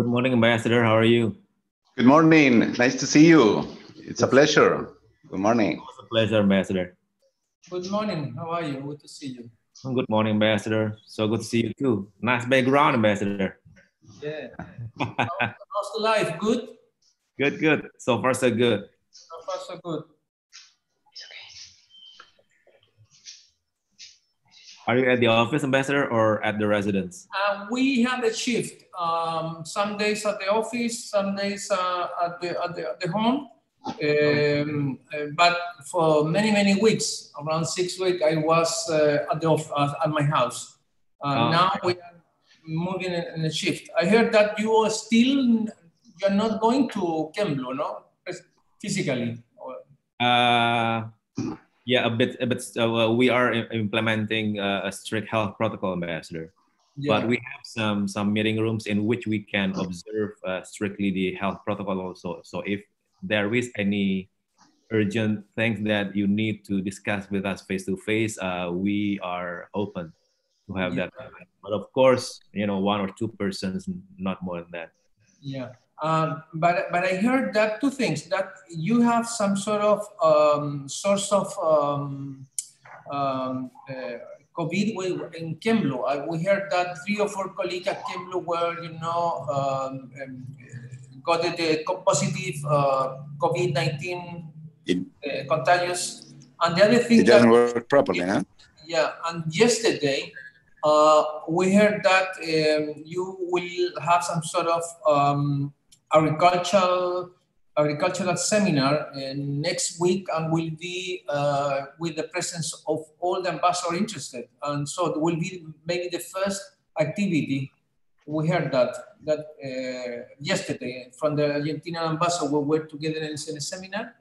Good morning, Ambassador. How are you? Good morning. Nice to see you. It's a pleasure. Good morning. It's a pleasure, Ambassador. Good morning. How are you? Good to see you. Good morning, Ambassador. So good to see you too. Nice background, Ambassador. Yeah. How's the life? Good? Good, good. So far, so good. So far, so good. Are you at the office, Ambassador, or at the residence? Uh, we have a shift. Um, some days at the office, some days uh, at, the, at, the, at the home. Um, uh, but for many, many weeks, around six weeks, I was uh, at, the off- uh, at my house. Uh, Oh. Now we are moving in, in a shift. I heard that you are still, you're not going to Kemlu, no? Physically. Uh, yeah, a bit, a bit. Uh, we are implementing uh, a strict health protocol, Ambassador. Yeah. But we have some some meeting rooms in which we can observe uh, strictly the health protocol also. So if there is any urgent things that you need to discuss with us face to face, uh, we are open to have Yeah. that. But of course, you know, one or two persons, not more than that. Yeah, um, but but I heard that two things that you have some sort of um, source of um, um, uh, COVID in Kemlu. I, we heard that three or four colleagues at Kemlu were, you know, um, um, got the, positive uh, COVID nineteen uh, contagious. And the other thing It doesn't work properly, huh? yeah, and yesterday uh, we heard that um, you will have some sort of um, agricultural agricultural seminar uh, next week and will be uh, with the presence of all the ambassadors interested. And so it will be maybe the first activity. We heard that that uh, yesterday from the Argentinian ambassador. We were together in a seminar.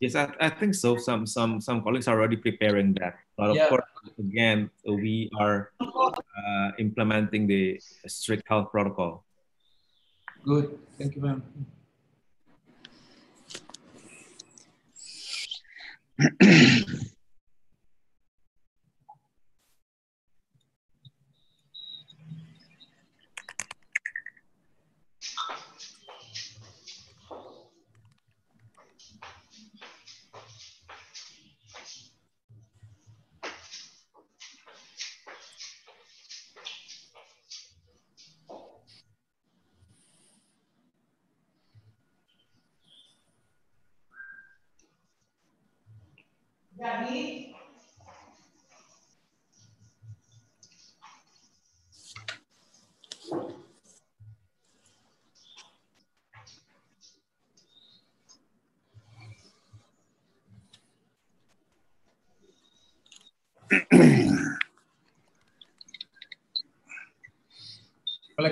Yes, I, I think so. Some some some colleagues are already preparing that. But of Yeah. course, again, we are uh, implementing the strict health protocol. Good, thank you very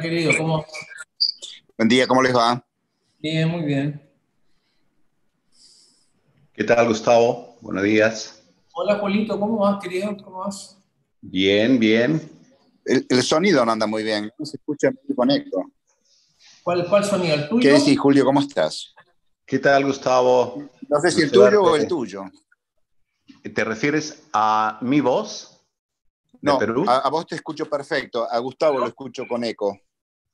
querido, ¿cómo? Buen día, ¿cómo les va? Bien, muy bien. ¿Qué tal, Gustavo? Buenos días. Hola Julito, ¿cómo vas querido? ¿Cómo vas? Bien, bien. El, el sonido no anda muy bien, no se escucha muy con eco. ¿Cuál, cuál sonido? ¿El tuyo? ¿Qué decís, Julio? ¿Cómo estás? ¿Qué tal, Gustavo? No sé si el tuyo o el tuyo. ¿Te refieres a mi voz? ¿De No, Perú? a, a vos te escucho perfecto, a Gustavo lo escucho con eco.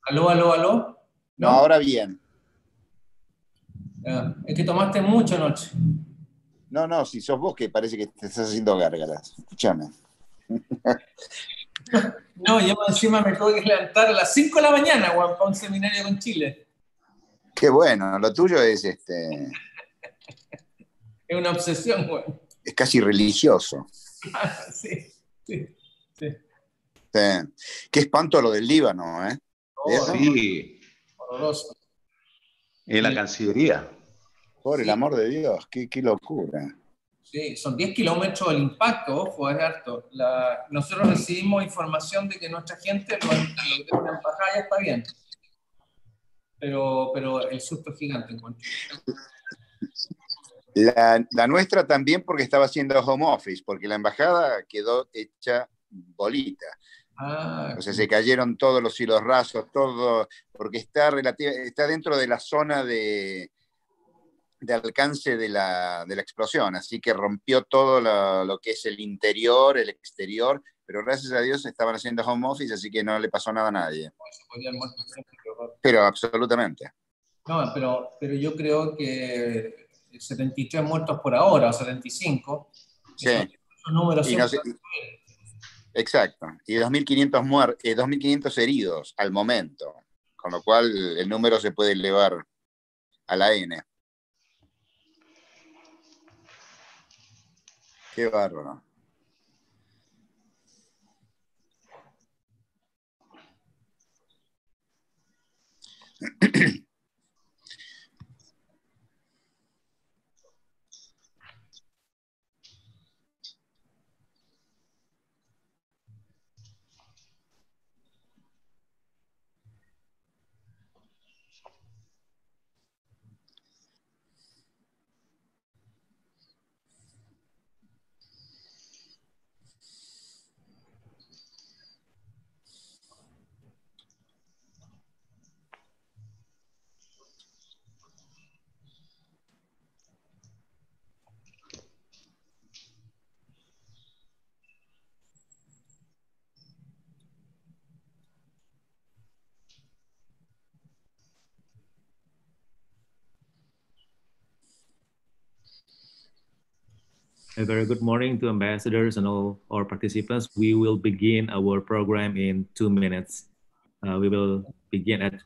¿Aló, aló, aló? No, ahora bien. Ya, Es que tomaste mucho anoche. No, no, si sos vos que parece que te estás haciendo gárgaras. Escúchame. No, yo encima me tuve que levantar a las 5 de la mañana, Juan, para un seminario con Chile. Qué bueno, lo tuyo es este Es una obsesión, Juan. es casi religioso. Sí, sí. Sí. Qué espanto lo del Líbano, ¿eh? Oh, Sí, horroroso. en la. Cancillería. Por el amor de Dios, qué, qué locura. Sí, son 10 kilómetros el impacto, ojo, es harto. La- nosotros recibimos información de que nuestra gente lo, lo de una embajada ya está bien. Pero, pero el susto es gigante, encuentro. La, la nuestra también porque estaba haciendo home office, porque la embajada quedó hecha bolita. Ah, O sea, se cayeron todos los hilos rasos, todo, porque está, relativa, está dentro de la zona de, de alcance de la, de la, explosión, así que rompió todo lo, lo, que es el interior, el exterior, pero gracias a Dios estaban haciendo home office, así que no le pasó nada a nadie. Pero absolutamente. No, pero, pero yo creo que 73 muertos por ahora, o 75. Sí. Son números y no Exacto. Y 2.500 eh, 2.500 heridos al momento, con lo cual el número se puede elevar a la N. Qué bárbaro. A very good morning to ambassadors and all our participants. We will begin our program in two minutes. Uh, we will begin at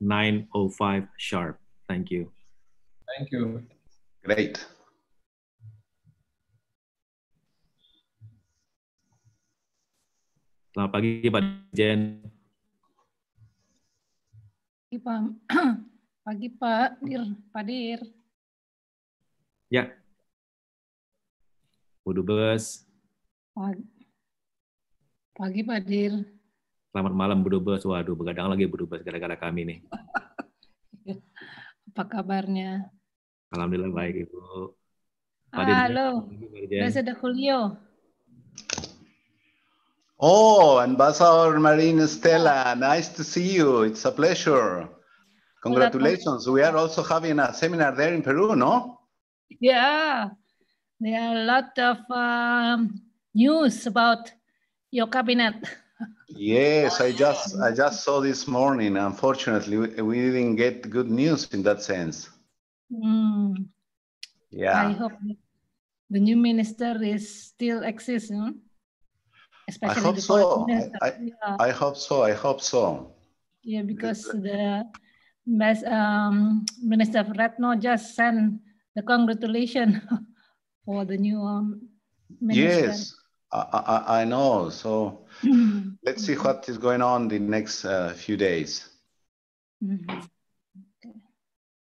9.05 sharp. Thank you. Thank you. Great. Selamat pagi Pak Jen. Pagi Pak. Pagi Pak Dir, Pak Dir. Ya, Bu Dubes. Pagi, Pagi Pak Dir. Selamat malam Bu Dubes. Waduh, begadang lagi Bu Dubes gara-gara kami nih. Apa kabarnya? Alhamdulillah baik Ibu. Pak Halo, Ambassador Julio. Oh, Ambassador Marina Stella, nice to see you. It's a pleasure. Congratulations. We are also having a seminar there in Peru, no? Yeah. There are a lot of um, news about your cabinet. yes, I just I just saw this morning. Unfortunately, we, we didn't get good news in that sense. Mm. Yeah. I hope the new minister is still existing. Especially I hope so. I, yeah. I, hope so. I hope so. Yeah, because the um, Minister Retno just sent the congratulation for the new um, minister. Yes, I, I, I, know. So let's see what is going on the next uh, few days. Mm-hmm.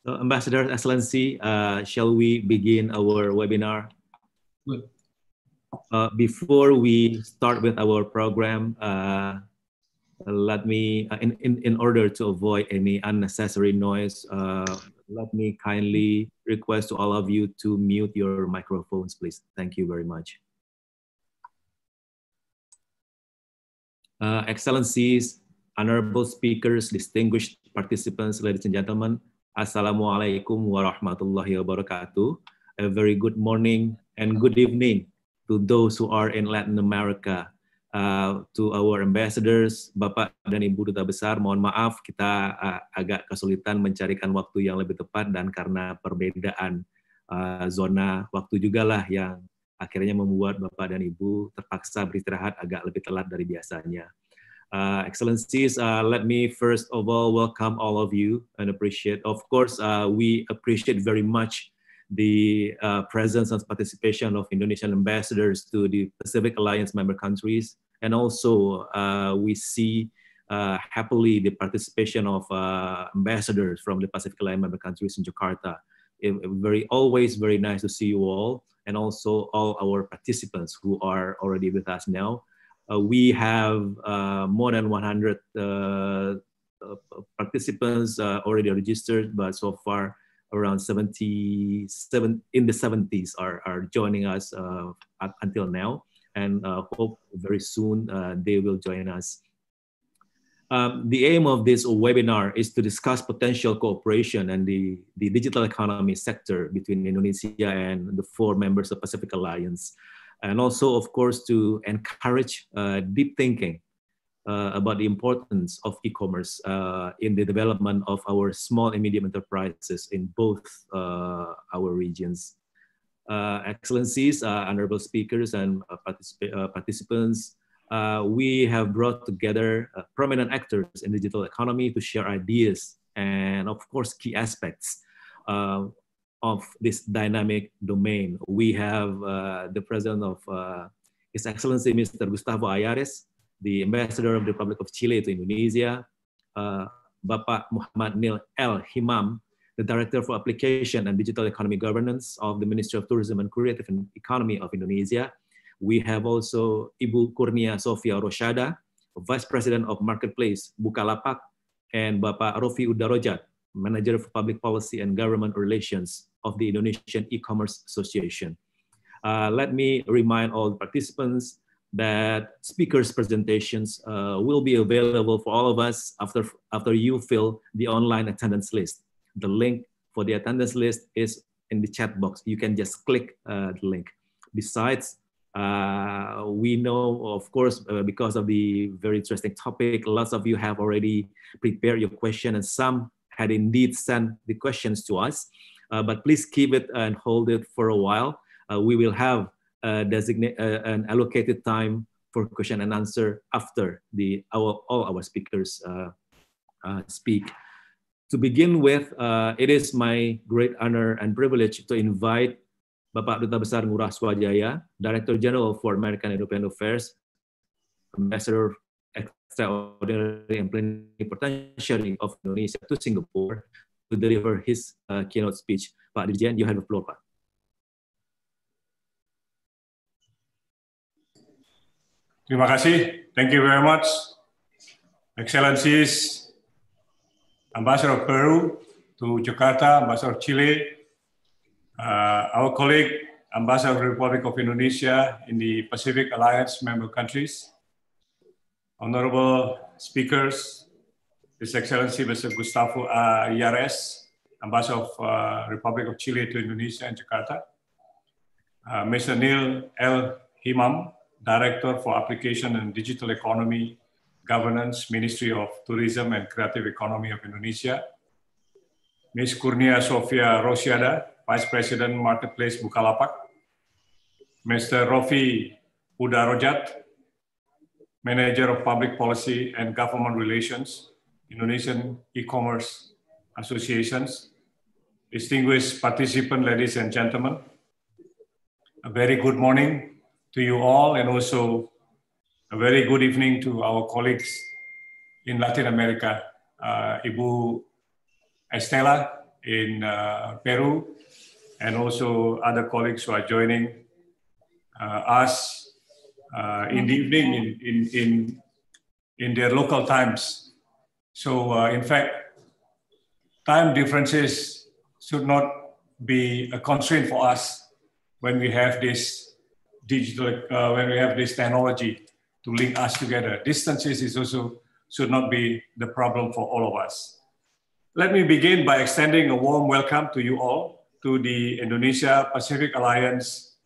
So, Ambassador Excellency, uh, shall we begin our webinar? Good. Uh, before we start with our program, uh, let me, uh, in, in, in order to avoid any unnecessary noise, uh, let me kindly request to all of you to mute your microphones, please. Thank you very much. Uh, excellencies, honorable speakers, distinguished participants, ladies and gentlemen, Assalamualaikum warahmatullahi wabarakatuh. A very good morning and good evening to those who are in Latin America, uh, to our ambassadors, Bapak dan Ibu Duta Besar, mohon maaf kita uh, agak kesulitan mencarikan waktu yang lebih tepat dan karena perbedaan uh, zona waktu juga lah yang akhirnya membuat Bapak dan Ibu terpaksa beristirahat agak lebih telat dari biasanya. Uh, excellencies, uh, let me first of all welcome all of you and appreciate. Of course, uh, we appreciate very much the uh, presence and participation of Indonesian ambassadors to the Pacific Alliance member countries. And also, uh, we see uh, happily the participation of uh, ambassadors from the Pacific member countries in Jakarta. It, very always very nice to see you all, and also all our participants who are already with us now. Uh, we have uh, more than 100 participants already registered, but so far around 77 in the 70s are, are joining us uh, until now and uh, hope very soon uh, they will join us. Um, the aim of this webinar is to discuss potential cooperation and the, the digital economy sector between Indonesia and the four members of Pacific Alliance. And also, of course, to encourage uh, deep thinking uh, about the importance of e-commerce uh, in the development of our small and medium enterprises in both uh, our regions. Uh, excellencies, uh, honorable speakers and particip participants, uh, we have brought together uh, prominent actors in the digital economy to share ideas and, of course, key aspects uh, of this dynamic domain. We have uh, the president of uh, His Excellency Mr. Gustavo Ayares, the ambassador of the Republic of Chile to Indonesia, uh, Bapak Muhammad Neil El Himam, the Director for Application and Digital Economy Governance of the Ministry of Tourism and Creative Economy of Indonesia, we have also Ibu Kurnia Sofia Roshada, Vice President of Marketplace Bukalapak, and Bapak Rofi Uddarojat, Manager for Public Policy and Government Relations of the Indonesian E-Commerce Association. Uh, let me remind all participants that speakers' presentations uh, will be available for all of us after, after you fill the online attendance list. The link for the attendance list is in the chat box. You can just click uh, the link. Besides, uh, we know, of course, uh, because of the very interesting topic, lots of you have already prepared your question and some had indeed sent the questions to us. Uh, but please keep it and hold it for a while. Uh, we will have designate, uh, an allocated time for question and answer after the, our, all our speakers speak. To begin with, it is my great honor and privilege to invite Bapak Duta Besar Ngurah Swajaya, Director General for American European Affairs, Ambassador Extraordinary and Plenipotentiary of Indonesia to Singapore to deliver his uh, keynote speech. Pak Dirjen, you have the floor, Pak. Terima kasih. Thank you very much. Excellencies, Ambassador of Peru to Jakarta, Ambassador of Chile, uh, our colleague, Ambassador of the Republic of Indonesia in the Pacific Alliance member countries, honorable speakers, His Excellency Mr. Gustavo Ayares, Ambassador of uh, Republic of Chile to Indonesia and Jakarta, uh, Mr. Neil El Himam, Director for Application and Digital Economy Governance, Ministry of Tourism and Creative Economy of Indonesia, Ms. Kurnia Sofia Rosiada, Vice President Marketplace Bukalapak, Mr. Rofi Uddarojat, Manager of Public Policy and Government Relations, Indonesian E-Commerce Associations, distinguished participants, ladies and gentlemen, a very good morning to you all and also a very good evening to our colleagues in Latin America, uh, Ibu Estela in uh, Peru, and also other colleagues who are joining uh, us uh, in the evening in, in, in, in their local times. So uh, in fact, time differences should not be a constraint for us when we have this digital, uh, when we have this technology to link us together. Distances is also should not be the problem for all of us. Let me begin by extending a warm welcome to you all to the Indonesia Pacific Alliance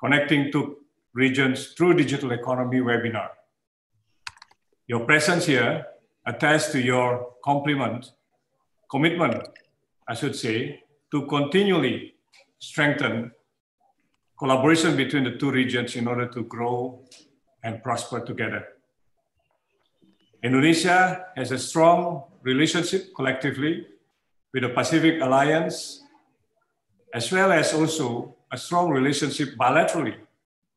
Connecting Two Regions Through Digital Economy webinar. Your presence here attests to your compliment, commitment, I should say, to continually strengthen collaboration between the two regions in order to grow and prosper together. Indonesia has a strong relationship collectively with the Pacific Alliance as well as also a strong relationship bilaterally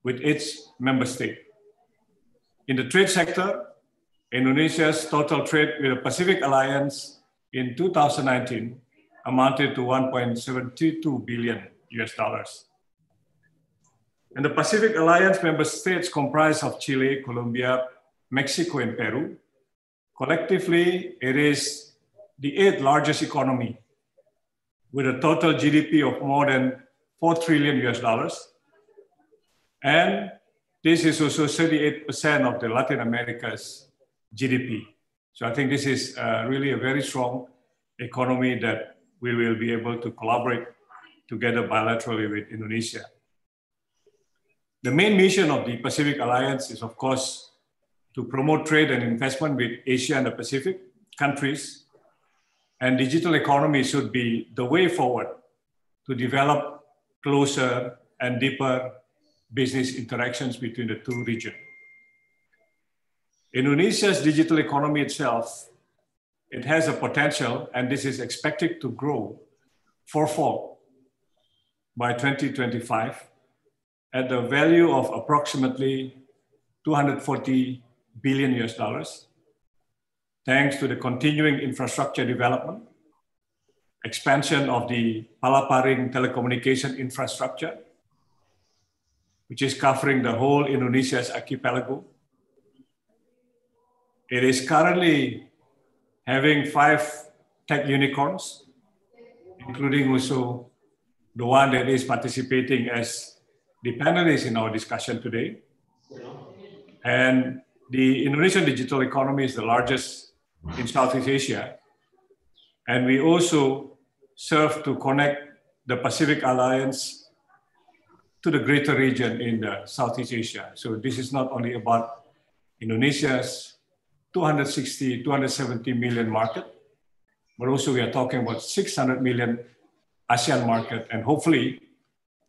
with its member state. In the trade sector, Indonesia's total trade with the Pacific Alliance in 2019 amounted to 1.72 billion US dollars. And the Pacific Alliance member states comprise of Chile, Colombia, Mexico, and Peru. Collectively, it is the eighth largest economy with a total GDP of more than 4 trillion US dollars. And this is also 38% of the Latin America's GDP. So I think this is uh, really a very strong economy that we will be able to collaborate together bilaterally with Indonesia. The main mission of the Pacific Alliance is, of course, to promote trade and investment with Asia and the Pacific countries. And digital economy should be the way forward to develop closer and deeper business interactions between the two regions. Indonesia's digital economy itself, it has a potential, and this is expected to grow fourfold by 2025 at the value of approximately 240 billion US dollars, thanks to the continuing infrastructure development, expansion of the Palapa Ring telecommunication infrastructure, which is covering the whole Indonesia's archipelago. It is currently having five tech unicorns, including also the one that is participating as the panelists in our discussion today. And the Indonesian digital economy is the largest in Southeast Asia. And we also serve to connect the Pacific Alliance to the greater region in the Southeast Asia. So this is not only about Indonesia's 260, 270 million market, but also we are talking about 600 million ASEAN market. And hopefully,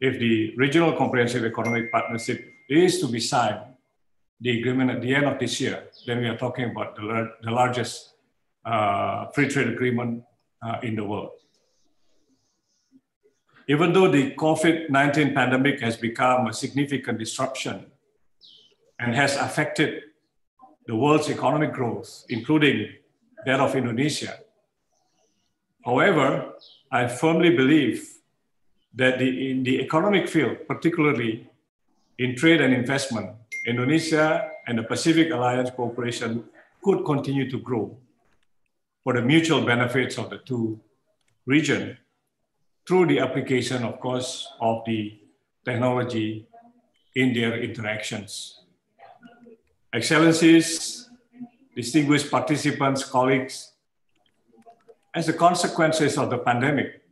if the regional comprehensive economic partnership is to be signed, the agreement at the end of this year, then we are talking about the, the largest uh, free trade agreement uh, in the world. Even though the COVID-19 pandemic has become a significant disruption and has affected the world's economic growth, including that of Indonesia. However, I firmly believe that the, in the economic field, particularly in trade and investment, Indonesia and the Pacific Alliance cooperation could continue to grow for the mutual benefits of the two regions through the application, of course, of the technology in their interactions. Excellencies, distinguished participants, colleagues, as a consequences of the pandemic,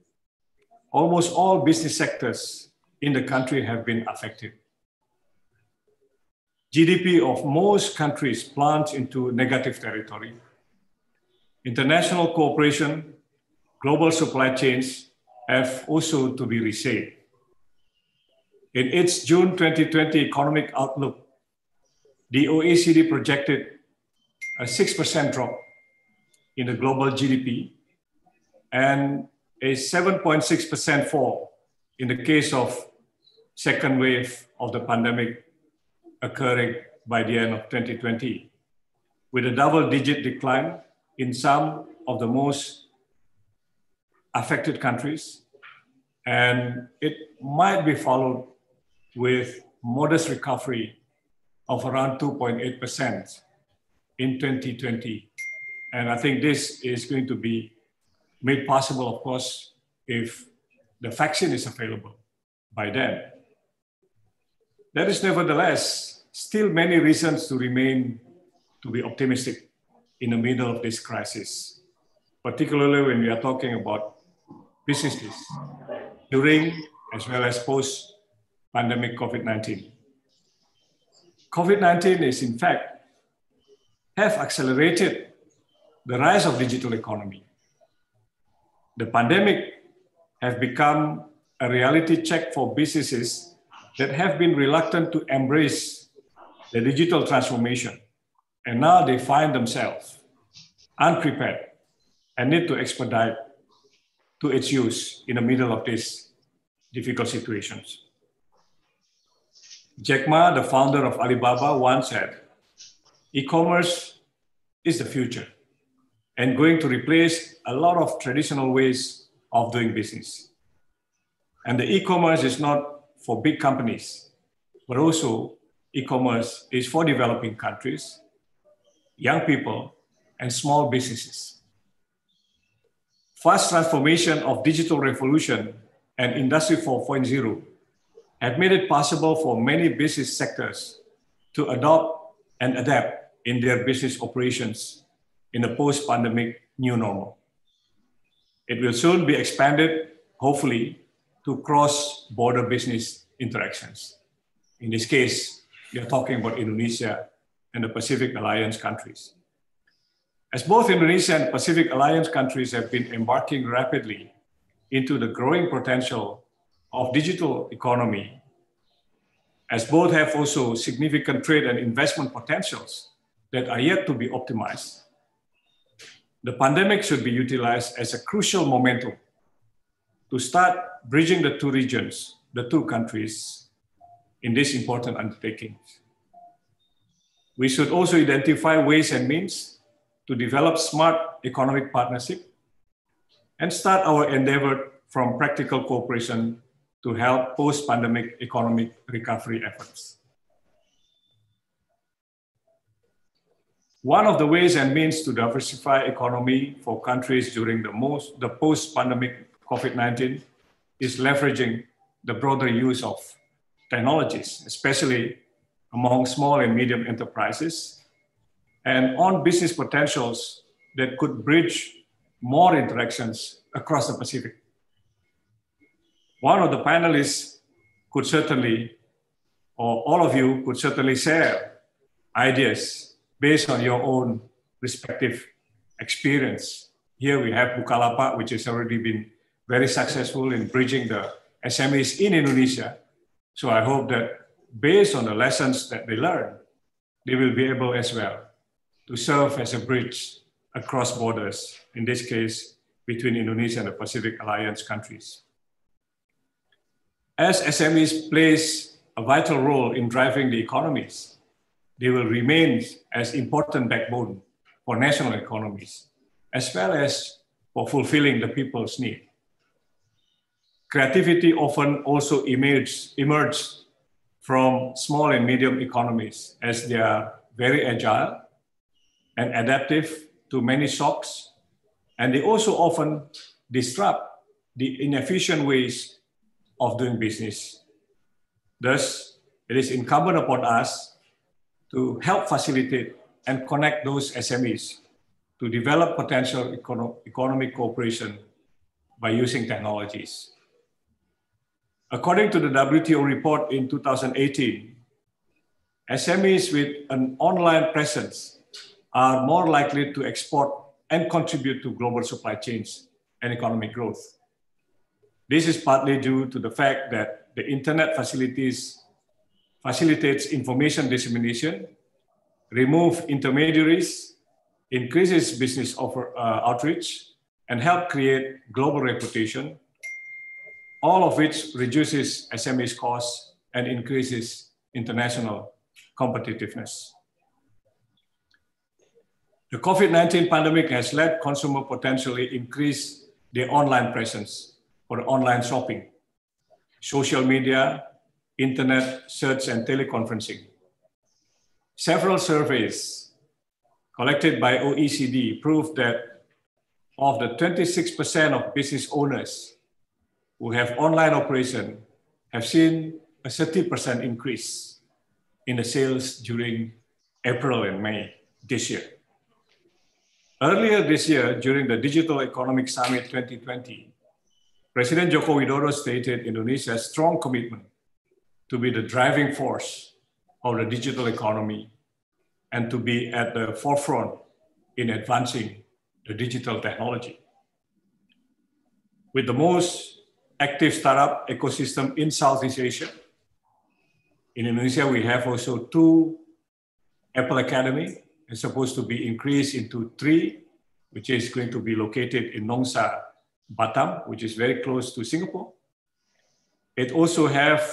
almost all business sectors in the country have been affected. GDP of most countries plunged into negative territory. International cooperation, global supply chains have also to be reshaped. In its June 2020 economic outlook, the OECD projected a 6% drop in the global GDP and a 7.6% fall in the case of second wave of the pandemic occurring by the end of 2020, with a double digit decline in some of the most affected countries. And it might be followed with modest recovery of around 2.8% in 2020. And I think this is going to be made possible, of course, if the vaccine is available by then. There is nevertheless still many reasons to remain to be optimistic in the middle of this crisis, particularly when we are talking about businesses during as well as post pandemic COVID 19. COVID 19 is, in fact, have accelerated the rise of digital economy. The pandemic have become a reality check for businesses that have been reluctant to embrace the digital transformation. And now they find themselves unprepared and need to expedite to its use in the middle of these difficult situations. Jack Ma, the founder of Alibaba, once said, e-commerce is the future and going to replace a lot of traditional ways of doing business. And the e-commerce is not for big companies, but also e-commerce is for developing countries, young people, and small businesses. Fast transformation of digital revolution and industry 4.0 have made it possible for many business sectors to adopt and adapt in their business operations in the post-pandemic new normal. It will soon be expanded, hopefully, to cross-border business interactions. In this case, we are talking about Indonesia and the Pacific Alliance countries. As both Indonesia and Pacific Alliance countries have been embarking rapidly into the growing potential of digital economy, as both have also significant trade and investment potentials that are yet to be optimized, the pandemic should be utilized as a crucial momentum to start bridging the two regions, the two countries, in this important undertaking. We should also identify ways and means to develop smart economic partnership and start our endeavor from practical cooperation to help post-pandemic economic recovery efforts. One of the ways and means to diversify economy for countries during the, most, the post-pandemic COVID-19 is leveraging the broader use of technologies, especially among small and medium enterprises, and on business potentials that could bridge more interactions across the Pacific. One of the panelists could certainly, or all of you could certainly share ideas based on your own respective experience. Here we have Bukalapak, which has already been very successful in bridging the SMEs in Indonesia. So I hope that based on the lessons that they learn, they will be able as well to serve as a bridge across borders, in this case, between Indonesia and the Pacific Alliance countries. As SMEs plays a vital role in driving the economies, they will remain as important backbone for national economies, as well as for fulfilling the people's need. Creativity often also emerges, emerges from small and medium economies as they are very agile and adaptive to many shocks. And they also often disrupt the inefficient ways of doing business. Thus, it is incumbent upon us to help facilitate and connect those SMEs to develop potential econo economic cooperation by using technologies. According to the WTO report in 2018, SMEs with an online presence are more likely to export and contribute to global supply chains and economic growth. This is partly due to the fact that the internet facilities facilitates information dissemination, remove intermediaries, increases business offer, uh, outreach, and help create global reputation all of which reduces SME's costs and increases international competitiveness. The COVID-19 pandemic has led consumer potentially increase their online presence for online shopping, social media, internet search and teleconferencing. Several surveys collected by OECD proved that of the 26% of business owners who have online operation have seen a 30% increase in the sales during April and May this year. Earlier this year, during the Digital Economic Summit 2020, President Joko Widodo stated Indonesia's strong commitment to be the driving force of the digital economy and to be at the forefront in advancing the digital technology. With the most active startup ecosystem in Southeast Asia. In Indonesia, we have also two Apple Academy. It's supposed to be increased into three, which is going to be located in Nongsa, Batam, which is very close to Singapore. It also have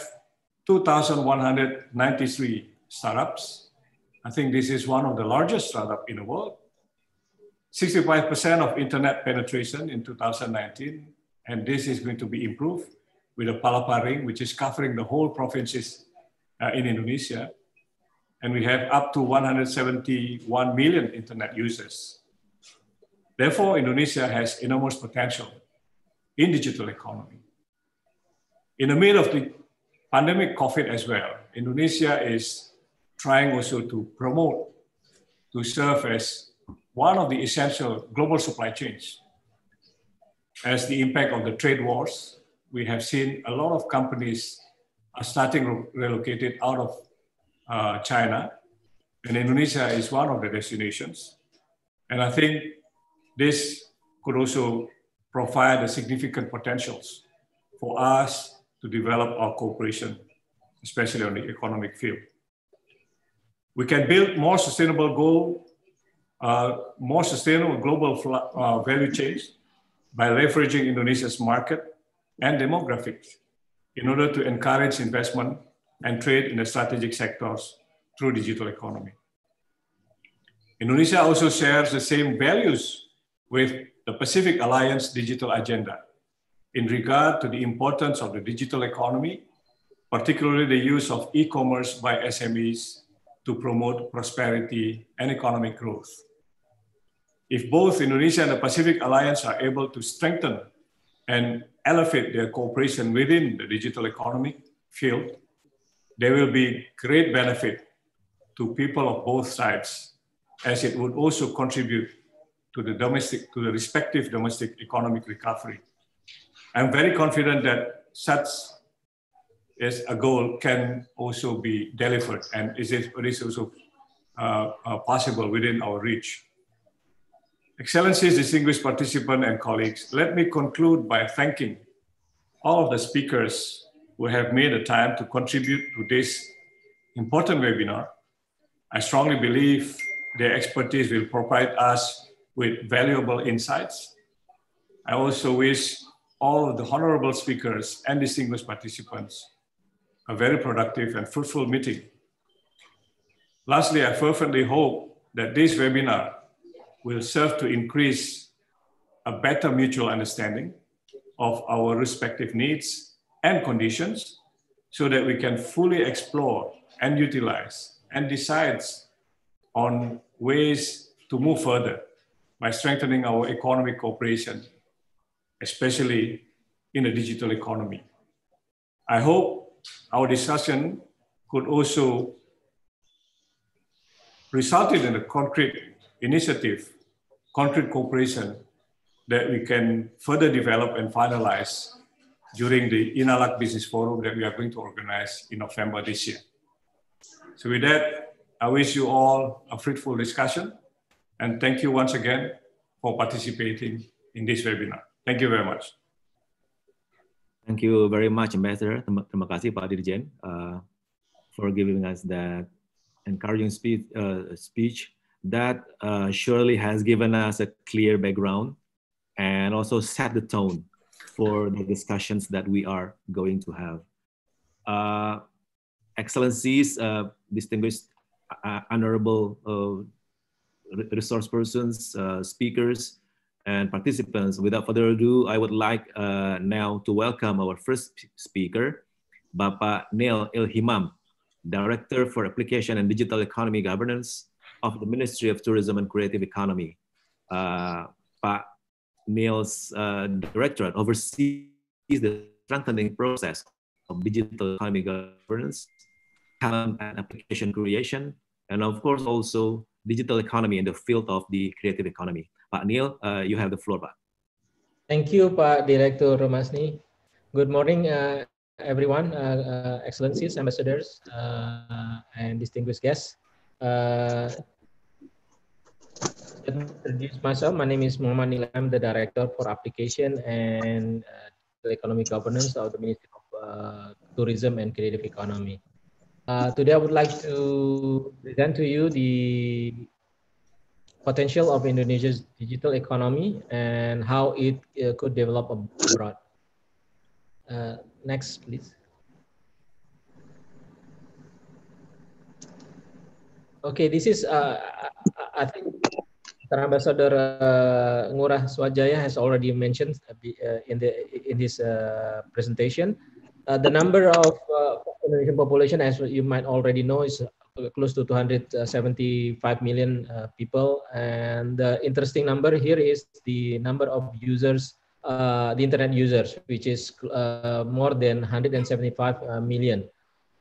2,193 startups. I think this is one of the largest startup in the world. 65% of internet penetration in 2019 and this is going to be improved with a Palapa ring, which is covering the whole provinces uh, in Indonesia. And we have up to 171 million internet users. Therefore, Indonesia has enormous potential in digital economy. In the middle of the pandemic COVID as well, Indonesia is trying also to promote, to serve as one of the essential global supply chains. As the impact of the trade wars, we have seen a lot of companies are starting relocated out of uh, China, and Indonesia is one of the destinations. And I think this could also provide a significant potentials for us to develop our cooperation, especially on the economic field. We can build more sustainable goal, uh, more sustainable global uh, value chains by leveraging Indonesia's market and demographics in order to encourage investment and trade in the strategic sectors through digital economy. Indonesia also shares the same values with the Pacific Alliance digital agenda in regard to the importance of the digital economy, particularly the use of e-commerce by SMEs to promote prosperity and economic growth. If both Indonesia and the Pacific Alliance are able to strengthen and elevate their cooperation within the digital economy field, there will be great benefit to people of both sides, as it would also contribute to the domestic, to the respective domestic economic recovery. I'm very confident that such as a goal can also be delivered and is, it is also uh, uh, possible within our reach. Excellencies, distinguished participants and colleagues, let me conclude by thanking all of the speakers who have made the time to contribute to this important webinar. I strongly believe their expertise will provide us with valuable insights. I also wish all of the honorable speakers and distinguished participants a very productive and fruitful meeting. Lastly, I fervently hope that this webinar will serve to increase a better mutual understanding of our respective needs and conditions so that we can fully explore and utilize and decide on ways to move further by strengthening our economic cooperation, especially in the digital economy. I hope our discussion could also result in a concrete initiative, concrete cooperation that we can further develop and finalize during the INALAC Business Forum that we are going to organize in November this year. So with that, I wish you all a fruitful discussion and thank you once again for participating in this webinar. Thank you very much. Thank you very much, Ambassador. Terima kasih Pak Dirjen uh, for giving us that encouraging speech, uh, speech that uh, surely has given us a clear background and also set the tone for the discussions that we are going to have. Uh, excellencies, uh, distinguished uh, honorable uh, resource persons, uh, speakers, and participants, without further ado, I would like uh, now to welcome our first speaker, Bapak Neil El Himam, Director for Application and Digital Economy Governance of the Ministry of Tourism and Creative Economy. Uh, Pak Neil's uh, directorate oversees the strengthening process of digital economy governance, talent and application creation, and of course also digital economy in the field of the creative economy. Pak Neil, uh, you have the floor, Pak. Thank you, Pak Director Romasni. Good morning, uh, everyone, uh, uh excellencies, ambassadors, uh, and distinguished guests. Uh, let me introduce myself. My name is Muhammad Nila. I'm the Director for Application and Economic Governance of the Ministry of Tourism and Creative Economy. Today, I would like to present to you the potential of Indonesia's digital economy and how it uh, could develop abroad. Uh, next, please. Okay, this is, uh, I think Ambassador uh, Ngurah Swajaya has already mentioned uh, in the in his uh, presentation. Uh, the number of Indonesian population, as you might already know, is Uh, close to 275 million uh, people. And the interesting number here is the number of users, uh, the internet users, which is more than 175 million.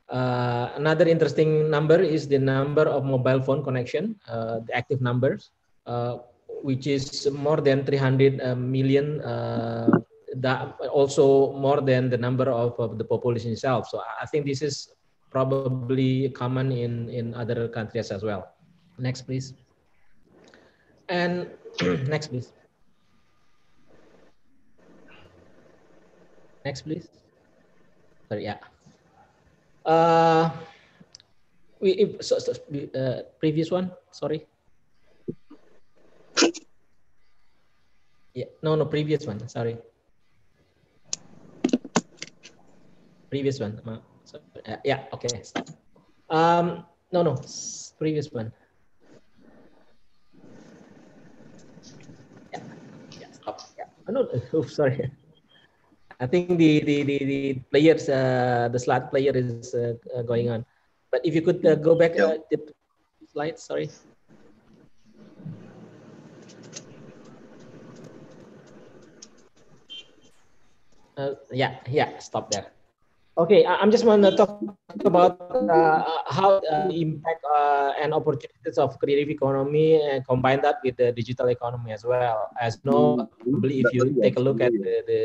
another interesting number is the number of mobile phone connection, the active numbers which is more than 300 million that also more than the number of, of, the population itself. So I think this is probably common in, in other countries as well. Next, please. And next, please. Next, please. Sorry, yeah. Uh, we if, so, so, uh, previous one. Sorry. Yeah, no, no, previous one. Sorry. Previous one. Uh, uh, yeah, okay. Um, no, no, previous one. Yeah, yeah, stop. Yeah, Oh, no, oh, sorry. I think the the the, the players, uh, the slide player is uh, uh, going on. But if you could uh, go back uh, the slide, sorry. Uh, yeah, yeah, stop there. Okay, I'm just want to talk about uh, how uh, the impact uh, and opportunities of creative economy and combine that with the digital economy as well. As no, if you take a look at the, the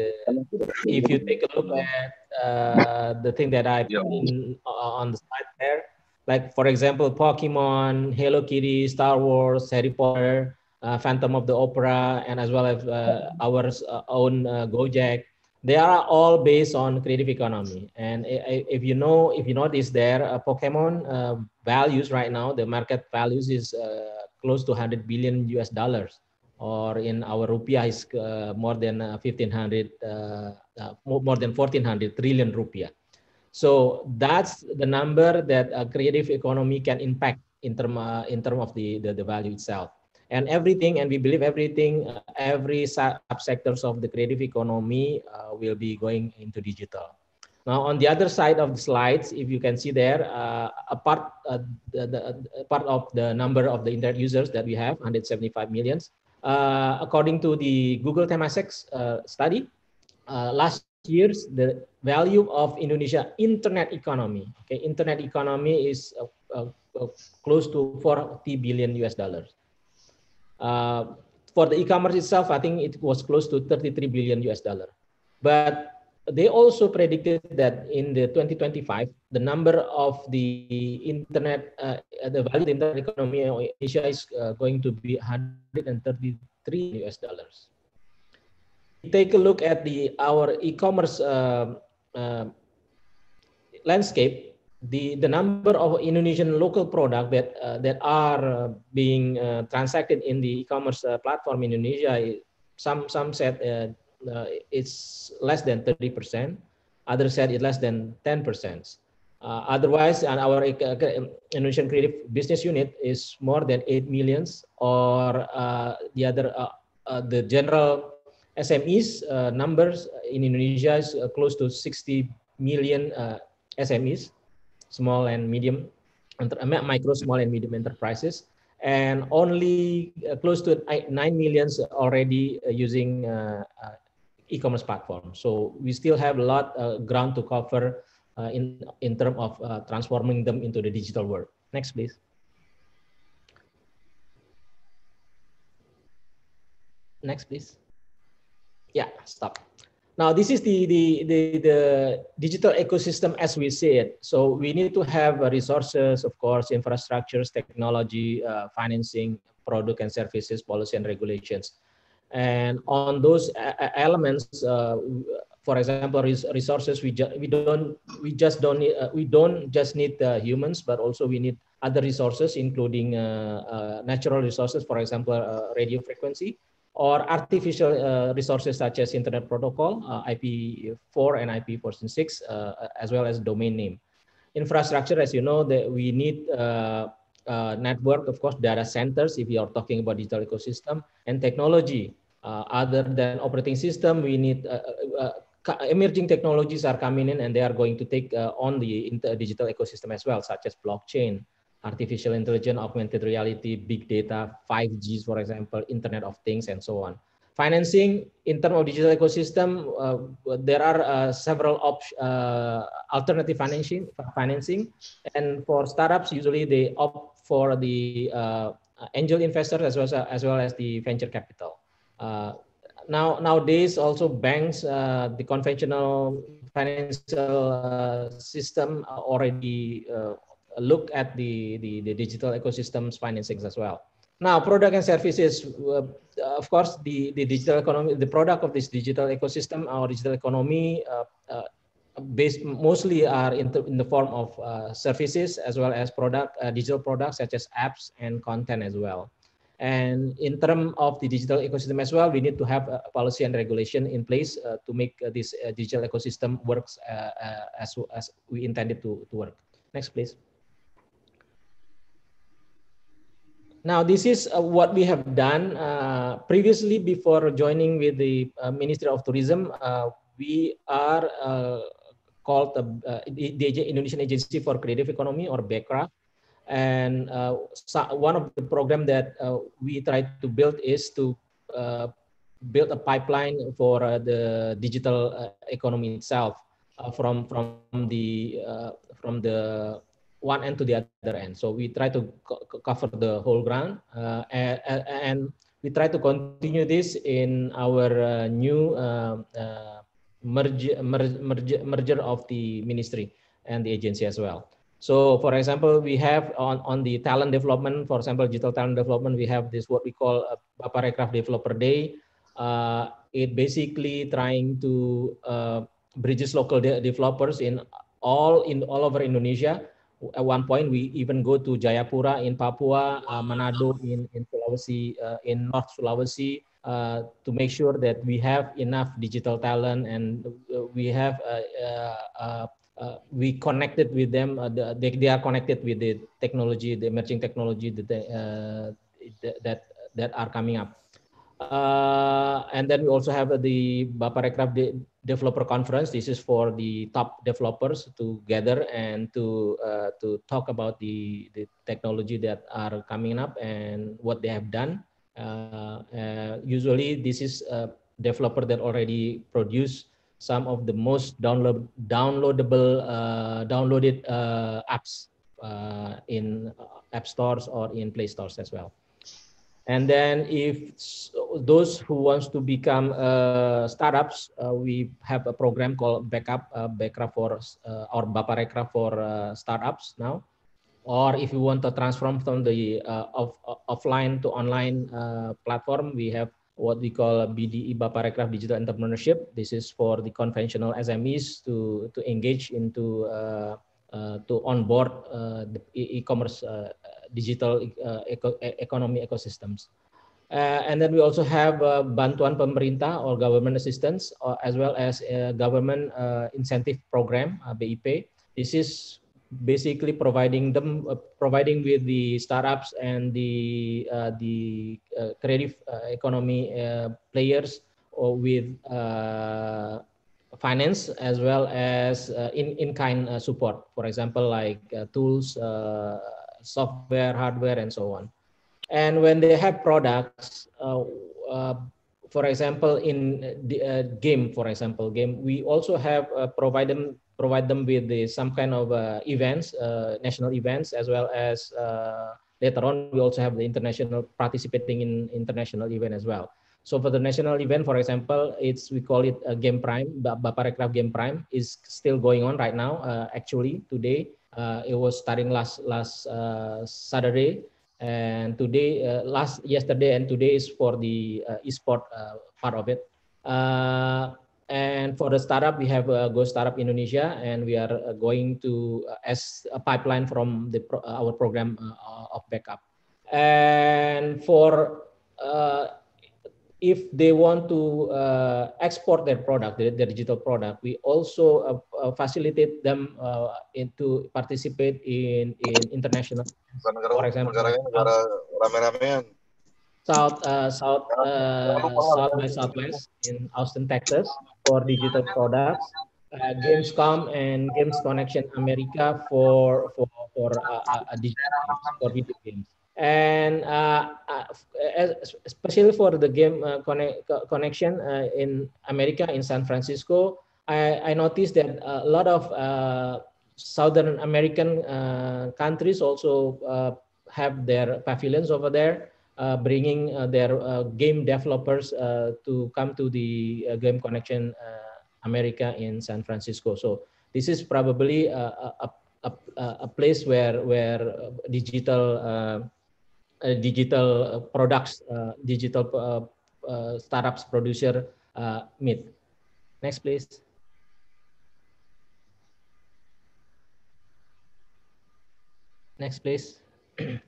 if you take a look at uh, the thing that I put in, uh, on the slide there, like for example, Pokemon, Hello Kitty, Star Wars, Harry Potter, uh, Phantom of the Opera, and as well as our own Gojek they are all based on creative economy. And if you know, if you notice there, uh, Pokemon uh, values right now, the market values is uh, close to 100 billion US dollars, or in our rupiah is uh, more than 1500, uh, uh, more than 1400 trillion rupiah. So that's the number that a creative economy can impact in term in term of the, the, the value itself and everything and we believe everything uh, every subsectors of the creative economy uh, will be going into digital. Now on the other side of the slides if you can see there uh, a part uh, the, the, part of the number of the internet users that we have 175 millions. Uh, according to the google temasek study last year's the value of indonesia internet economy okay internet economy is close to 40 billion us dollars for the e-commerce itself, I think it was close to 33 billion US dollar. But they also predicted that in the 2025, the number of the internet, uh, the value of the internet economy in Asia is uh, going to be 133 US dollars. Take a look at the our e-commerce uh, uh landscape the the number of Indonesian local product that uh, that are uh, being uh, transacted in the e-commerce uh, platform in Indonesia, some some said uh, uh, it's less than 30 percent, others said it's less than 10 percent. otherwise, and our Indonesian creative business unit is more than 8 millions, or the other the general SMEs numbers in Indonesia is close to 60 million SMEs small and medium, micro, small and medium enterprises, and only uh, close to 9 millions already uh, using uh, e-commerce platform. So we still have a lot of ground to cover in, in terms of transforming them into the digital world. Next, please. Next, please. Yeah, stop. Now, this is the, the, the, the, digital ecosystem as we see it. So we need to have resources, of course, infrastructures, technology, uh, financing, product and services, policy and regulations. And on those elements, uh, for example, resources, we, we don't, we just don't need, uh, we don't just need humans, but also we need other resources, including uh, uh, natural resources, for example, uh, radio frequency, or artificial uh, resources such as internet protocol, uh, IP4 and IP4.6, uh, as well as domain name. Infrastructure, as you know, that we need uh, uh, network, of course, data centers, if you are talking about digital ecosystem, and technology. Uh, other than operating system, we need emerging technologies are coming in and they are going to take on the digital ecosystem as well, such as blockchain, artificial intelligence, augmented reality, big data, 5G, for example, Internet of Things, and so on. financing in terms of digital ecosystem, there are several alternative financing, financing. And for startups, usually they opt for the angel investors as well as, as well as the venture capital. now nowadays also banks uh, the conventional financial uh, system already uh, look at the, the, the digital ecosystems financings as well now product and services uh, of course the the digital economy the product of this digital ecosystem our digital economy uh, uh, based mostly are in the, in the form of services as well as product digital products such as apps and content as well and in terms of the digital ecosystem as well, we need to have a policy and regulation in place uh, to make uh, this uh, digital ecosystem works uh, uh, as, as we intended to, to work. Next, please. Now, this is uh, what we have done previously before joining with the Ministry of Tourism. we are called the, the Indonesian Agency for Creative Economy or Bekraf and uh, so one of the program that uh, we try to build is to uh, build a pipeline for uh, the digital uh, economy itself uh, from from the from the one end to the other end. So we try to co cover the whole ground and, and, we try to continue this in our new merger, merger, merger of the ministry and the agency as well. So for example, we have on, on the talent development, for example, digital talent development, we have this what we call a Baparekraf Developer Day. Uh, it basically trying to uh, bridges local de developers in all in all over Indonesia. At one point, we even go to Jayapura in Papua, uh, Manado in, in Sulawesi, uh, in North Sulawesi, uh, to make sure that we have enough digital talent and we have uh, uh, we connected with them. Uh, the, they, they are connected with the technology, the emerging technology that they, uh, that that are coming up. Uh, and then we also have the Baparekraf Developer Conference. This is for the top developers to gather and to uh, to talk about the the technology that are coming up and what they have done. Uh, usually, this is a developer that already produce some of the most download downloadable uh, downloaded uh, apps uh, in app stores or in play stores as well and then if those who wants to become uh, startups uh, we have a program called BEKUP uh, for or baparekra for startups now or if you want to transform from the off, offline to online platform we have what we call BDE Baparekraf Digital Entrepreneurship. This is for the conventional SMEs to, to engage into uh, uh, to onboard uh, the e-commerce uh, digital uh, eco economy ecosystems. Uh, and then we also have bantuan pemerintah or government assistance, as well as government incentive program BIP. This is basically providing them uh, providing with the startups and the uh, the uh, creative uh, economy uh, players or with uh, finance as well as in in kind support for example like tools software hardware and so on and when they have products for example in the game for example game we also have provide them provide them with the, some kind of uh, events, uh, national events, as well as uh, later on we also have the international participating in international event as well. So for the national event, for example, it's we call it a Game Prime, Baparekraf Game Prime is still going on right now. Uh, actually, today uh, it was starting last last uh, Saturday, and today last yesterday and today is for the esport part of it. And for the startup, we have a Go Startup Indonesia, and we are uh, going to uh, as a pipeline from the our program uh, of BEKUP. And for if they want to uh, export their product, their, their, digital product, we also uh, uh, facilitate them into participate in in international. For example, South uh, South uh, South by Southwest in Austin, Texas, for digital products. Uh, Gamescom and Games Connection America for for for uh, uh, digital for video games. And uh, uh, especially for the game uh, connect, connection uh, in America, in San Francisco, I, I noticed that a lot of uh, Southern American uh, countries also uh, have their pavilions over there. Bringing their game developers to come to the Game Connection America in San Francisco. So this is probably a, a, a, a place where where digital Uh, digital uh, products, uh, digital startups producer meet. Next, please. Next, please.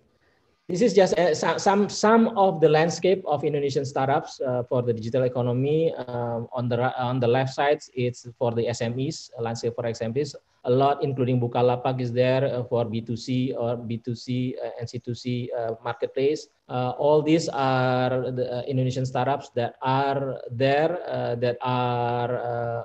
This is just uh, some some of the landscape of Indonesian startups uh, for the digital economy. Um, on the on the left side, it's for the SMEs landscape for SMEs. A lot, including Bukalapak, is there uh, for B2C or B2C uh, and C2C uh, marketplace. Uh, all these are the uh, Indonesian startups that are there uh, that are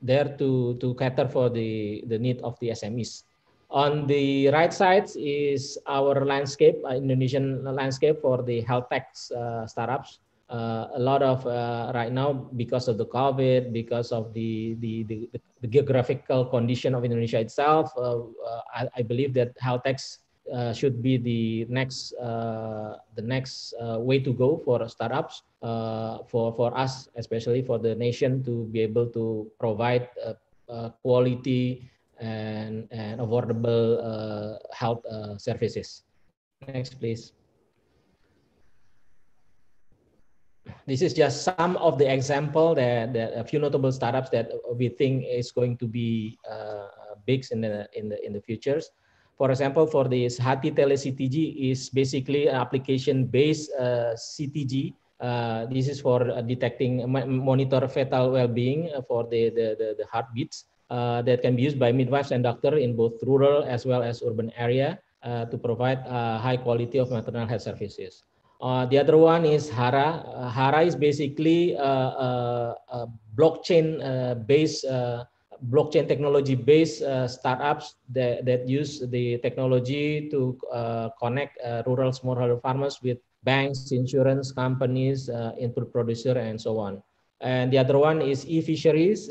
there to to cater for the the need of the SMEs. On the right side is our landscape, Indonesian landscape for the health tech startups. Uh, a lot of uh, right now because of the COVID, because of the the, the, the geographical condition of Indonesia itself, uh, uh, I, I, believe that health techs should be the next the next way to go for startups for for us, especially for the nation to be able to provide quality and, and affordable uh, health uh, services. Next, please. This is just some of the example that, that a few notable startups that we think is going to be uh, big in the in the in the futures. For example, for this Hati Tele CTG is basically an application-based uh, CTG. Uh, this is for uh, detecting monitor fetal well-being for the, the, the, the heartbeats uh, that can be used by midwives and doctors in both rural as well as urban area uh, to provide uh, high quality of maternal health services. Uh, the other one is Hara. Uh, Hara is basically a, a blockchain-based, blockchain technology-based startups that, that use the technology to connect rural smallholder farmers with banks, insurance companies, input producer, and so on. And the other one is e-fisheries.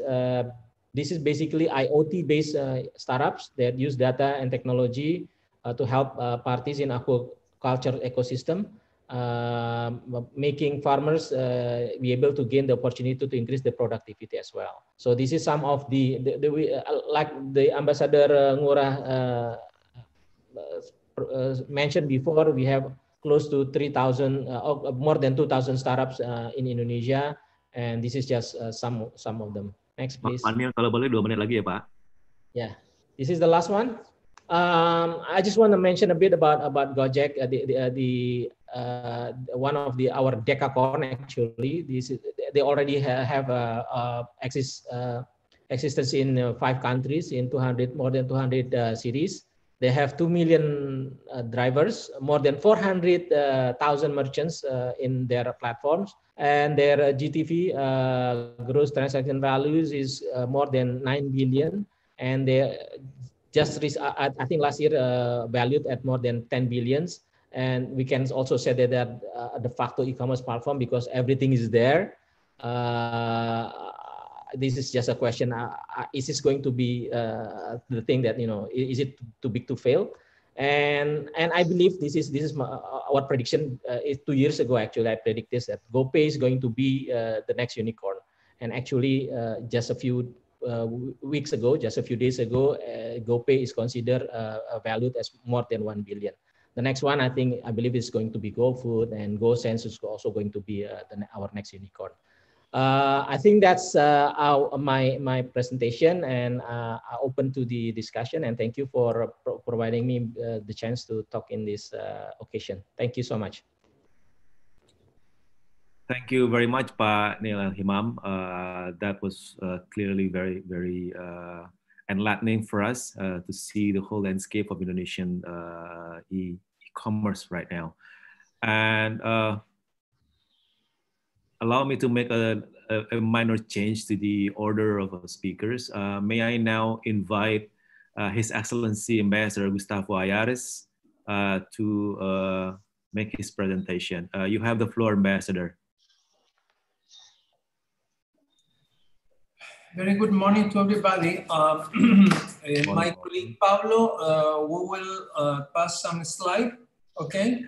This is basically IoT-based uh, startups that use data and technology uh, to help uh, parties in aquaculture ecosystem, uh, making farmers uh, be able to gain the opportunity to increase the productivity as well. So this is some of the, the, the uh, like the ambassador uh, Ngurah uh, uh, mentioned before, we have close to 3,000, more than 2,000 startups in Indonesia, and this is just some some of them. Next, please. Manil, kalau boleh dua menit lagi ya, Pak. Yeah, this is the last one. Um, I just want to mention a bit about about Gojek, uh, the the, uh, the uh, one of the our decacorn actually. This is, they already ha have a, a exist, uh, existence in uh, five countries in 200 more than 200 uh, cities. They have 2 million uh, drivers, more than 400,000 uh, merchants uh, in their platforms, and their GTV, gross transaction values, is more than 9 billion. And they just, I, I think last year valued at more than 10 billions. And we can also say that they're uh, de facto e-commerce platform because everything is there. Uh, this is just a question uh, uh, is this going to be uh, the thing that you know is it too big to fail and and i believe this is this is my, uh, our prediction uh, is two years ago actually i predicted that gopay is going to be uh, the next unicorn and actually just a few weeks ago just a few days ago gopay is considered valued as more than 1 billion the next one i think i believe is going to be gofood and gosense is also going to be the, our next unicorn uh, I think that's uh, our, my, my presentation and uh, open to the discussion and thank you for pro providing me uh, the chance to talk in this uh, occasion. Thank you so much. Thank you very much, Pa Neil El Himam. Uh, that was clearly very, very enlightening for us to see the whole landscape of Indonesian e-commerce right now. And allow me to make a, a, a minor change to the order of speakers. Uh, may I now invite uh, His Excellency Ambassador Gustavo Ayares uh, to uh, make his presentation. Uh, you have the floor, Ambassador. Very good morning to everybody. Um, my colleague Pablo uh, we will uh, pass some slide, okay?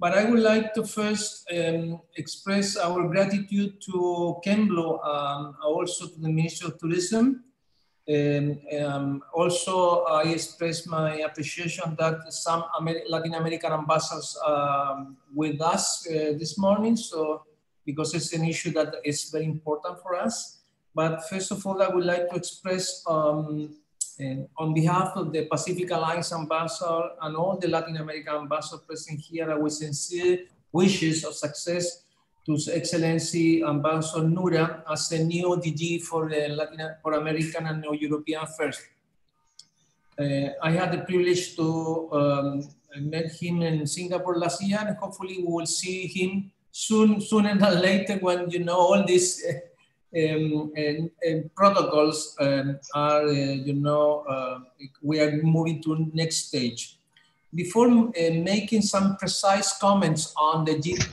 But I would like to first um, express our gratitude to Kemlu, um, also to the Ministry of Tourism. Um, um, also, I express my appreciation that some Amer Latin American ambassadors are with us uh, this morning. So, because it's an issue that is very important for us. But first of all, I would like to express um, on behalf of the Pacific Alliance Ambassador and all the Latin American ambassadors present here, our sincere wishes of success to His Excellency Ambassador Ngurah as the new DG for the Latin for American and European Affairs. Uh, I had the privilege to um, met him in Singapore last year, and hopefully we will see him soon, sooner than later when you know all this uh, um, and, and, protocols um, are, uh, you know, uh, we are moving to next stage. Before uh, making some precise comments on the digital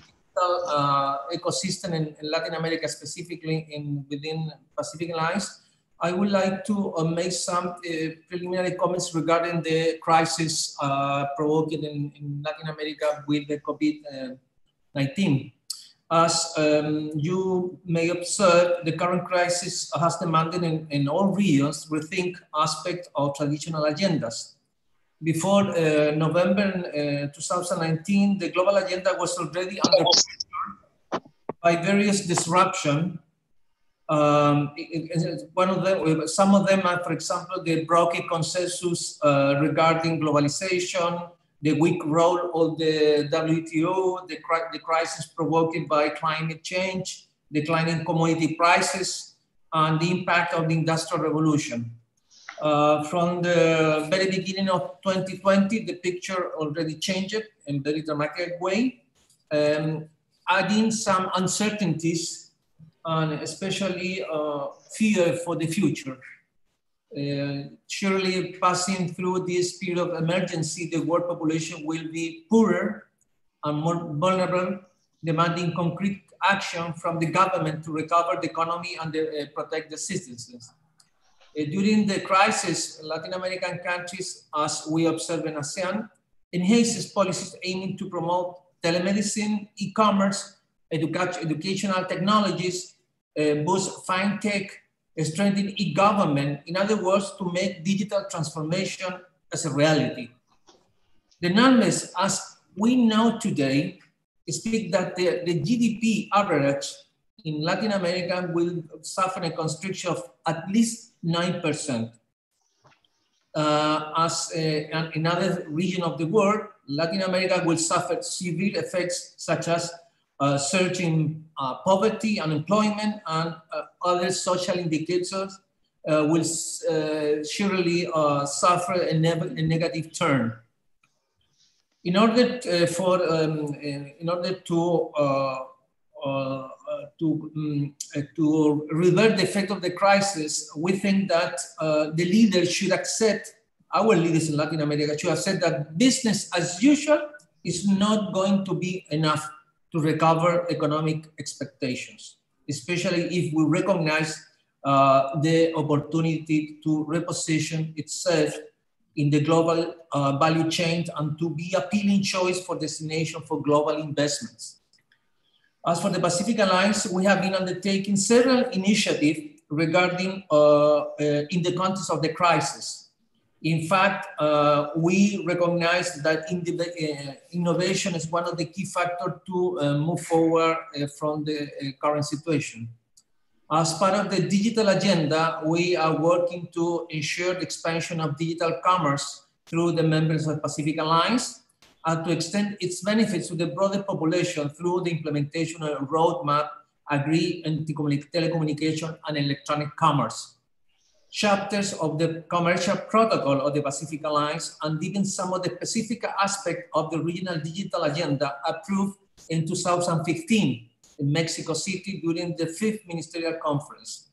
uh, ecosystem in, in, Latin America, specifically in within Pacific Alliance, I would like to uh, make some uh, preliminary comments regarding the crisis provoked in, in, Latin America with the COVID-19. As um, you may observe, the current crisis has demanded in, in all regions rethink aspects of traditional agendas. Before uh, November uh, 2019, the global agenda was already under pressure by various disruption. Um, it, it, one of them, some of them are, for example, the broken consensus uh, regarding globalization, the weak role of the WTO, the, the crisis provoked by climate change, declining commodity prices, and the impact of the Industrial Revolution. Uh, from the very beginning of 2020, the picture already changed in a very dramatic way, um, adding some uncertainties and especially uh, fear for the future. Uh, surely passing through this period of emergency, the world population will be poorer and more vulnerable, demanding concrete action from the government to recover the economy and the, uh, protect the citizens. Uh, during the crisis, Latin American countries, as we observe in ASEAN, enhances policies aiming to promote telemedicine, e-commerce, educa educational technologies, uh, boost fintech, strengthen e-government, in other words, to make digital transformation as a reality. The numbers, as we know today, speak that the, the GDP average in Latin America will suffer a constriction of at least 9%. Uh, as uh, in other region of the world, Latin America will suffer severe effects such as uh, surging uh, poverty, unemployment, and uh, other social indicators uh, will uh, surely uh, suffer a, a, negative turn. In order to, for um, in order to to um, to revert the effect of the crisis, we think that the leaders should accept our leaders in Latin America should accept that business as usual is not going to be enough to recover economic expectations, especially if we recognize uh, the opportunity to reposition itself in the global uh, value chain and to be appealing choice for destination for global investments. As for the Pacific Alliance, we have been undertaking several initiatives regarding uh, uh in the context of the crisis. In fact, uh, we recognize that in the, uh, innovation is one of the key factors to uh, move forward uh, from the uh, current situation. As part of the digital agenda, we are working to ensure the expansion of digital commerce through the members of Pacific Alliance and to extend its benefits to the broader population through the implementation of a roadmap agree in telecommunication and electronic commerce chapters of the commercial protocol of the Pacific Alliance and even some of the specific aspects of the regional digital agenda approved in 2015 in Mexico City during the fifth ministerial conference.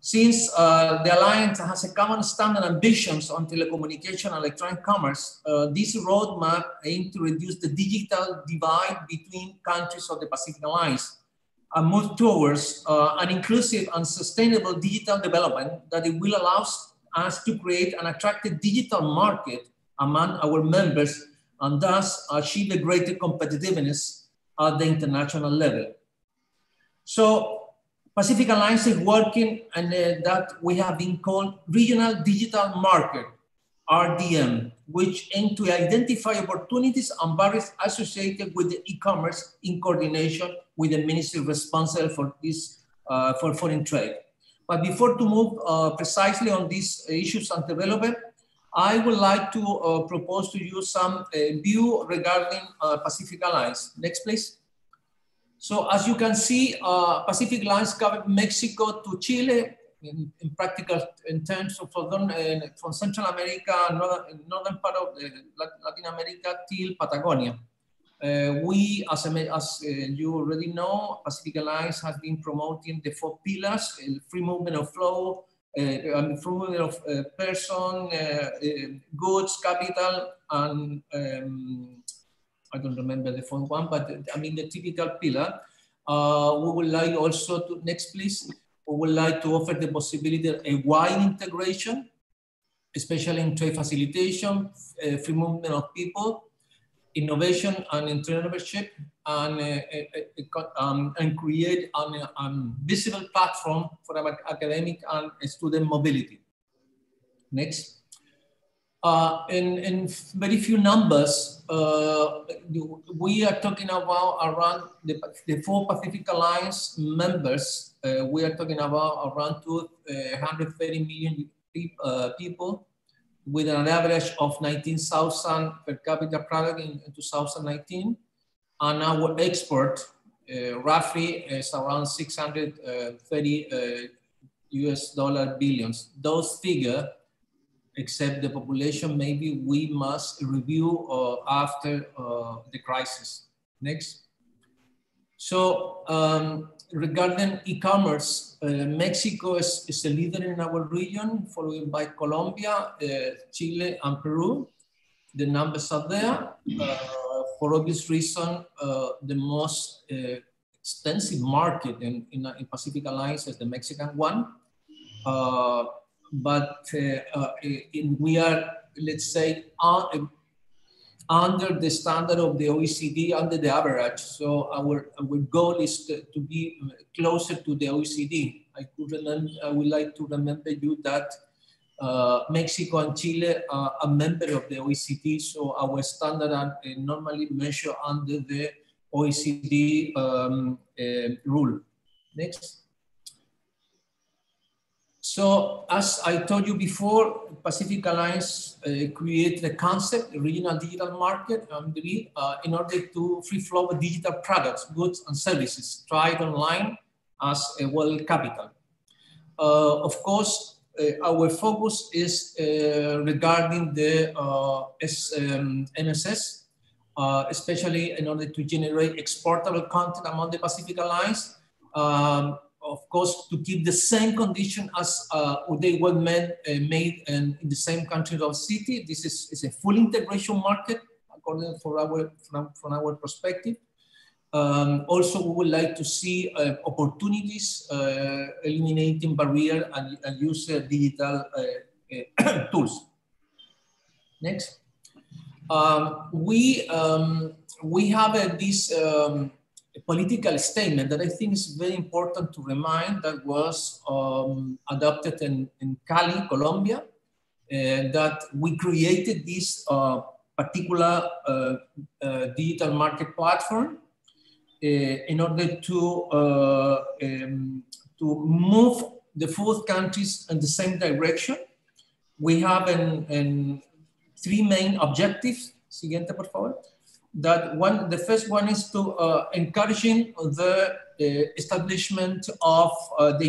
Since uh, the Alliance has a common standard ambitions on telecommunication and electronic commerce, uh, this roadmap aims to reduce the digital divide between countries of the Pacific Alliance and move towards uh, an inclusive and sustainable digital development that it will allow us to create an attractive digital market among our members and thus achieve a greater competitiveness at the international level. So Pacific Alliance is working and uh, that we have been called Regional Digital Market, RDM, which aim to identify opportunities and barriers associated with the e-commerce in coordination with the ministry responsible for this, uh, for foreign trade. But before to move uh, precisely on these issues and development, I would like to uh, propose to you some uh, view regarding uh, Pacific Alliance. Next, please. So as you can see, uh, Pacific Alliance covered Mexico to Chile in, in practical in terms of from, uh, from Central America, northern, northern part of Latin America till Patagonia. Uh, we, as, as uh, you already know, Pacific Alliance has been promoting the four pillars, uh, free movement of flow, uh, free movement of uh, person, uh, goods, capital, and um, I don't remember the fourth one, but I mean the typical pillar. we would like also to, next please, we would like to offer the possibility of a wide integration, especially in trade facilitation, free movement of people, innovation and entrepreneurship and, uh, um, and create an, an visible platform for academic and student mobility. Next. Uh, in, in very few numbers, uh, we are talking about around the, the four Pacific Alliance members, uh, we are talking about around 230 million uh, people with an average of 19,000 per capita product in, in 2019. And our export uh, roughly is around 630 uh, US dollar billions. Those figures, except the population, maybe we must review uh, after uh, the crisis. Next. So um, regarding e-commerce, uh, Mexico is, is, a leader in our region, followed by Colombia, uh, Chile, and Peru. The numbers are there. Uh, for obvious reason, uh, the most extensive market in, in, in, Pacific Alliance is the Mexican one. Uh, but in, we are, let's say, under the standard of the OECD, under the average. So our, our goal is to, to be closer to the OECD. I, could remember, I would like to remember you that uh, Mexico and Chile are a member of the OECD, so our standard are uh, normally measured under the OECD um, uh, rule. Next. So as I told you before, Pacific Alliance uh, created a concept, regional digital market, um, uh, in order to free flow digital products, goods and services, tried online as a world capital. Uh, of course, uh, our focus is uh, regarding the uh, S, um, especially in order to generate exportable content among the Pacific Alliance. Um, of course, to keep the same condition as uh, they were made, uh, made in, in, the same country or city. This is, is a full integration market, according for our, from, from our perspective. Um, also, we would like to see uh, opportunities, uh, eliminating barrier and, and use digital uh, uh, tools. Next. Um, we, um, we have this um, political statement that I think is very important to remind that was um, adopted in, in Cali, Colombia, uh, that we created this uh, particular uh, uh digital market platform uh, in order to, uh, um, to move the four countries in the same direction. We have an, an three main objectives. Siguiente, por favor that one, the first one is to uh, encouraging the uh, establishment of uh, the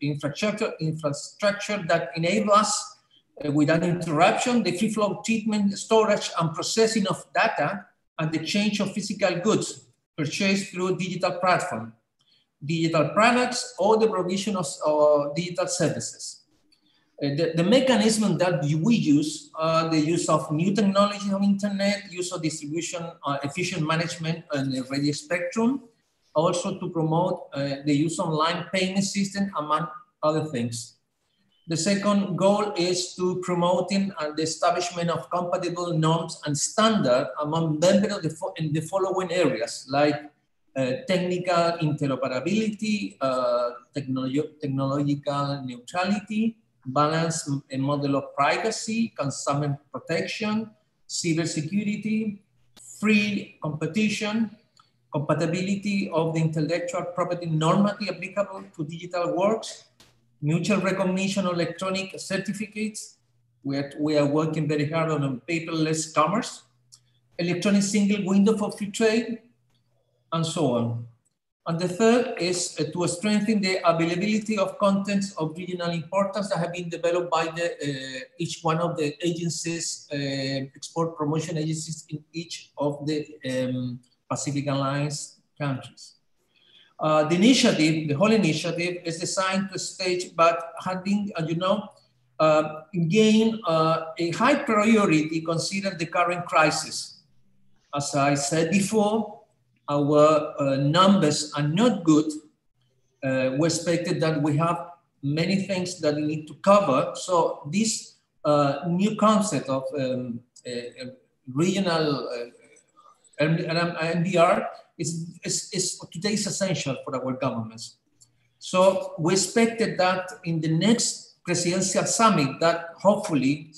infrastructure, infrastructure that enable us uh, without interruption, the free flow treatment, storage and processing of data and the change of physical goods purchased through digital platform. digital products, or the provision of uh, digital services. Uh, the, the mechanism that we use are the use of new technology on internet, use of distribution, uh, efficient management and the radio spectrum, also to promote uh, the use of online payment system, among other things. The second goal is to promoting the establishment of compatible norms and standards among members of the in the following areas, like uh, technical interoperability, uh, technological neutrality, balance a model of privacy, consumer protection, cybersecurity, free competition, compatibility of the intellectual property normative applicable to digital works, mutual recognition of electronic certificates. We are, we are working very hard on a paperless commerce, electronic single window for free trade, and so on. And the third is uh, to strengthen the availability of contents of regional importance that have been developed by the, uh, each one of the agencies, uh, export promotion agencies in each of the um, Pacific Alliance countries. Uh, the initiative, the whole initiative is designed to stage, but having, uh, you know, uh, gain uh, a high priority considering the current crisis. As I said before, our uh, numbers are not good. Uh, we expected that we have many things that we need to cover. So this new concept of um, regional MDR is, is, is today is essential for our governments. So we expected that in the next presidential summit that hopefully,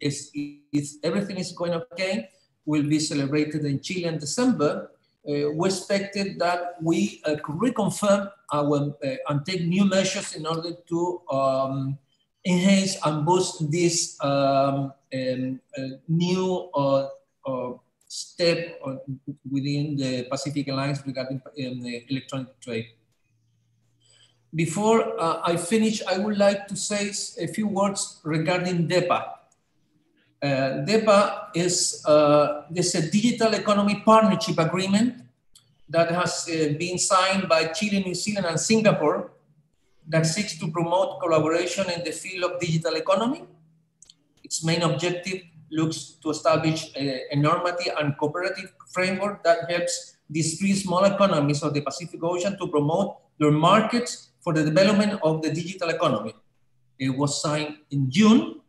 if, if everything is going okay, will be celebrated in Chile in December. Uh, we expected that we uh, could reconfirm our uh, and take new measures in order to um, enhance and boost this um, um, uh, new uh, uh, step within the Pacific Alliance regarding um, electronic trade. Before I finish, I would like to say a few words regarding DEPA. Uh, DEPA is uh, this a digital economy partnership agreement that has uh, been signed by Chile, New Zealand, and Singapore that seeks to promote collaboration in the field of digital economy. Its main objective looks to establish a, a normative and cooperative framework that helps these three small economies of the Pacific Ocean to promote their markets for the development of the digital economy. It was signed in June.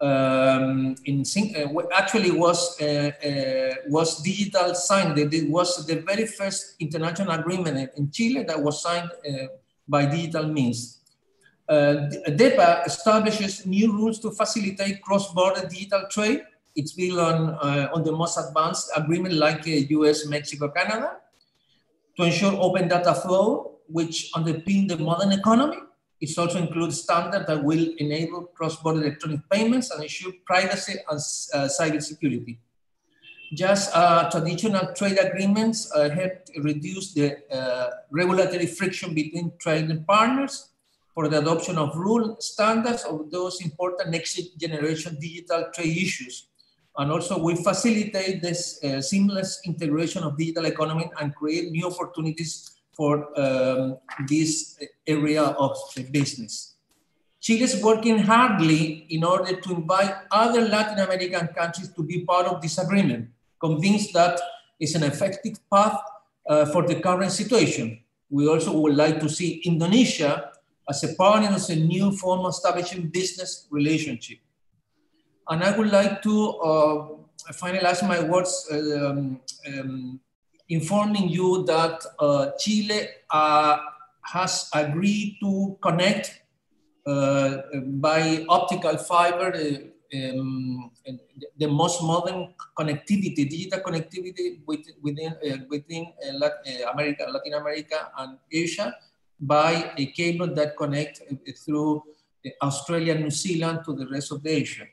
Um, in uh, actually was uh, uh, was digital signed. It was the very first international agreement in Chile that was signed by digital means. DEPA establishes new rules to facilitate cross-border digital trade. It's built on, on the most advanced agreement like US, Mexico, Canada, to ensure open data flow, which underpin the modern economy. It also includes standards that will enable cross-border electronic payments and ensure privacy and uh, cybersecurity. Just uh, traditional trade agreements uh, help reduce the uh, regulatory friction between trading partners for the adoption of rule standards of those important next generation digital trade issues. And also we facilitate this uh, seamless integration of digital economy and create new opportunities for um, this area of business. Chile is working hardly in order to invite other Latin American countries to be part of this agreement, convinced that it's an effective path uh, for the current situation. We also would like to see Indonesia as a partner as a new form of establishing business relationship. And I would like to uh, finalize my words um, um, informing you that uh, Chile uh, has agreed to connect uh, by optical fiber um, the most modern connectivity, digital connectivity within, uh, within uh, Latin America, Latin America and Asia by a cable that connects through Australia, New Zealand to the rest of Asia.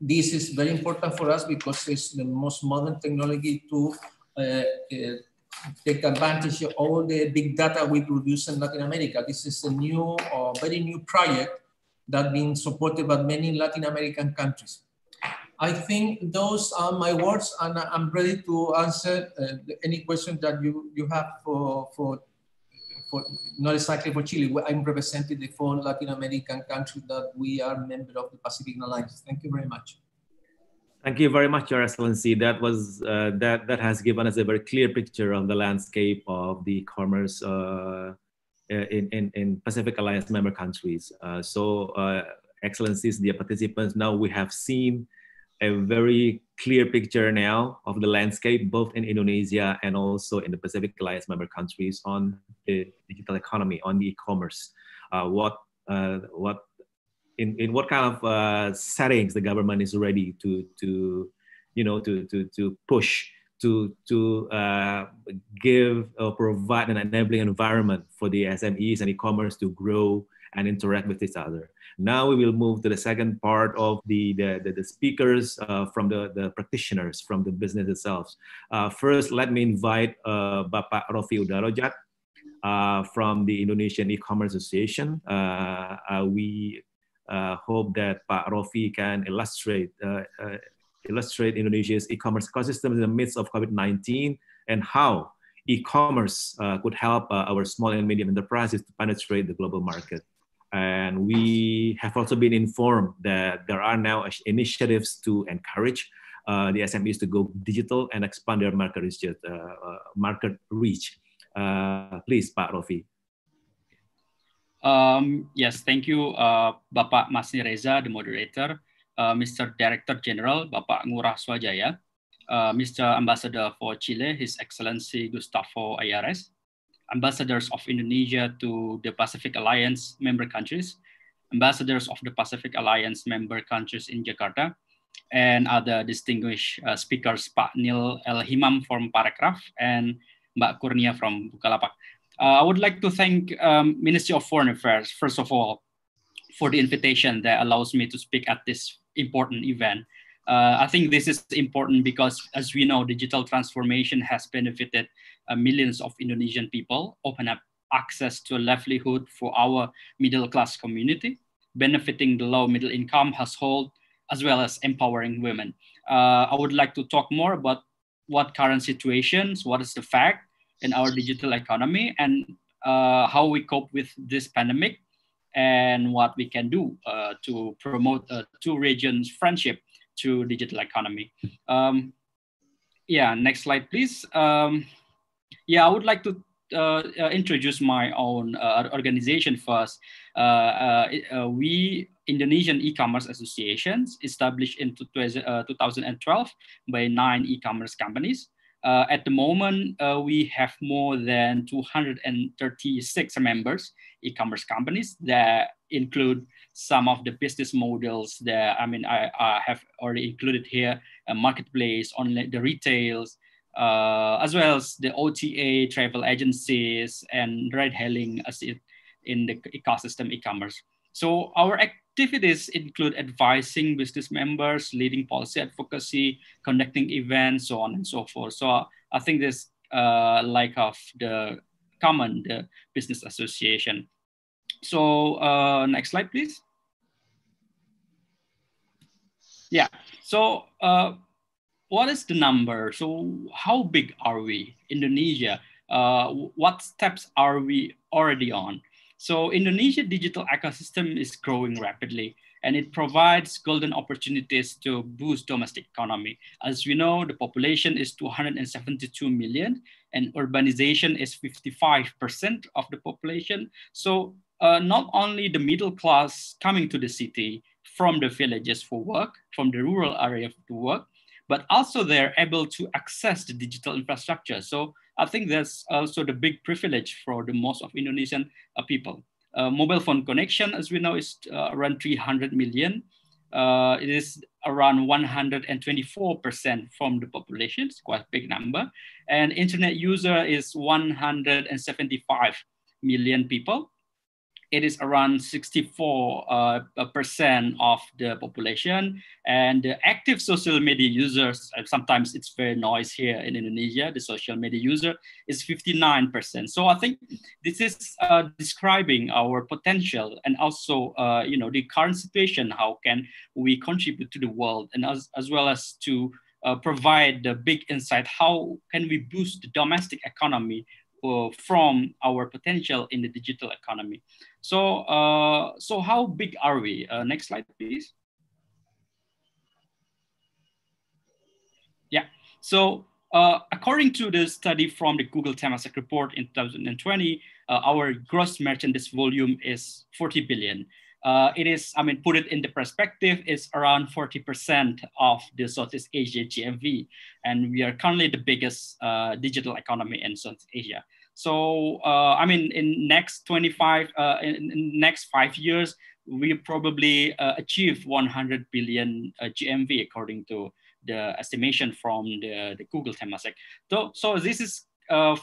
This is very important for us because it's the most modern technology to uh, uh, take advantage of all the big data we produce in Latin America. This is a new, uh, very new project that been supported by many Latin American countries. I think those are my words and I'm ready to answer uh, any questions that you, you have for, for for not exactly for Chile. I'm representing the four Latin American countries that we are member of the Pacific Alliance. Thank you very much. Thank you very much, Your Excellency. That was uh, that that has given us a very clear picture of the landscape of the commerce uh, in, in, in Pacific Alliance member countries. Uh, so, uh, Excellencies, dear participants, now we have seen a very clear picture now of the landscape, both in Indonesia and also in the Pacific Alliance member countries on the digital economy, on the e-commerce. Uh, what, uh, what, in, in what kind of uh, settings the government is ready to, to you know, to, to, to push, to, to uh, give or provide an enabling environment for the SMEs and e-commerce to grow and interact with each other. Now we will move to the second part of the, the, the, the speakers uh, from the, the practitioners from the business itself. Uh, first, let me invite uh, Bapak Rofi Uddarojat uh, from the Indonesian E-Commerce Association. Uh, uh, we hope that Pak Rofi can illustrate illustrate Indonesia's e-commerce ecosystem in the midst of COVID-19 and how e-commerce uh, could help uh, our small and medium enterprises to penetrate the global market. And we have also been informed that there are now initiatives to encourage uh, the SMEs to go digital and expand their market reach. Uh, uh, market reach. Uh, please, Pak Rofi. Um, yes, thank you, uh, Bapak Masni Reza, the moderator, uh, Mr. Director General, Bapak Ngurah Swajaya, Mr. Ambassador for Chile, His Excellency Gustavo Ayares, ambassadors of Indonesia to the Pacific Alliance member countries, ambassadors of the Pacific Alliance member countries in Jakarta, and other distinguished uh, speakers, Pak Neil El Himam from Parekraf and Mbak Kurnia from Bukalapak. Uh, I would like to thank um, Ministry of Foreign Affairs, first of all, for the invitation that allows me to speak at this important event. Uh, I think this is important because, as we know, digital transformation has benefited uh, millions of Indonesian people, open up access to a livelihood for our middle class community, benefiting the low middle income household, as well as empowering women. Uh, I would like to talk more about what current situations, what is the fact in our digital economy, and uh, how we cope with this pandemic, and what we can do uh, to promote uh, two regions' friendship to digital economy. Um, yeah, next slide, please. Um, yeah, I would like to uh, uh, introduce my own uh, organization first. We Indonesian e-commerce associations established in 2012 by nine e-commerce companies. Uh, at the moment, uh, we have more than 236 members e-commerce companies that include some of the business models that I mean I, I have already included here: a marketplace, online the retails, uh, as well as the OTA travel agencies and ride-hailing as it in the ecosystem e-commerce. So our activities include advising business members, leading policy advocacy, conducting events, so on and so forth. So I think this uh, like of the common the business association. So uh, next slide, please. Yeah, so uh, what is the number? So how big are we, Indonesia? Uh, what steps are we already on? So Indonesia digital ecosystem is growing rapidly and it provides golden opportunities to boost domestic economy. As we know, the population is 272 million and urbanization is 55% of the population. So uh, not only the middle class coming to the city from the villages for work, from the rural area to work, but also they're able to access the digital infrastructure. So I think that's also the big privilege for the most of Indonesian uh, people. Uh, mobile phone connection, as we know, is uh, around 300 million. Uh, it is around 124% from the population, it's quite a big number. And internet user is 175 million people it is around 64 uh, percent of the population and the active social media users sometimes it's very noise here in indonesia the social media user is 59 percent so i think this is uh, describing our potential and also uh, you know the current situation how can we contribute to the world and as, as well as to uh, provide the big insight how can we boost the domestic economy uh, from our potential in the digital economy. So, uh, so how big are we? Uh, next slide, please. Yeah, so uh, according to the study from the Google Temasek report in 2020, uh, our gross merchandise volume is 40 billion. Uh, it is, I mean, put it into perspective, it's around 40% of the Southeast Asia GMV. And we are currently the biggest uh, digital economy in Southeast Asia. So, uh, I mean, in next 25, uh, in, in, next five years, we probably uh, achieve 100 billion uh, GMV according to the estimation from the, the Google Temasek. So, so this is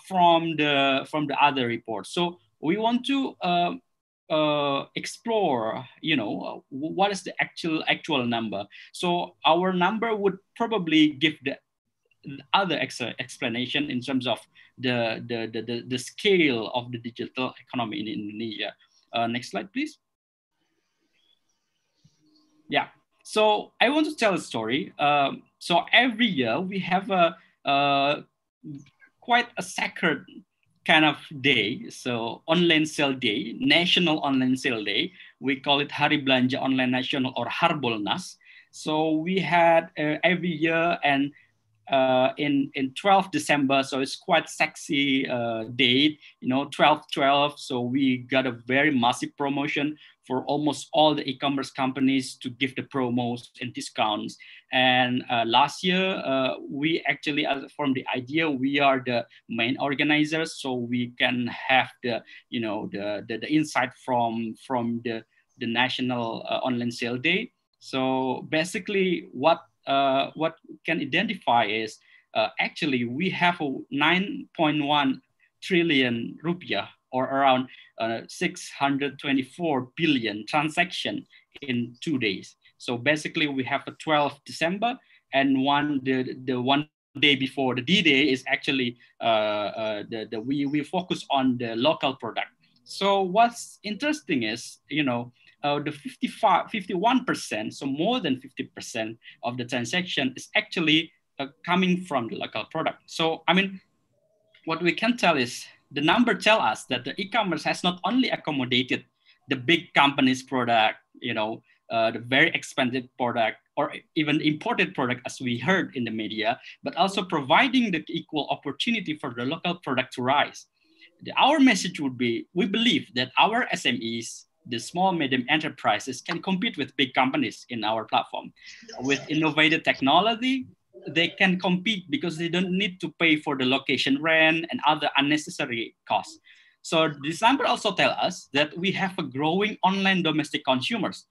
from the from the other report. So we want to uh, explore, you know, uh, what is the actual actual number. So our number would probably give the other ex explanation in terms of the, the, the, the, the scale of the digital economy in Indonesia. Uh, next slide, please. Yeah, so I want to tell a story. Um, so every year we have a, uh, quite a sacred kind of day. So online sale day, national online sale day. We call it Hari Belanja Online Nasional or Harbolnas. So we had uh, every year and uh, in in 12 December, so it's quite sexy uh, date, you know, 12 12. So we got a very massive promotion for almost all the e-commerce companies to give the promos and discounts. And uh, last year, uh, we actually, from the idea, we are the main organizers, so we can have the, you know, the the, the insight from from the the national uh, online sale day. So basically, what uh, what can identify is uh, actually we have a 9.1 trillion rupiah or around uh, 624 billion transaction in two days. So basically we have a 12 December and one the, the one day before the D-Day is actually uh, uh, the, the we, we focus on the local product. So what's interesting is, you know, uh, the 55, 51%, so more than 50% of the transaction is actually uh, coming from the local product. So, I mean, what we can tell is the number tell us that the e-commerce has not only accommodated the big companies product, you know, uh, the very expensive product or even imported product as we heard in the media, but also providing the equal opportunity for the local product to rise. The, our message would be, we believe that our SMEs the small medium enterprises can compete with big companies in our platform. With innovative technology they can compete because they don't need to pay for the location rent and other unnecessary costs. So this number also tell us that we have a growing online domestic consumers.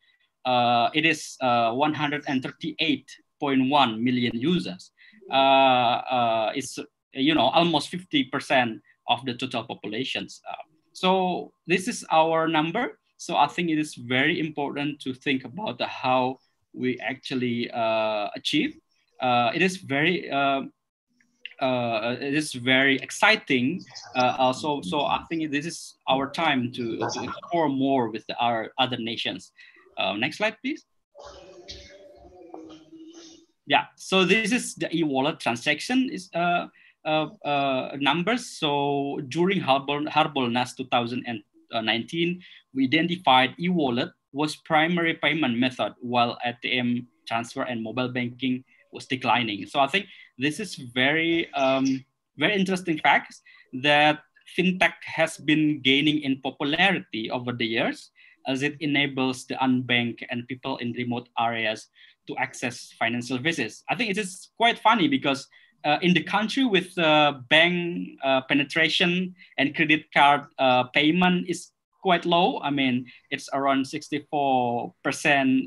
Uh, it is uh, 138.1 million users. Uh, uh, it's you know almost 50% of the total populations. Uh, so this is our number so I think it is very important to think about the, how we actually uh, achieve. Uh, it is very uh, uh it is very exciting. Uh, also, so I think this is our time to, to explore more with our other nations. Uh, next slide, please. Yeah, so this is the e-wallet transaction is uh, uh, uh, numbers. So during Harbour, Harbol, Harbolnas 2019, we identified e-wallet was primary payment method while ATM transfer and mobile banking was declining. So I think this is very, um, very interesting facts that fintech has been gaining in popularity over the years as it enables the unbanked and people in remote areas to access financial services. I think it is quite funny because uh, in the country with uh, bank uh, penetration and credit card uh, payment is quite low. I mean, it's around 64%.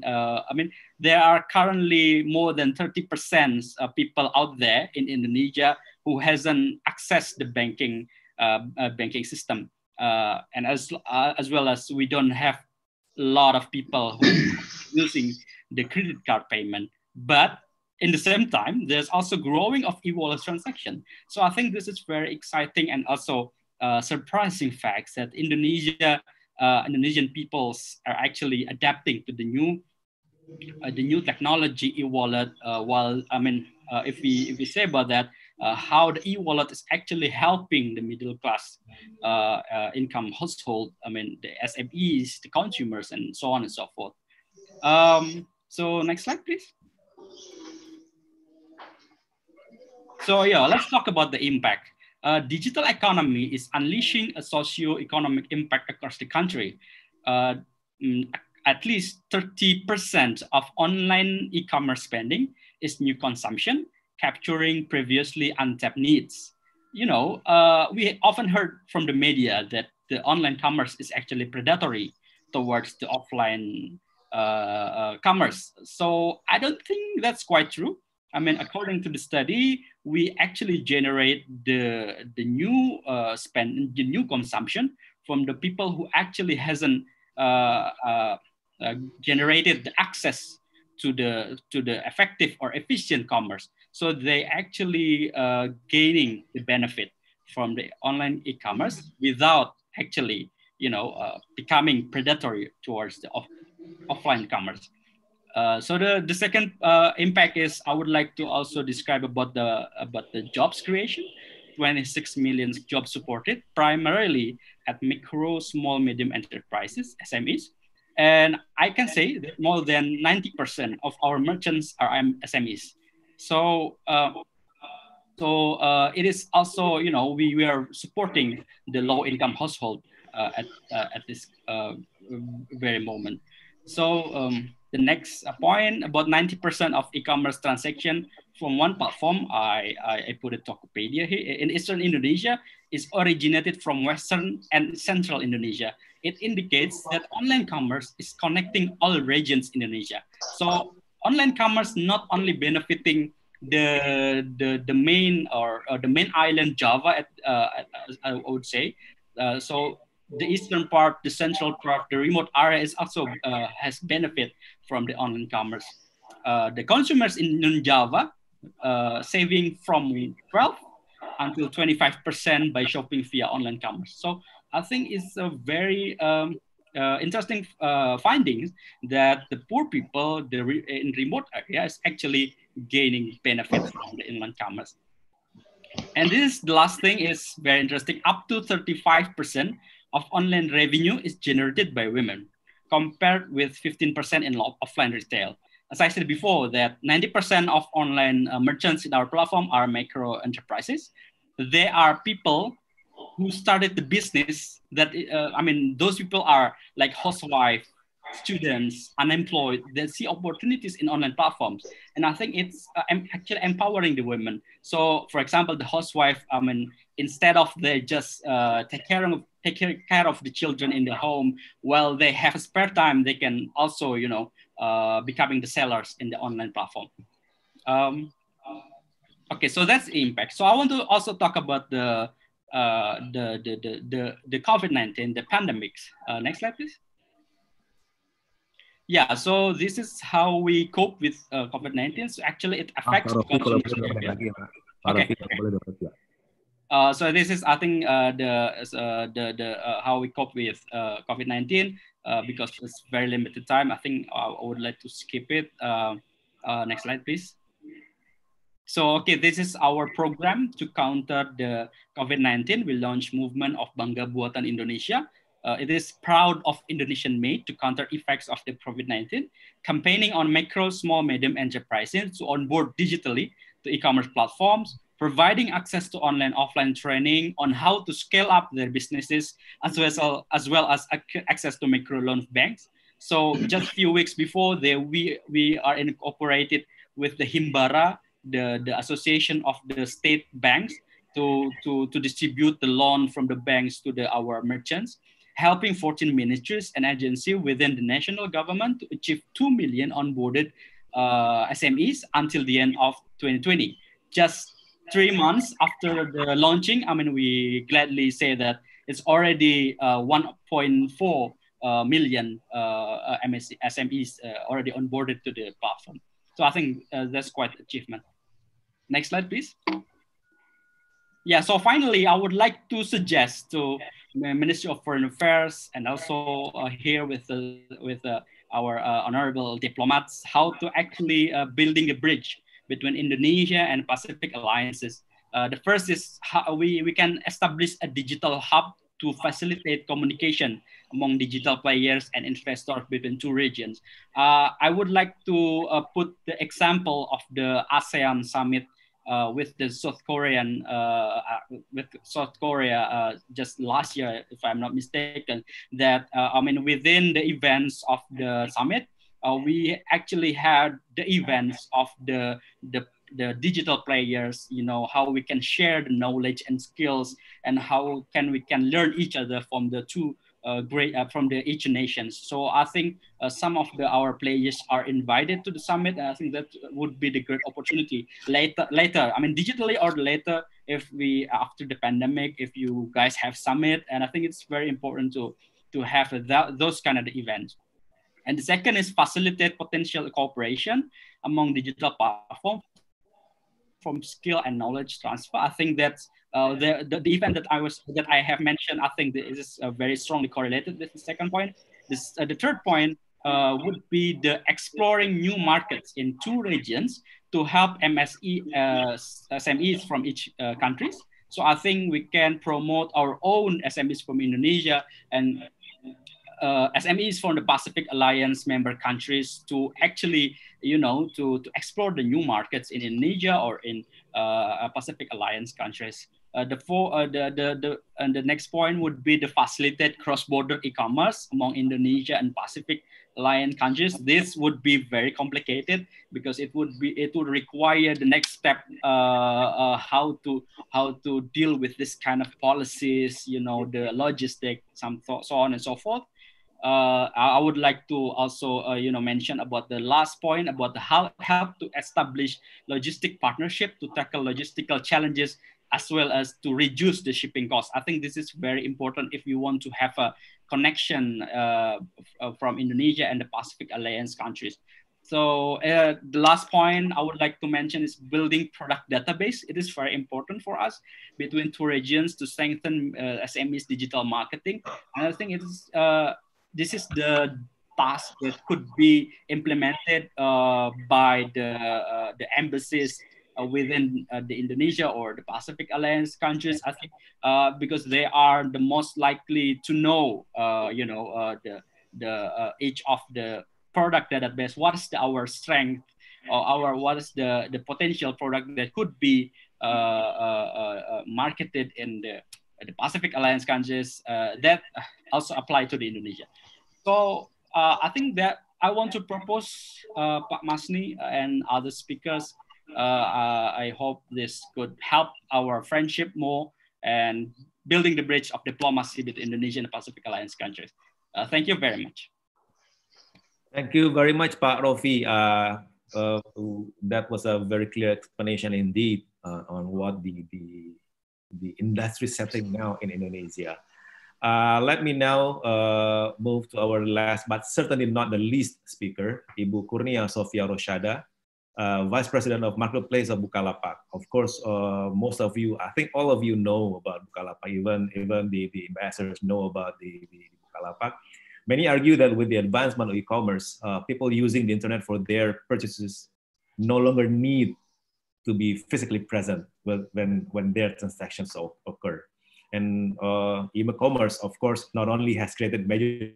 Uh, I mean, there are currently more than 30% of people out there in Indonesia who hasn't accessed the banking uh, uh, banking system. Uh, and as, uh, as well as we don't have a lot of people who using the credit card payment. But in the same time, there's also growing of e-wallet transaction. So I think this is very exciting and also uh, surprising facts that Indonesia, uh, Indonesian peoples are actually adapting to the new, uh, the new technology e-wallet. Uh, while I mean, uh, if we if we say about that, uh, how the e-wallet is actually helping the middle class income household. I mean, the SMEs, the consumers, and so on and so forth. Um, so next slide, please. So yeah, let's talk about the impact. Uh, digital economy is unleashing a socio-economic impact across the country. Uh, mm, at least 30% of online e-commerce spending is new consumption, capturing previously untapped needs. You know, uh, we often heard from the media that the online commerce is actually predatory towards the offline uh, uh, commerce. So I don't think that's quite true. I mean, according to the study, we actually generate the, the new uh, spend, the new consumption from the people who actually hasn't uh, uh, uh, generated the access to the, to the effective or efficient commerce. So they actually uh, gaining the benefit from the online e-commerce without actually, you know, uh, becoming predatory towards the off offline commerce. Uh, so the, the second uh, impact is I would like to also describe about the about the jobs creation. 26 million jobs supported, primarily at micro, small, medium enterprises, SMEs. And I can say that more than 90% of our merchants are SMEs. So, uh, so uh, it is also, you know, we, we are supporting the low income household uh, at, at this very moment. So um, the next point, about 90% of e-commerce transaction from one platform, I, I, I put it Tokopedia here, in Eastern Indonesia, is originated from Western and Central Indonesia. It indicates that online commerce is connecting all regions in Indonesia. So online commerce not only benefiting the the, the main or, or the main island Java, at, uh, I would say. Uh, so the eastern part, the central part, the remote area is also uh, has benefit from the online commerce. Uh, the consumers in non-Java uh, saving from 12 until 25% by shopping via online commerce. So I think it's a very um, uh, interesting uh, findings that the poor people the re in remote areas actually gaining benefits from the online commerce. And this the last thing is very interesting. Up to 35% of online revenue is generated by women, compared with 15% in offline retail. As I said before, that 90% of online uh, merchants in our platform are micro enterprises. They are people who started the business that, uh, I mean, those people are like housewife, students, unemployed, they see opportunities in online platforms. And I think it's uh, actually empowering the women. So for example, the housewife, I mean, instead of they just uh, take care of take care of the children in the home, while they have spare time, they can also, you know, uh, becoming the sellers in the online platform. Um, okay, so that's impact. So I want to also talk about the uh, the, the, the, the, the COVID-19, the pandemics. Uh, next slide, please. Yeah, so this is how we cope with uh, COVID-19. So actually it affects ah, okay. okay. Uh, so this is, I think, uh, the uh, the the uh, how we cope with uh, COVID-19 uh, because it's very limited time. I think I would like to skip it. next slide, please. So, okay, this is our program to counter the COVID-19. We launch movement of Bangga Buatan Indonesia uh, it is proud of Indonesian made to counter effects of the COVID-19, campaigning on micro, small, medium enterprises to onboard digitally to e-commerce platforms, providing access to online, offline training on how to scale up their businesses, as well as, as, well as access to micro loan banks. So just a few weeks before, there, we, we are incorporated with the Himbara, the, the association of the state banks, to, to, to distribute the loan from the banks to the, our merchants helping 14 ministries and agencies within the national government to achieve 2 million onboarded uh, SMEs until the end of 2020. Just three months after the launching, I mean, we gladly say that it's already uh, 1.4 uh, million uh, MSC, SMEs uh, already onboarded to the platform. So I think uh, that's quite achievement. Next slide, please. Yeah, so finally, I would like to suggest to the Ministry of Foreign Affairs and also uh, here with uh, with uh, our uh, honorable diplomats how to actually uh, building a bridge between Indonesia and Pacific alliances Uh, the first is how we, we can establish a digital hub to facilitate communication among digital players and investors between two regions. I would like to put the example of the ASEAN summit uh, with the South Korean uh, uh, with South Korea uh, just last year, if I'm not mistaken. That I mean, within the events of the summit, we actually had the events of the the the digital players you know how we can share the knowledge and skills and how can we can learn each other from the two uh, great uh, from the each nations. So i think uh, some of the our players are invited to the summit. I think that would be the great opportunity. Later later i mean digitally or later if we after the pandemic if you guys have summit and i think it's very important to to have that, those kind of events. And the second is facilitate potential cooperation among digital platforms from skill and knowledge transfer. I think that uh, the, the, event that I was that I have mentioned, I think this is uh, very strongly correlated with the second point. This uh, the third point uh, would be the exploring new markets in two regions to help MSE uh, SMEs from each uh, countries. So I think we can promote our own SMEs from Indonesia and uh, SMEs from the Pacific Alliance member countries to actually, you know, to, to explore the new markets in Indonesia or in uh, Pacific Alliance countries. Uh, the, four, uh, the, the, the, and the next point would be the facilitate cross-border e-commerce among Indonesia and Pacific Alliance countries. This would be very complicated because it would be it would require the next step uh, uh, how to how to deal with this kind of policies, you know, the logistic, some so on and so forth uh, I would like to also uh, you know mention about the last point about the how help to establish logistic partnership to tackle logistical challenges as well as to reduce the shipping cost. I think this is very important if you want to have a connection uh, from Indonesia and the Pacific Alliance countries. So uh, the last point I would like to mention is building product database. It is very important for us between two regions to strengthen uh, SMEs digital marketing. Think it is uh, this is the task that could be implemented uh, by the uh, the embassies within uh, the Indonesia or the Pacific Alliance countries. I think uh, because they are the most likely to know, uh, you know, the the each of the product database. What is the, our strength or our what is the the potential product that could be marketed in the the Pacific Alliance countries that also apply to the Indonesia. So uh, I think that I want to propose uh, Pak Masni and other speakers. Uh, uh, I hope this could help our friendship more and building the bridge of diplomacy between Indonesia and Pacific Alliance countries. Uh, thank you very much. Thank you very much, Pak Rofi. Uh, that was a very clear explanation indeed on what the, the, the industry setting now in Indonesia. Uh, let me now uh, move to our last, but certainly not the least speaker, Ibu Kurnia Sofia Roshada, uh, Vice President of Marketplace of Bukalapak. Of course, uh, most of you, I think all of you know about Bukalapak, even, even the, the ambassadors know about the, the Bukalapak. Many argue that with the advancement of e-commerce, uh, people using the internet for their purchases no longer need to be physically present when, when their transactions occur. And uh, e-commerce, of course, not only has created major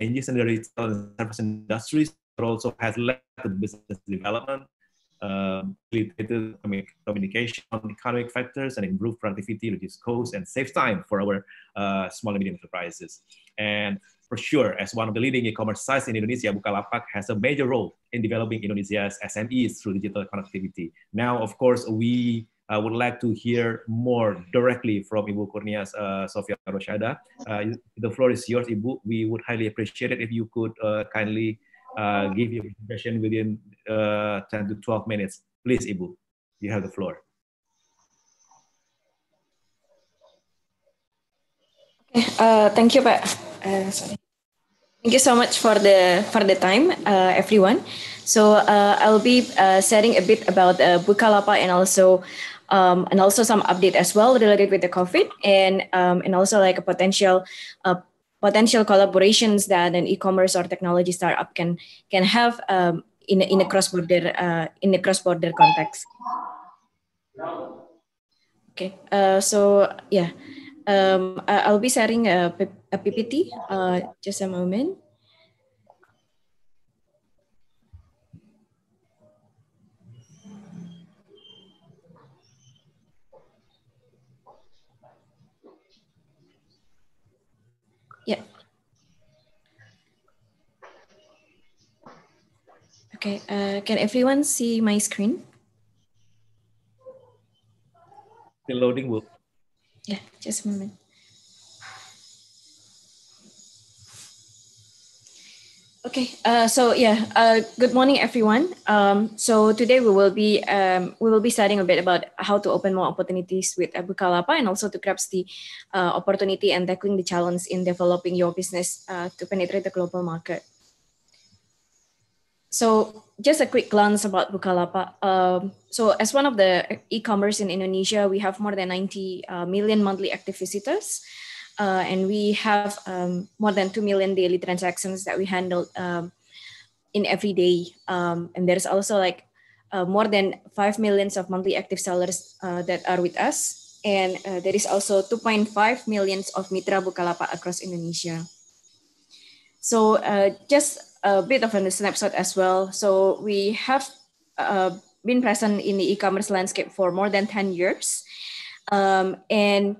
changes in the retail and service industries, but also has led to business development, uh, communication on economic factors, and improved productivity, reduce costs, and save time for our uh, small and medium enterprises. And for sure, as one of the leading e-commerce sites in Indonesia, Bukalapak has a major role in developing Indonesia's SMEs through digital connectivity. Now, of course, we I would like to hear more directly from Ibu Kurnia uh, Sofia Roshada. Uh, the floor is yours, Ibu. We would highly appreciate it if you could uh, kindly uh, give your presentation within uh, 10 to 12 minutes. Please, Ibu, you have the floor. Okay, uh, thank you, Pak. sorry. Thank you so much for the for the time, everyone. So I'll be sharing a bit about uh, Bukalapak and also um, and also some update as well related with the COVID and um, and also like a potential uh, potential collaborations that an e-commerce or technology startup can can have um, in a, in a cross border uh, in a cross border context. Okay, uh, so yeah, um, I'll be sharing a, a PPT. Uh, just a moment. Yeah. Okay, uh, can everyone see my screen? Still loading, Will. Yeah, just a moment. Okay, uh, so yeah, uh, good morning, everyone. Um, so today we will be um, we will be studying a bit about how to open more opportunities with Bukalapak and also to grasp the uh, opportunity and tackling the challenge in developing your business uh, to penetrate the global market. So just a quick glance about Bukalapak. Um, so as one of the e-commerce in Indonesia, we have more than 90 uh, million monthly active visitors. Uh, and we have um, more than 2 million daily transactions that we handle um, in every day. Um, and there's also like uh, more than 5 millions of monthly active sellers uh, that are with us. And uh, there is also 2.5 millions of Mitra Bukalapak across Indonesia. So uh, just a bit of a snapshot as well. So we have uh, been present in the e-commerce landscape for more than 10 years. Um, and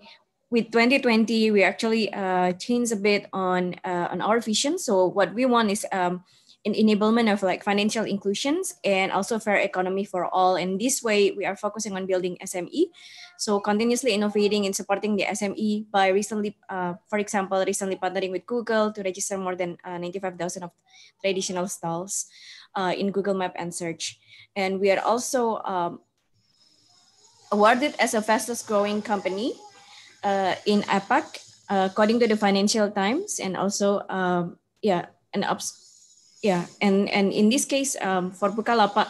with 2020, we actually uh, changed a bit on uh, on our vision. So what we want is um, an enablement of like financial inclusions and also fair economy for all. And this way, we are focusing on building SME. So continuously innovating and supporting the SME by recently, uh, for example, recently partnering with Google to register more than uh, 95,000 of traditional stalls uh, in Google Map and search. And we are also um, awarded as a fastest growing company in APAC, uh, according to the Financial Times, and also um, yeah, and ups, yeah, and and in this case um, for Bukalapak,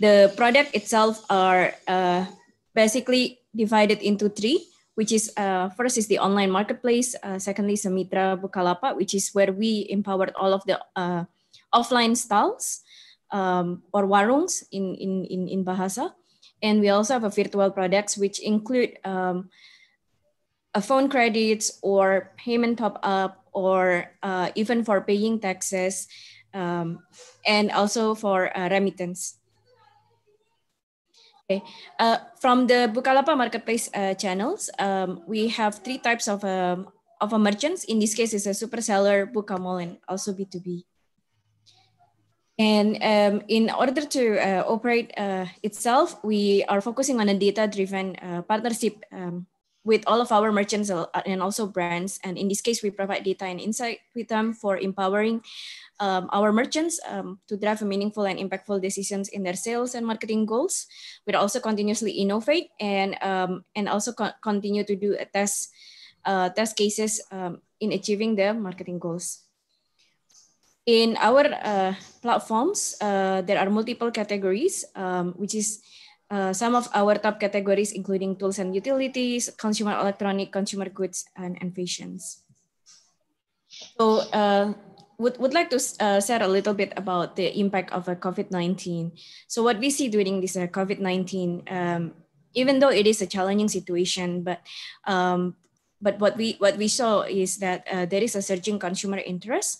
the product itself are uh, basically divided into three. Which is uh, first is the online marketplace, uh, secondly is Mitra Bukalapak, which is where we empowered all of the uh, offline stalls um, or warungs in, in, in, in Bahasa. And we also have a virtual products, which include um, a phone credits or payment top up or uh, even for paying taxes um, and also for uh, remittance. Okay. Uh, from the Bukalapak marketplace uh, channels, um, we have three types of, um, of a merchants. In this case, it's a super seller, Bukamall, and also B2B. And um, in order to uh, operate uh, itself, we are focusing on a data-driven partnership um, with all of our merchants and also brands. And in this case, we provide data and insight with them for empowering um, our merchants um, to drive meaningful and impactful decisions in their sales and marketing goals. We also continuously innovate and um, and also co continue to do a test uh, test cases um, in achieving the marketing goals. In our uh, platforms, uh, there are multiple categories, um, which is uh, some of our top categories, including tools and utilities, consumer electronic, consumer goods, and, and fashions. So uh, would, would like to uh, share a little bit about the impact of uh, COVID-19. So what we see during this uh, COVID-19, um, even though it is a challenging situation, but um, but what we what we saw is that uh, there is a surging consumer interest.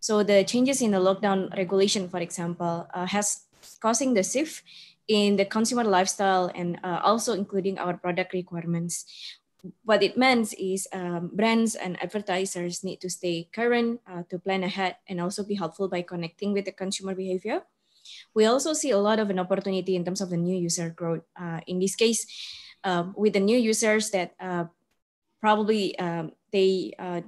So the changes in the lockdown regulation, for example, uh, has causing the shift in the consumer lifestyle and uh, also including our product requirements. What it means is um, brands and advertisers need to stay current uh, to plan ahead and also be helpful by connecting with the consumer behavior. We also see a lot of an opportunity in terms of the new user growth. Uh, in this case, um, with the new users that uh, probably um, they uh,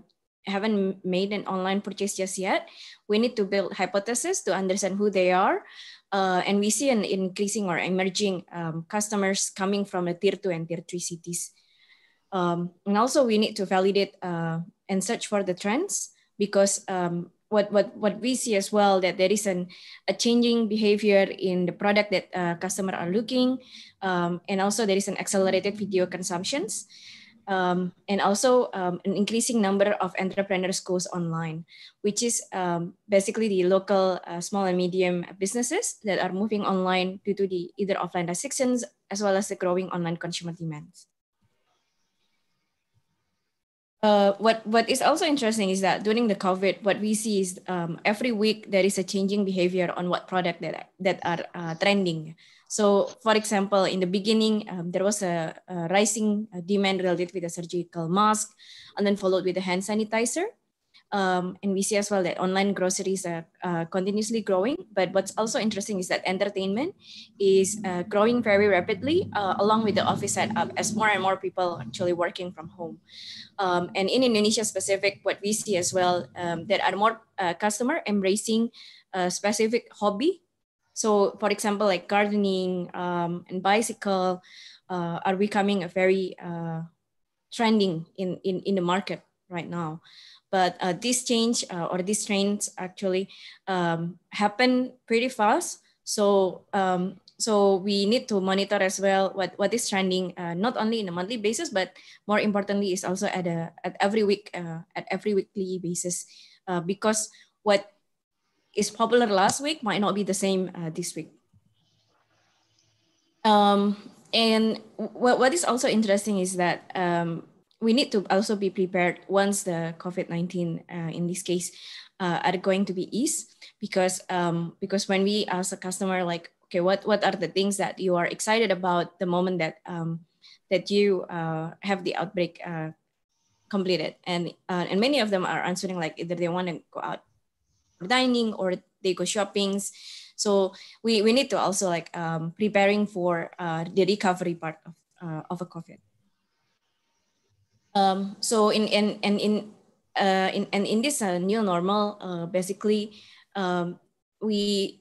haven't made an online purchase just yet, we need to build hypotheses to understand who they are, uh, and we see an increasing or emerging um, customers coming from the tier two and tier three cities. Um, and also we need to validate uh, and search for the trends because um, what, what, what we see as well that there is an, a changing behavior in the product that uh, customer are looking. Um, and also there is an accelerated video consumptions um, and also um, an increasing number of entrepreneurs goes online, which is um, basically the local uh, small and medium businesses that are moving online due to the either offline restrictions as well as the growing online consumer demands. Uh, what what is also interesting is that during the COVID, what we see is um, every week there is a changing behavior on what product that that are uh, trending. So, for example, in the beginning, um, there was a, a rising uh, demand related with the surgical mask, and then followed with the hand sanitizer. Um, and we see as well that online groceries are uh, continuously growing. But what's also interesting is that entertainment is uh, growing very rapidly uh, along with the office setup as more and more people actually working from home. Um, and in Indonesia specific, what we see as well, um, there are more uh, customer embracing a specific hobby. So for example, like gardening um, and bicycle uh, are becoming a very uh, trending in, in, in the market right now but uh, this change uh, or these trends actually um, happen pretty fast. So um, so we need to monitor as well what, what is trending uh, not only in a monthly basis but more importantly is also at a at every week uh, at every weekly basis because what is popular last week might not be the same uh, this week. Um, and what, what is also interesting is that um, we need to also be prepared once the COVID-19, uh, in this case, uh, are going to be eased because um, because when we ask a customer like, okay, what what are the things that you are excited about the moment that um, that you uh, have the outbreak uh, completed, and uh, and many of them are answering like either they want to go out dining or they go shoppings. So we, we need to also like um, preparing for uh, the recovery part of, uh, of a COVID. Um, so in in and in uh, in and in this uh, new normal, uh, basically, um, we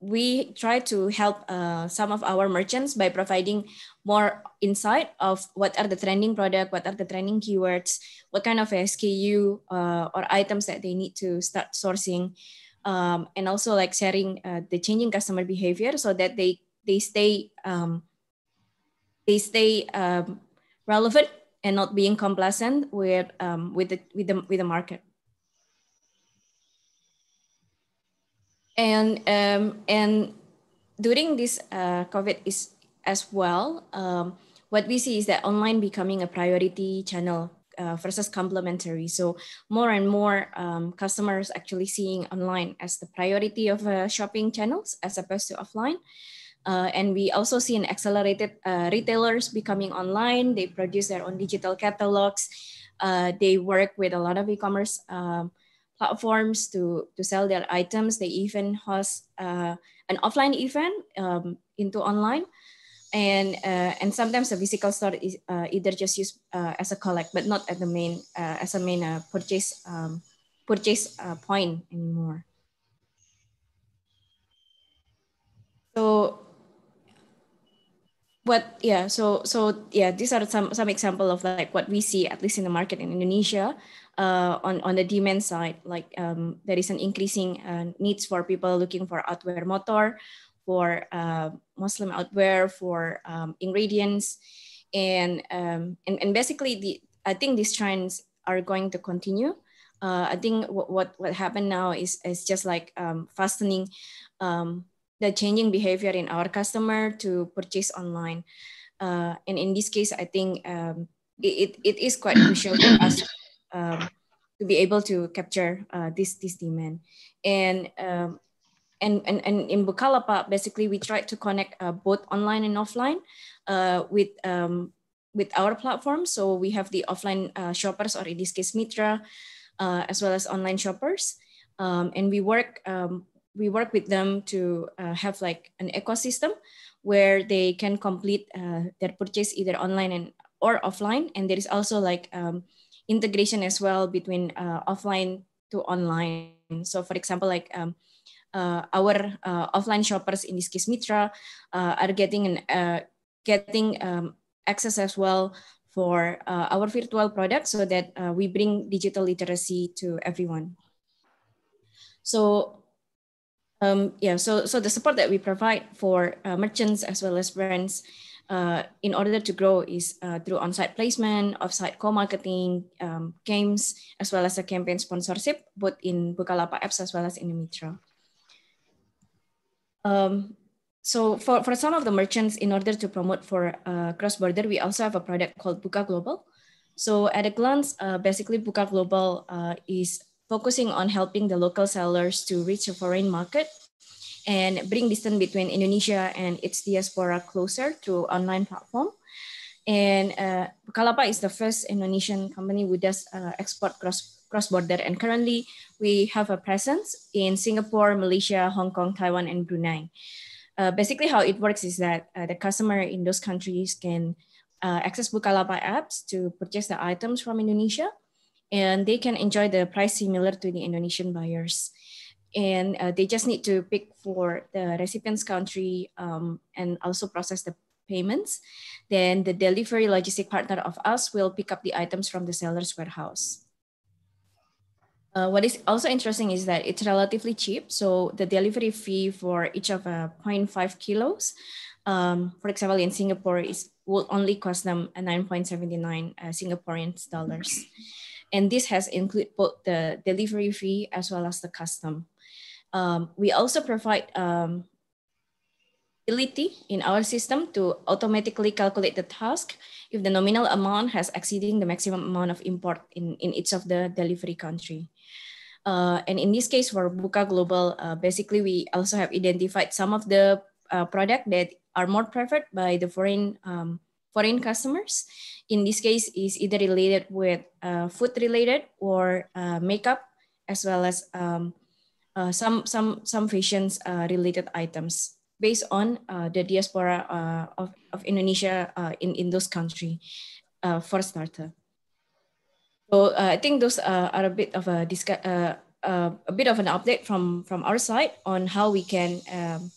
we try to help uh, some of our merchants by providing more insight of what are the trending product, what are the trending keywords, what kind of SKU uh, or items that they need to start sourcing, um, and also like sharing uh, the changing customer behavior so that they they stay um, they stay um, relevant and not being complacent with um, with the with the with the market. And um, and during this uh, COVID is as well, um, what we see is that online becoming a priority channel uh, versus complementary. So more and more um, customers actually seeing online as the priority of uh, shopping channels as opposed to offline. Uh, and we also see an accelerated uh, retailers becoming online. They produce their own digital catalogs. Uh, they work with a lot of e-commerce um, platforms to, to sell their items. They even host uh, an offline event um, into online. And, uh, and sometimes the physical store is uh, either just used as a collect, but not at the main, as a main purchase, um, purchase point anymore. So what yeah so so yeah these are some some example of like what we see at least in the market in indonesia uh, on on the demand side like um, there is an increasing uh, needs for people looking for outwear motor for uh, muslim outwear for um, ingredients and, um, and and basically the i think these trends are going to continue uh, i think what, what what happened now is is just like um, fastening um, the changing behavior in our customer to purchase online. Uh, and in this case, I think um, it, it is quite crucial for us um, to be able to capture uh, this, this demand. And, um, and, and, and in Bukalapak, basically we try to connect uh, both online and offline uh, with, um, with our platform. So we have the offline uh, shoppers, or in this case, Mitra, uh, as well as online shoppers. Um, and we work um, we work with them to uh, have like an ecosystem where they can complete uh, their purchase either online and or offline and there is also like um, integration as well between uh, offline to online. So for example like um, uh, our uh, offline shoppers in this case mitra uh, are getting an getting um, access as well for our virtual products so that we bring digital literacy to everyone. So um, yeah, so so the support that we provide for uh, merchants as well as brands uh, in order to grow is uh, through on-site placement, off-site co-marketing, um, games, as well as a campaign sponsorship, both in Bukalapak apps as well as in Mitra. Um, so for, for some of the merchants, in order to promote for uh, cross-border, we also have a product called Buka Global. So at a glance, uh, basically Buka Global uh, is focusing on helping the local sellers to reach a foreign market and bring distance between Indonesia and its diaspora closer through online platform. And uh, Bukalapak is the first Indonesian company who does uh, export cross cross border. And currently, we have a presence in Singapore, Malaysia, Hong Kong, Taiwan, and Brunei. Uh, basically, how it works is that uh, the customer in those countries can uh, access Bukalapak apps to purchase the items from Indonesia, and they can enjoy the price similar to the Indonesian buyers. And uh, they just need to pick for the recipient's country um, and also process the payments. Then the delivery logistic partner of us will pick up the items from the seller's warehouse. Uh, what is also interesting is that it's relatively cheap. So the delivery fee for each of uh, 0.5 kilos, um, for example, in Singapore, is will only cost them a 9.79 uh, Singaporean dollars. And this has include both the delivery fee as well as the custom. Um, we also provide um, ability in our system to automatically calculate the task if the nominal amount has exceeding the maximum amount of import in, in each of the delivery country. Uh, and in this case for Buka Global, uh, basically we also have identified some of the uh, product that are more preferred by the foreign um, foreign customers. In this case, is either related with uh, food related or uh, makeup, as well as um, uh, some some some fashions related items based on the diaspora of, of Indonesia in in those country for starter. So uh, I think those uh, are a bit of a discuss, uh, uh, a bit of an update from from our side on how we can um,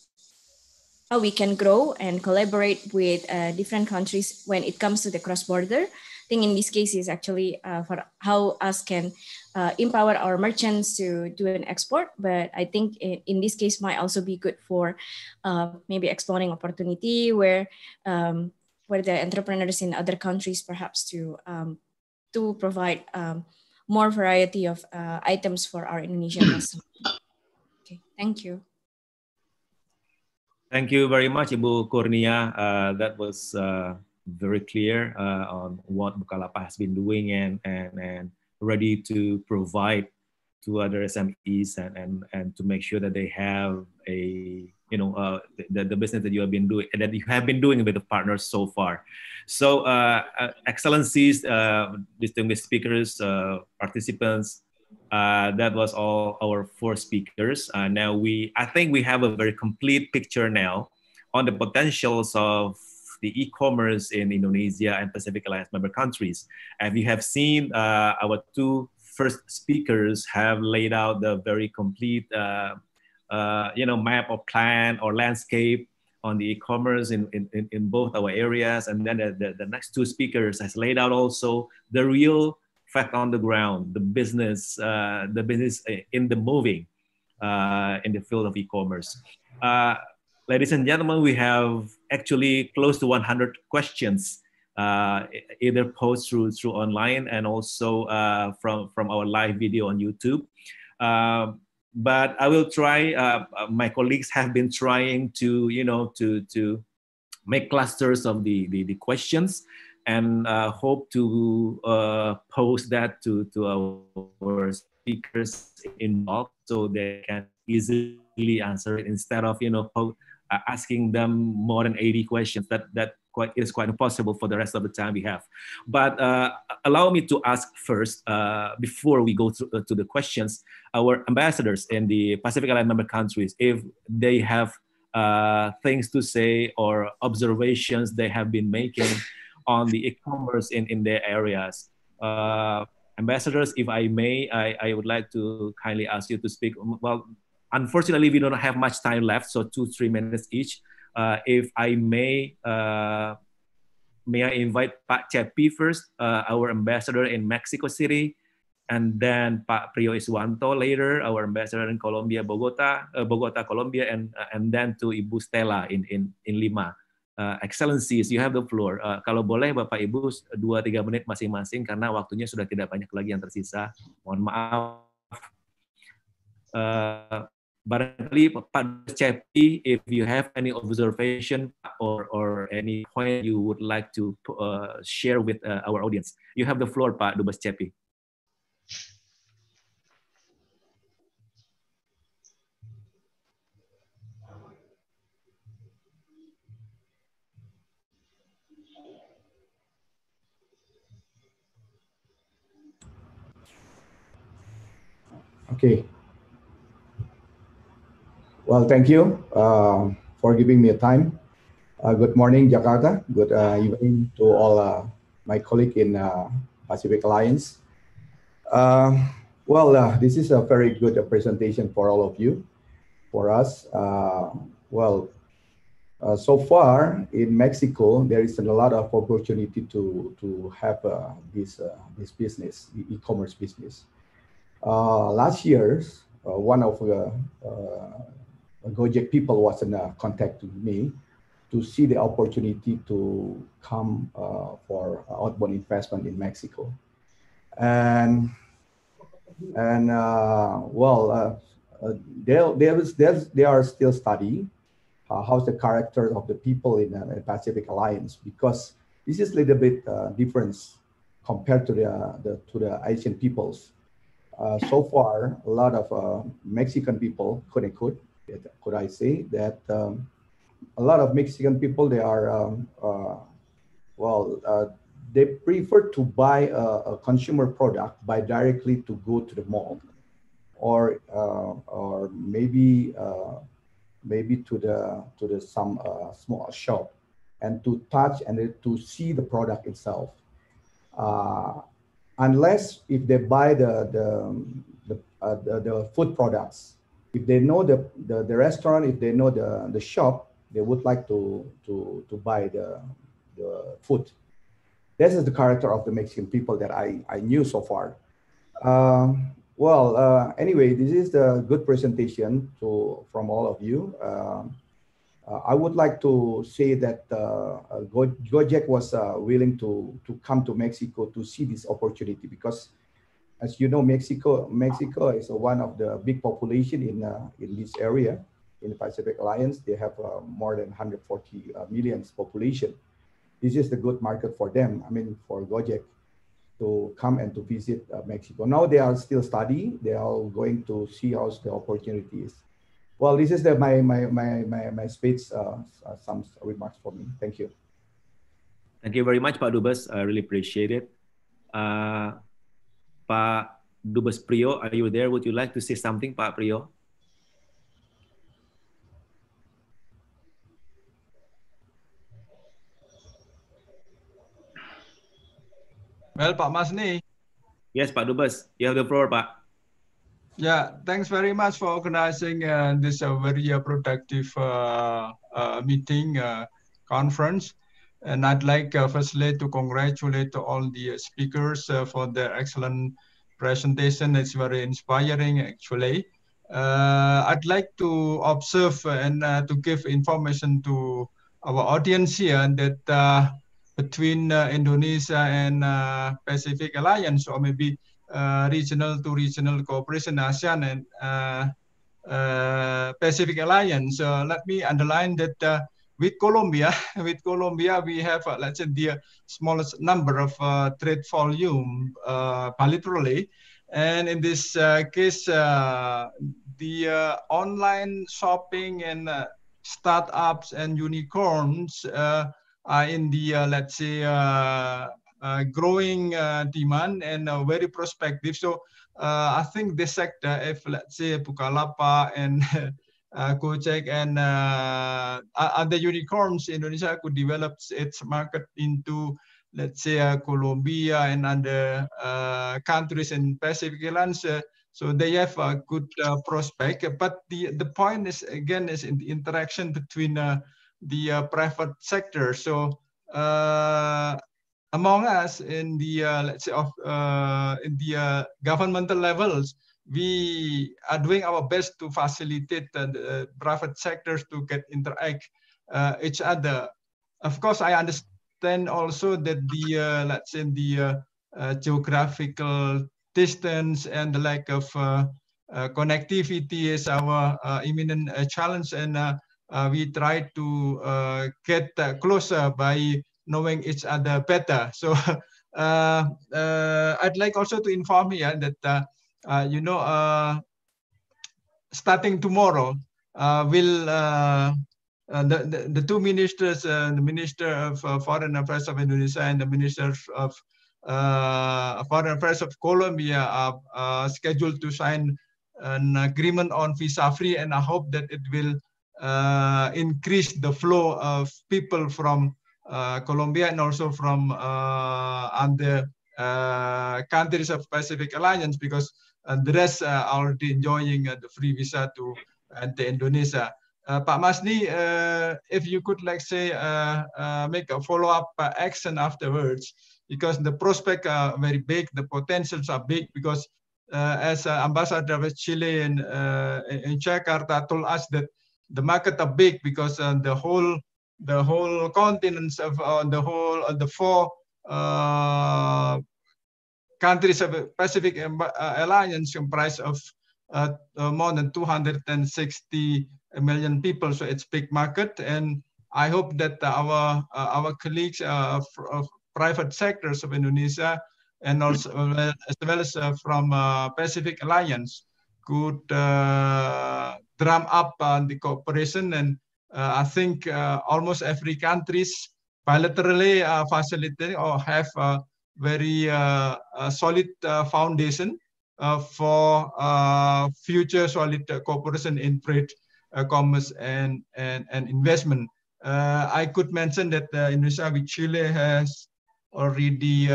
how we can grow and collaborate with uh, different countries when it comes to the cross border. I think in this case is actually uh, for how us can empower our merchants to do an export. But I think in, in this case might also be good for maybe exploring opportunity where um, where the entrepreneurs in other countries perhaps to um, to provide um, more variety of uh, items for our Indonesian customers. Okay, thank you. Thank you very much, Ibu Kurnia. Uh, that was uh, very clear uh, on what Bukalapak has been doing and, and, and ready to provide to other SMEs and, and, and to make sure that they have a you know uh, the, the business that you have been doing that you have been doing with the partners so far. So uh, uh excellencies uh, distinguished speakers uh, participants uh, that was all our four speakers. Now we i think we have a very complete picture now on the potentials of the e-commerce in indonesia and pacific alliance member countries and you have seen our two first speakers have laid out the very complete uh, you know, map or plan or landscape on the e-commerce in, in, in both our areas. And then the, the, the, next two speakers has laid out also the real fact on the ground, the business, uh, the business in the moving uh, in the field of e-commerce. Ladies and gentlemen, we have actually close to 100 questions uh, either posted through, through online and also uh, from, from our live video on YouTube. Uh, but I will try. Uh, uh, my colleagues have been trying to, you know, to to make clusters of the the, the questions, and uh, hope to post that to to our speakers involved so they can easily answer it instead of you know uh, asking them more than 80 questions. That that quite is quite impossible for the rest of the time we have. But uh, allow me to ask first, uh, before we go to, uh, to the questions, our ambassadors in the Pacific Island member countries, if they have uh, things to say or observations they have been making on the e-commerce in, in their areas. Uh, ambassadors, if I may, I, I would like to kindly ask you to speak. Well, unfortunately, we don't have much time left, so two, three minutes each. Uh, if I may, uh, may I invite Pak Cepi first, uh, our ambassador in Mexico City, and then Pak Priyo Iswanto later, our ambassador in Colombia, Bogota, uh, Bogota, Colombia, and uh, and then to Ibu Stella in in in Lima. Uh, Excellencies, you have the floor. Kalau boleh Bapak Ibu dua tiga menit masing-masing karena waktunya sudah tidak banyak lagi yang tersisa. Mohon maaf. Uh, barangkali Pak Cepi, if you have any observation or, or any point you would like to uh, share with uh, our audience, you have the floor, Pak Dubes Cepi. Okay. Well, thank you uh, for giving me a time. Uh, good morning, Jakarta. Good uh, evening to all uh, my colleagues in uh, Pacific Alliance. Uh, well, this is a very good presentation for all of you. For us, well, so far in Mexico, there is a lot of opportunity to to have this this business, e-commerce business. last year, one of the Gojek people was in uh, contact with me to see the opportunity to come uh, for outbound investment in Mexico. And, and uh, well, uh, uh they, are still studying uh, how's the character of the people in the Pacific Alliance because this is a little bit uh, different compared to the, the, to the Asian peoples. so far, a lot of Mexican people, quote unquote, could I say that um, a lot of Mexican people they are um, uh, well uh, they prefer to buy a, a, consumer product by directly to go to the mall or uh, or maybe uh, maybe to the to the some uh, small shop and to touch and to see the product itself. Uh, unless if they buy the the the, the, the food products if they know the, the, the restaurant, if they know the, the shop, they would like to, to, to buy the, the food. This is the character of the Mexican people that I, I knew so far. Um, well, uh, anyway, this is the good presentation to, from all of you. Um, uh, I would like to say that uh, Gojek was uh, willing to, to come to Mexico to see this opportunity because as you know, Mexico Mexico is one of the big population in uh, in this area in the Pacific Alliance. They have uh, more than 140 uh, millions population. This is the good market for them. I mean, for Gojek to come and to visit uh, Mexico. Now they are still studying. They are going to see how the opportunity is. Well, this is the, my, my, my, my, my speech, uh, uh, some remarks for me. Thank you. Thank you very much, Pak Dubes. I really appreciate it. Pak Dubes Priyo, are you there? Would you like to say something, Pak Priyo? Well, Pak Masni. Yes, Pak Dubes, you have the floor, Pak. Yeah, thanks very much for organizing uh, this uh, very uh, productive uh, uh, meeting uh, conference. And I'd like uh, firstly to congratulate all the speakers uh, for their excellent presentation. It's very inspiring actually. Uh, I'd like to observe and uh, to give information to our audience here that uh, between uh, Indonesia and Pacific Alliance or maybe regional to regional cooperation ASEAN and Pacific Alliance, let me underline that with Colombia, with Colombia, we have, uh, let's say, the smallest number of uh, trade volume uh, bilaterally. And in this uh, case, uh, the uh, online shopping and startups and unicorns are in the, let's say, growing demand and very prospective. So I think this sector, if let's say Bukalapak and uh, Gojek and uh, other unicorns, Indonesia could develop its market into, let's say, uh, Colombia and other uh, countries in Pacific Islands. Uh, so they have a good uh, prospect. But the, the point is, again, is in the interaction between the private sector. So among us in the, let's say, of, in the governmental levels, we are doing our best to facilitate the private sectors to get interact uh, each other. Of course, I understand also that the uh, let's say the uh, uh geographical distance and the lack of uh, connectivity is our imminent challenge, and we try to get closer by knowing each other better. So I'd like also to inform here that Uh, you know uh, starting tomorrow, uh, will uh, uh, the, the, the two ministers, uh, the Minister of Foreign Affairs of Indonesia and the Minister of Foreign Affairs of Colombia are scheduled to sign an agreement on visa free, and I hope that it will increase the flow of people from Colombia and also from other countries of Pacific Alliance because and the rest are already enjoying the free visa to enter Indonesia. Uh, Pak Masni, uh, if you could, like say, uh, uh make a follow-up uh, action afterwards, because the prospects are very big, the potentials are big, because uh, as Ambassador of Chile in, in Jakarta told us that the market are big because the whole the whole continents of the whole the four countries of the Pacific uh, Alliance comprise of uh, uh, more than 260 million people. So it's big market, and I hope that our uh, our colleagues uh, of, of, uh, private sectors of Indonesia and also as well as from Pacific Alliance could drum up the cooperation and I think almost every countries bilaterally facilitating or have very uh, solid uh, foundation uh, for uh, future solid cooperation in trade, uh, commerce, and, and, and investment. I could mention that Indonesia with Chile has already,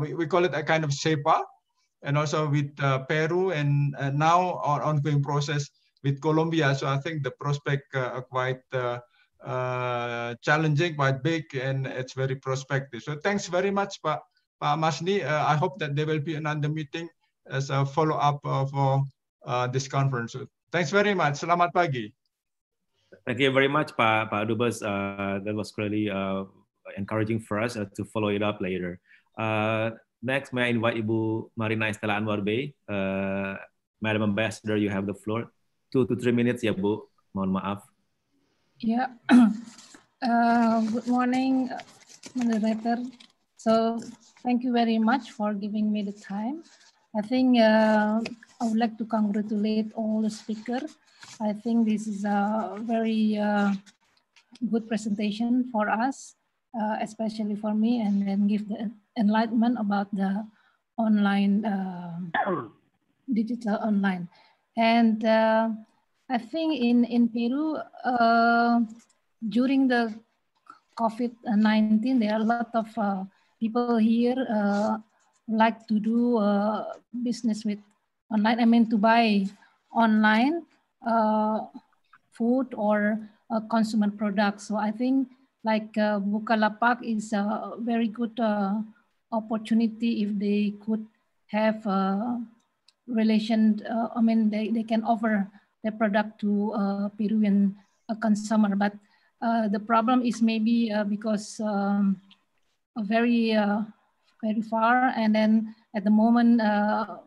we, we call it a kind of CEPA, and also with Peru, and now on ongoing process with Colombia. So I think the prospect are quite uh, challenging, quite big, and it's very prospective. So thanks very much, Pak Pak Masni. Uh, I hope that there will be another meeting as a follow-up uh, for uh, this conference. Thanks very much. Selamat pagi. Thank you very much, Pak, Pak Dubes. Uh, that was really uh, encouraging for us uh, to follow it up later. Uh, next, may I invite Ibu Marina Estela Anwar Bey. Uh, Madam Ambassador, you have the floor. Two to three minutes ya, Bu. Mohon maaf. Yeah. Uh, good morning, moderator. So Thank you very much for giving me the time. I think uh, I would like to congratulate all the speakers. I think this is a very uh, good presentation for us, uh, especially for me, and then give the enlightenment about the online, um, digital online. And uh, I think in, in Peru, uh, during the COVID-19, there are a lot of uh, people here uh, like to do uh, business with online. I mean to buy online uh, food or uh, consumer products. So I think like Bukalapak is a very good opportunity if they could have relation. I mean they, they can offer their product to uh, Peruvian consumer, but the problem is maybe because um, very uh, very far. And then at the moment, uh,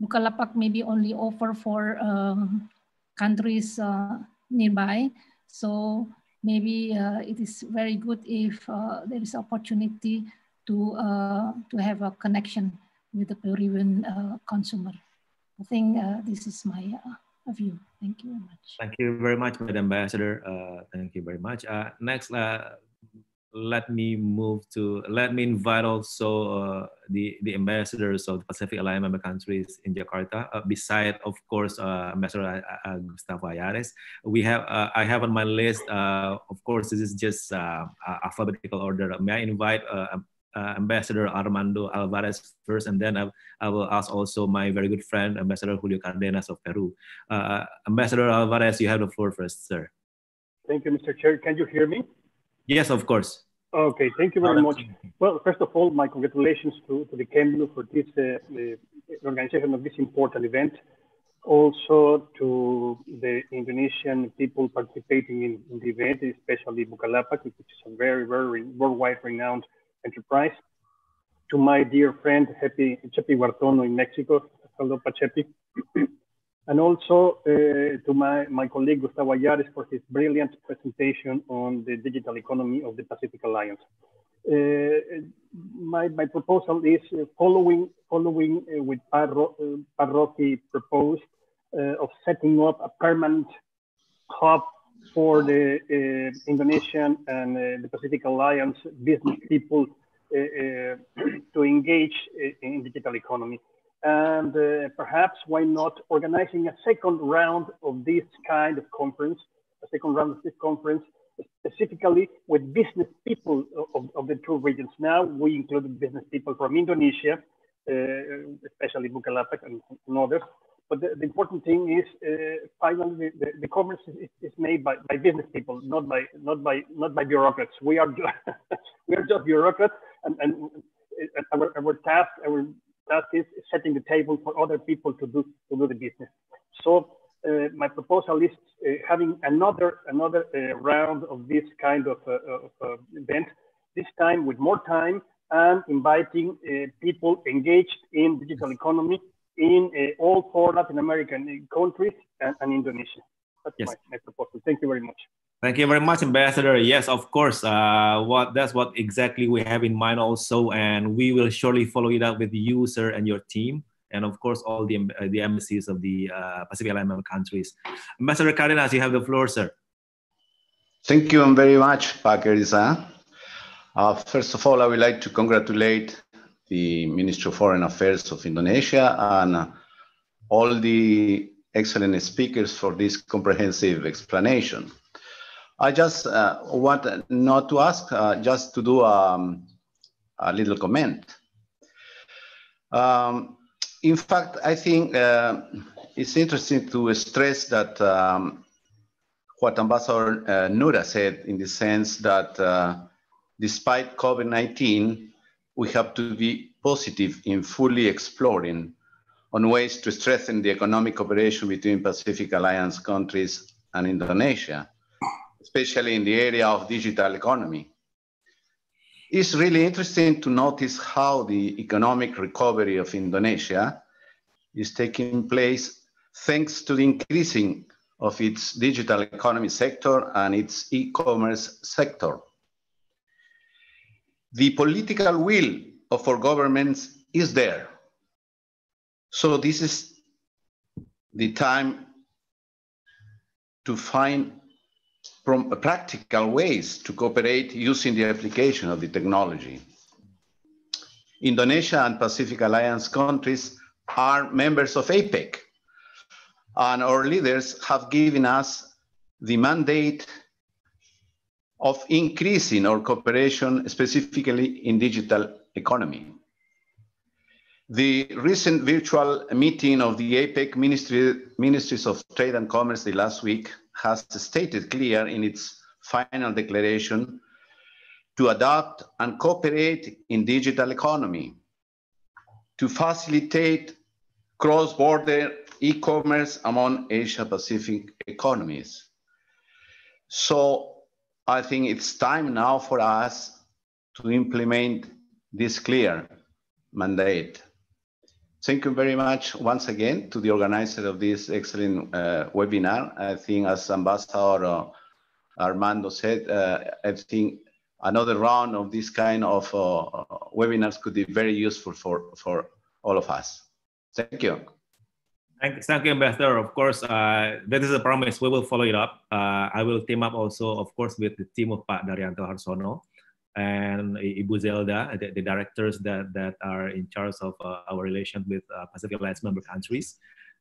Bukalapak maybe only offer for um, countries uh, nearby. So maybe uh, it is very good if uh, there is opportunity to uh, to have a connection with the Peruvian uh, consumer. I think this is my view. Thank you very much. Thank you very much, Madam Ambassador. Uh, thank you very much. Uh, next, uh, let me move to let me invite also uh, the the ambassadors of the Pacific Alliance member countries in Jakarta. Uh, beside, of course, uh, Ambassador Gustavo Ayares, we have I have on my list. of course, this is just alphabetical order. May I invite Ambassador Armando Alvarez first, and then I, I, will ask also my very good friend Ambassador Julio Cardenas of Peru. Ambassador Alvarez, you have the floor first, sir. Thank you, Mr. Chair. Can you hear me? Yes, of course. Okay, thank you very much. Well, first of all, my congratulations to, to the Kemlu for this uh, the organization of this important event. Also to the Indonesian people participating in, in the event, especially Bukalapak, which is a very, very worldwide renowned enterprise. To my dear friend, Happy Chepi Guartono in Mexico, Aldo Pachetti. and also uh, to my, my colleague Gustavo Ayares for his brilliant presentation on the digital economy of the Pacific Alliance. Uh, my, my proposal is uh, following, following with Parro, proposed of setting up a permanent hub for the uh, Indonesian and uh, the Pacific Alliance business people uh, to engage in digital economy. And perhaps why not organizing a second round of this kind of conference, a second round of this conference specifically with business people of, of the two regions. Now we include business people from Indonesia, uh, especially Bukalapak and others, but the, the important thing is uh, finally the, the, commerce is, is, made by, by business people, not by not by not by bureaucrats. We are we are just bureaucrats, and, and our, our task our task is setting the table for other people to do to do the business. So uh, my proposal is uh, having another another uh, round of this kind of, uh, of uh, event, this time with more time and inviting uh, people engaged in digital economy in uh, all four Latin American countries and, and Indonesia. That's yes. my, my, proposal. Thank you very much. Thank you very much, Ambassador. Yes, of course. Uh, what that's what exactly we have in mind also, and we will surely follow it up with you, sir, and your team, and of course all the uh, the embassies of the uh, Pacific Island countries. Ambassador Cardenas, you have the floor, sir. Thank you very much, Pak Reza. Uh, first of all, I would like to congratulate the Ministry of Foreign Affairs of Indonesia, and all the excellent speakers for this comprehensive explanation. I just uh, want not to ask, uh, just to do um, a little comment. Um, in fact, I think uh, it's interesting to stress that um, what Ambassador uh, Ngurah said in the sense that uh, despite COVID-19, we have to be positive in fully exploring on ways to strengthen the economic cooperation between Pacific Alliance countries and Indonesia, especially in the area of digital economy. It's really interesting to notice how the economic recovery of Indonesia is taking place thanks to the increasing of its digital economy sector and its e-commerce sector the political will of our governments is there. So this is the time to find practical ways to cooperate using the application of the technology. Indonesia and Pacific Alliance countries are members of APEC, and our leaders have given us the mandate of increasing our cooperation specifically in digital economy. The recent virtual meeting of the APEC Ministry, Ministries of Trade and Commerce the last week has stated clear in its final declaration to adopt and cooperate in digital economy, to facilitate cross-border e-commerce among Asia-Pacific economies. So I think it's time now for us to implement this clear mandate. Thank you very much once again to the organizer of this excellent uh, webinar. I think as Ambassador uh, Armando said, uh, I think another round of this kind of uh, webinars could be very useful for, for all of us. Thank you. Thank, thank you, Ambassador. Of course, uh, that is a promise. We will follow it up. Uh, I will team up also, of course, with the team of Pak Daryanto Harsono and Ibu Zelda, the, the, directors that, that are in charge of uh, our relations with uh, Pacific Alliance member countries.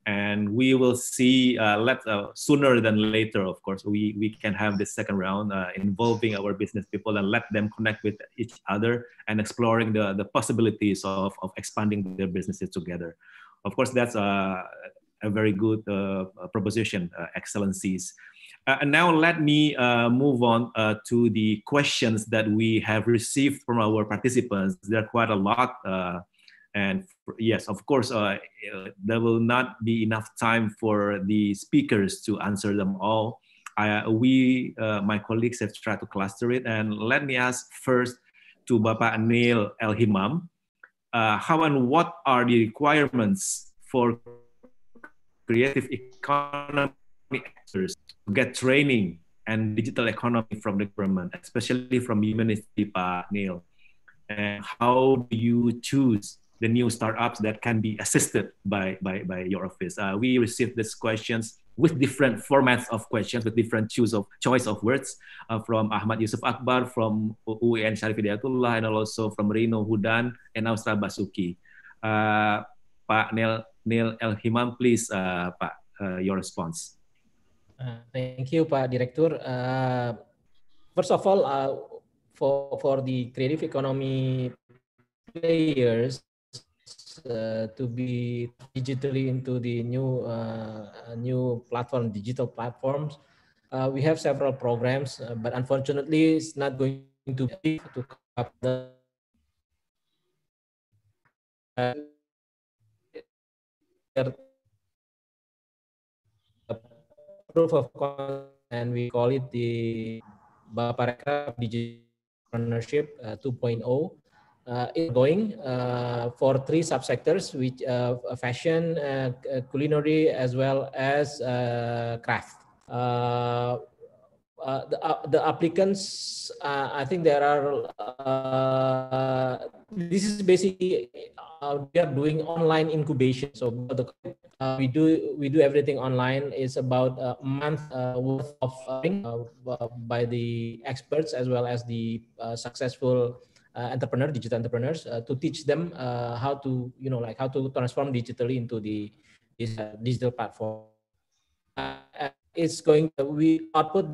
And we will see, uh, let, uh, sooner than later, of course, we, we can have this second round involving our business people and let them connect with each other and exploring the, the possibilities of, of expanding their businesses together. Of course, that's a, a very good uh, proposition, uh, excellencies. Uh, and now let me uh, move on uh, to the questions that we have received from our participants. There are quite a lot. Uh, and yes, of course, there will not be enough time for the speakers to answer them all. I, we, my colleagues have tried to cluster it. And let me ask first to Bapak Neil El Himam, how and what are the requirements for creative economy experts to get training and digital economy from the government, especially from University Pak Neil? And how do you choose the new startups that can be assisted by, by, by your office? Uh, we received these questions with different formats of questions, with different choice of choice of words uh, from Ahmad Yusuf Akbar, from UIN Syarif Hidayatullah, and also from Rino Hudan and Austra Basuki. Uh, Pak Neil, Neil El Himam, please, uh, Pak, uh, your response. Uh, thank you, Pak Director. Uh, first of all, uh, for for the creative economy players uh, to be digitally into the new uh, new platform, digital platforms, uh, we have several programs, but unfortunately, it's not going to be to cover the proof of concept and we call it the Baparekraf Digital Entrepreneurship uh, 2.0. Uh, going uh, for three subsectors, which uh, fashion, uh, culinary, as well as uh, craft. Uh, the, the applicants, I think there are, this is basically, we are doing online incubation. So the uh, we do we do everything online. It's about a month uh, worth of uh, by the experts as well as the uh, successful uh, entrepreneur, digital entrepreneurs, uh, to teach them how to you know like how to transform digitally into the this, digital platform. it's going we output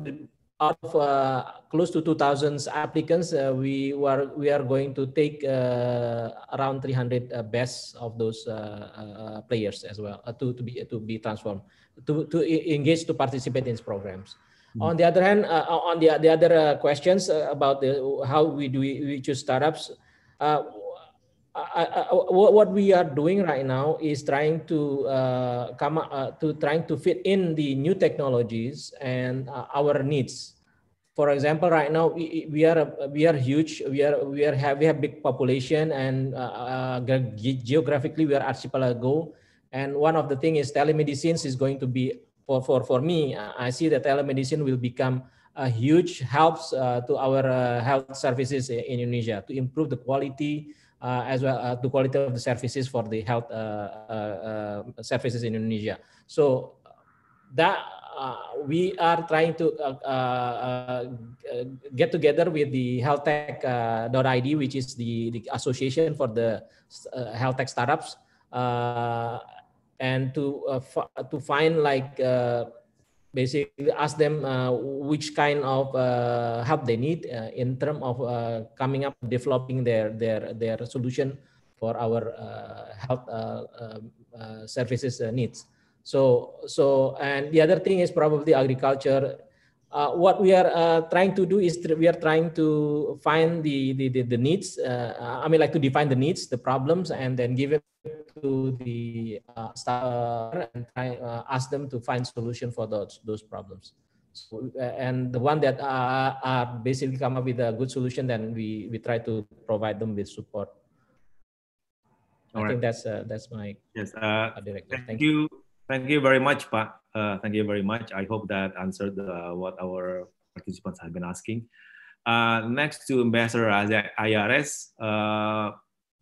out of uh, close to 2,000 applicants, uh, we were we are going to take uh, around 300 uh, best of those uh, uh, players as well to to be to be transformed to to engage to participate in these programs. Mm. On the other hand, on the the other questions about the, how we do we, choose startups. I, I, what we are doing right now is trying to uh, come uh, to trying to fit in the new technologies and uh, our needs. For example, right now we, we are we are huge. We are we are have we have big population and uh, uh, geographically we are archipelago. And one of the thing is telemedicine is going to be for for for me. Uh, I see that telemedicine will become a huge helps uh, to our uh, health services in Indonesia to improve the quality uh, as well uh, the quality of the services for the health uh, uh services in Indonesia. So that we are trying to get together with the healthtech.id, which is the, the association for the health tech startups, and to to find like basically ask them uh, which kind of uh, help they need uh, in terms of uh, coming up developing their their their solution for our uh, health uh, services needs. So so and the other thing is probably agriculture. Uh, what we are uh, trying to do is we are trying to find the the, the, the needs uh, i mean like to define the needs the problems and then give it to the uh, staff and try uh, ask them to find solution for those those problems so, uh, and the one that are basically come up with a good solution then we we try to provide them with support All I right. think that's that's my yes director. Thank, thank you. you thank you very much Pak uh, thank you very much. I hope that answered uh, what our participants have been asking. Uh, next to Ambassador Ayares, uh,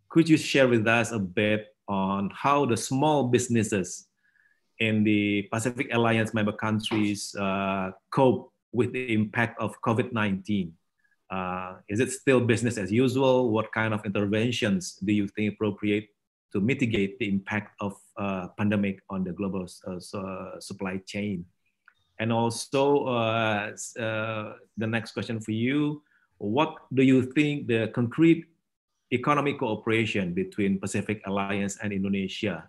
could you share with us a bit on how the small businesses in the Pacific Alliance member countries uh, cope with the impact of COVID-19? Uh, is it still business as usual? What kind of interventions do you think appropriate to mitigate the impact of uh, pandemic on the global uh, uh, supply chain. And also, uh, the next question for you, what do you think the concrete economic cooperation between Pacific Alliance and Indonesia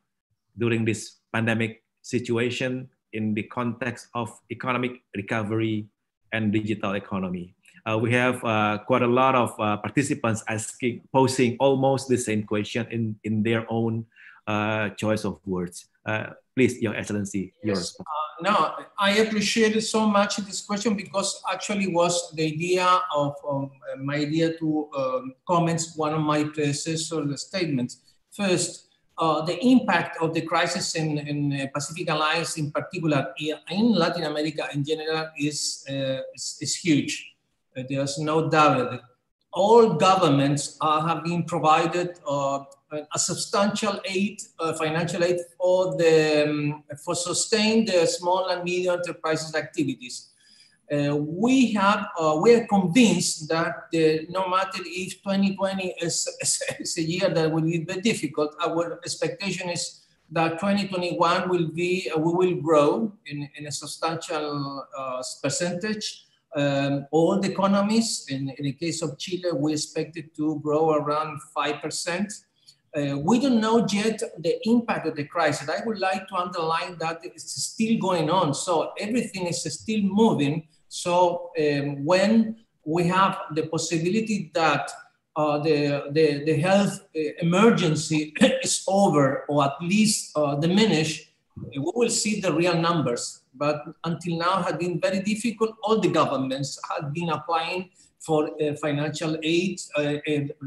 during this pandemic situation in the context of economic recovery and digital economy? uh, we have uh, quite a lot of uh, participants asking, posing almost the same question in, in their own uh, choice of words. Uh, please, Your Excellency, yes. your response. No, I appreciate so much this question because actually was the idea of um, my idea to um, comment one of my predecessor statements. First, uh, the impact of the crisis in, in uh, Pacific Alliance in particular, in Latin America in general, is, uh, is, is, huge. Uh, there's no doubt all governments have been provided uh, a substantial aid, uh, financial aid for the um, for sustain the small and medium enterprises activities. Uh, we have uh, we are convinced that no matter if 2020 is, is, a year that will be very difficult, our expectation is that 2021 will be uh, we will grow in, in a substantial uh, percentage. Um, all the economies, in, in the case of Chile, we expect it to grow around five percent. Uh, we don't know yet the impact of the crisis. I would like to underline that it's still going on. So everything is still moving. So um, when we have the possibility that uh, the, the, the health uh, emergency is over or at least uh, diminished, we will see the real numbers. But until now, has been very difficult. All the governments have been applying for uh, financial aid, uh,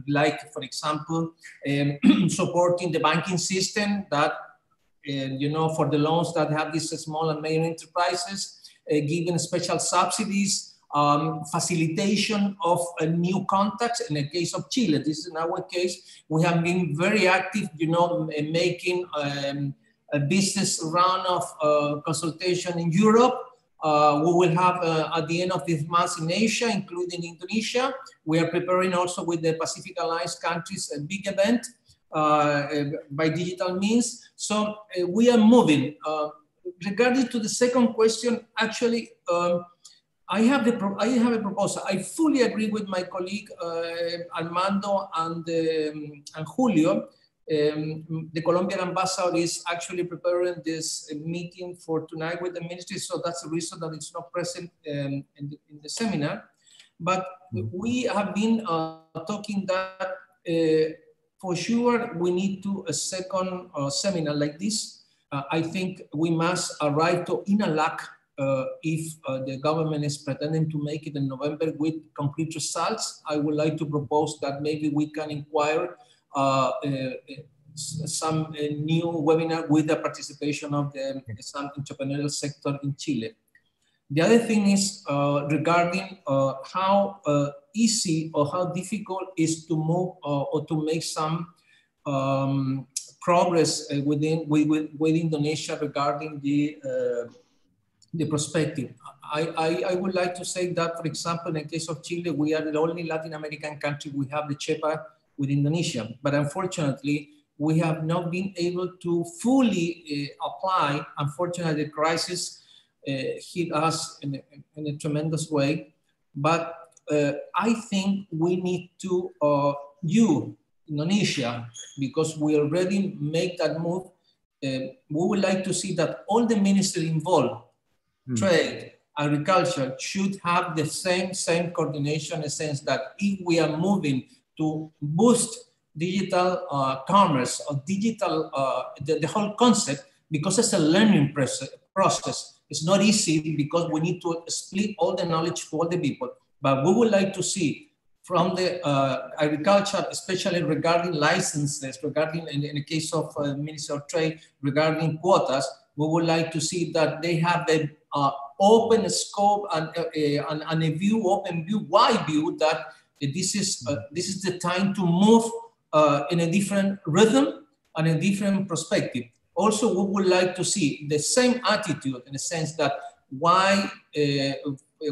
like, for example, um, supporting the banking system that, uh, you know, for the loans that have these small and medium enterprises, giving special subsidies, um, facilitation of uh, new contacts. In the case of Chile, this is in our case, we have been very active, you know, making um, a business round of uh, consultation in Europe uh, we will have uh, at the end of this month in Asia, including Indonesia. We are preparing also with the Pacific Alliance countries a big event by digital means. So we are moving. regarding to the second question, actually, um, I have the I have a proposal. I fully agree with my colleague uh, Armando and um, and Julio um, the Colombian ambassador is actually preparing this meeting for tonight with the ministry, so that's the reason that it's not present um, in, the, in, the, seminar. But we have been uh, talking that uh, for sure we need to a second uh, seminar like this. Uh, I think we must arrive to INALAC uh, if uh, the government is pretending to make it in November with concrete results. I would like to propose that maybe we can inquire uh, uh, some uh, new webinar with the participation of the some entrepreneurial sector in Chile. The other thing is uh, regarding uh, how uh, easy or how difficult is to move or to make some um, progress within with, with, with, Indonesia regarding the the perspective. I, I, I, would like to say that, for example, in the case of Chile, we are the only Latin American country we have the CEPA with Indonesia. But unfortunately, we have not been able to fully uh, apply. Unfortunately, the crisis uh, hit us in a, in a, tremendous way. But uh, I think we need to, uh, you, Indonesia, because we already make that move, uh, we would like to see that all the ministries involved, mm. trade, agriculture, should have the same, same coordination in the sense that if we are moving to boost digital uh, commerce or digital, uh, the, the, whole concept, because it's a learning process. It's not easy because we need to split all the knowledge for all the people. But we would like to see from the uh, agriculture, especially regarding licenses, regarding in, in the case of uh, Ministry of Trade, regarding quotas, we would like to see that they have the uh, open scope and, uh, and, and, a view, open view, wide view that this is, uh, this is the time to move uh, in a different rhythm and a different perspective. Also, we would like to see the same attitude in the sense that why, uh,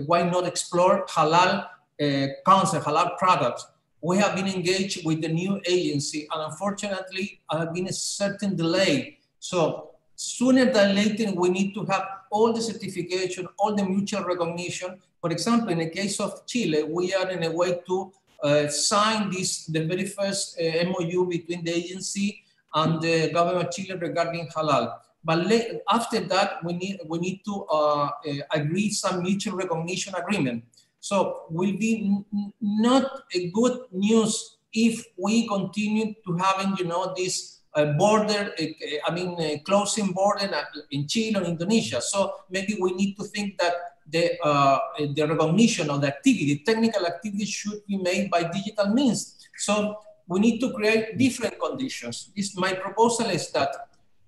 why not explore halal uh, concept, halal products. We have been engaged with the new agency and unfortunately there has been a certain delay. So sooner than later, we need to have all the certification, all the mutual recognition. For example, in the case of Chile, we are in a way to uh, sign this, the very first uh, MOU between the agency and the government of Chile regarding halal. But after that, we need, we need to uh, uh, agree some mutual recognition agreement. So will be not a good news if we continue to having, you know, this uh, border, uh, I mean, uh, closing border in Chile or Indonesia. So maybe we need to think that the, uh, the recognition of the activity, technical activity should be made by digital means. So we need to create different conditions. This, my proposal is that,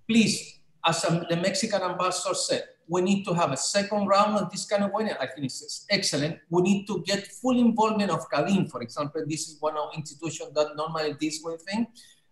please, as the Mexican ambassador said, we need to have a second round of this kind of way. I think it's excellent. We need to get full involvement of KADIN, for example. This is one of institutions that normally deals with things.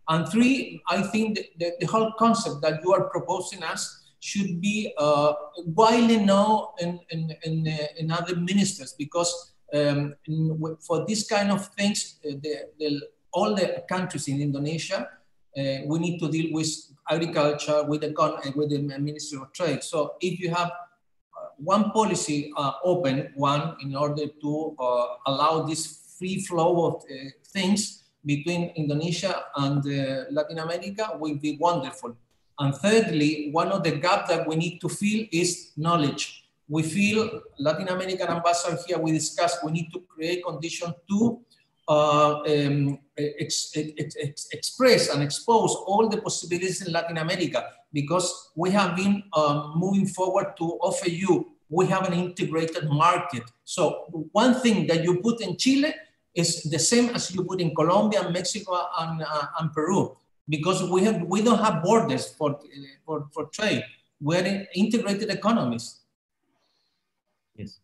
And three, I think the, the, the, whole concept that you are proposing us should be uh, widely known in, in, in, uh, in, other ministers because um, in, for this kind of things, uh, the, the, all the countries in Indonesia, uh, we need to deal with agriculture, with the, with the Ministry of Trade. So if you have uh, one policy uh, open, one in order to uh, allow this free flow of uh, things between Indonesia and uh, Latin America will be wonderful. And thirdly, one of the gaps that we need to fill is knowledge. We feel Latin American ambassador here, we discussed we need to create conditions to uh, um, ex, ex, ex, express and expose all the possibilities in Latin America because we have been um, moving forward to offer you, we have an integrated market. So one thing that you put in Chile is the same as you put in Colombia, Mexico, and, uh, and Peru because we, have, we don't have borders for, for, for trade. We're integrated economies. Yes.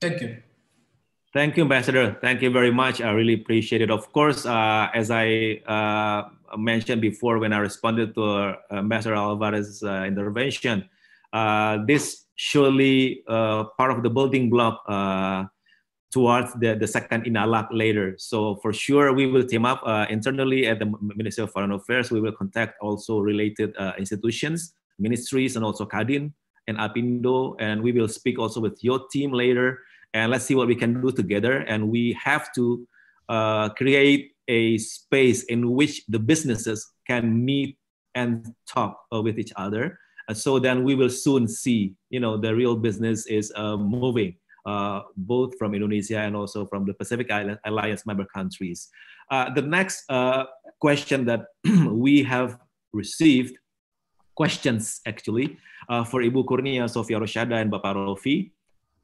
Thank you. Thank you, Ambassador. Thank you very much. I really appreciate it. Of course, uh, as I uh, mentioned before when I responded to uh, Ambassador Alvarez's uh, intervention, uh, this surely uh, part of the building block towards the, the second INALAC later. So for sure, we will team up internally at the Ministry of Foreign Affairs. We will contact also related institutions, ministries, and also KADIN and APINDO, and we will speak also with your team later and let's see what we can do together. And we have to uh, create a space in which the businesses can meet and talk uh, with each other. And so then we will soon see, you know, the real business is uh, moving, uh, both from Indonesia and also from the Pacific Island Alliance member countries. Uh, the next uh, question that we have received, questions actually, for Ibu Kurnia, Sofia Roshada, and Bapak Rofi,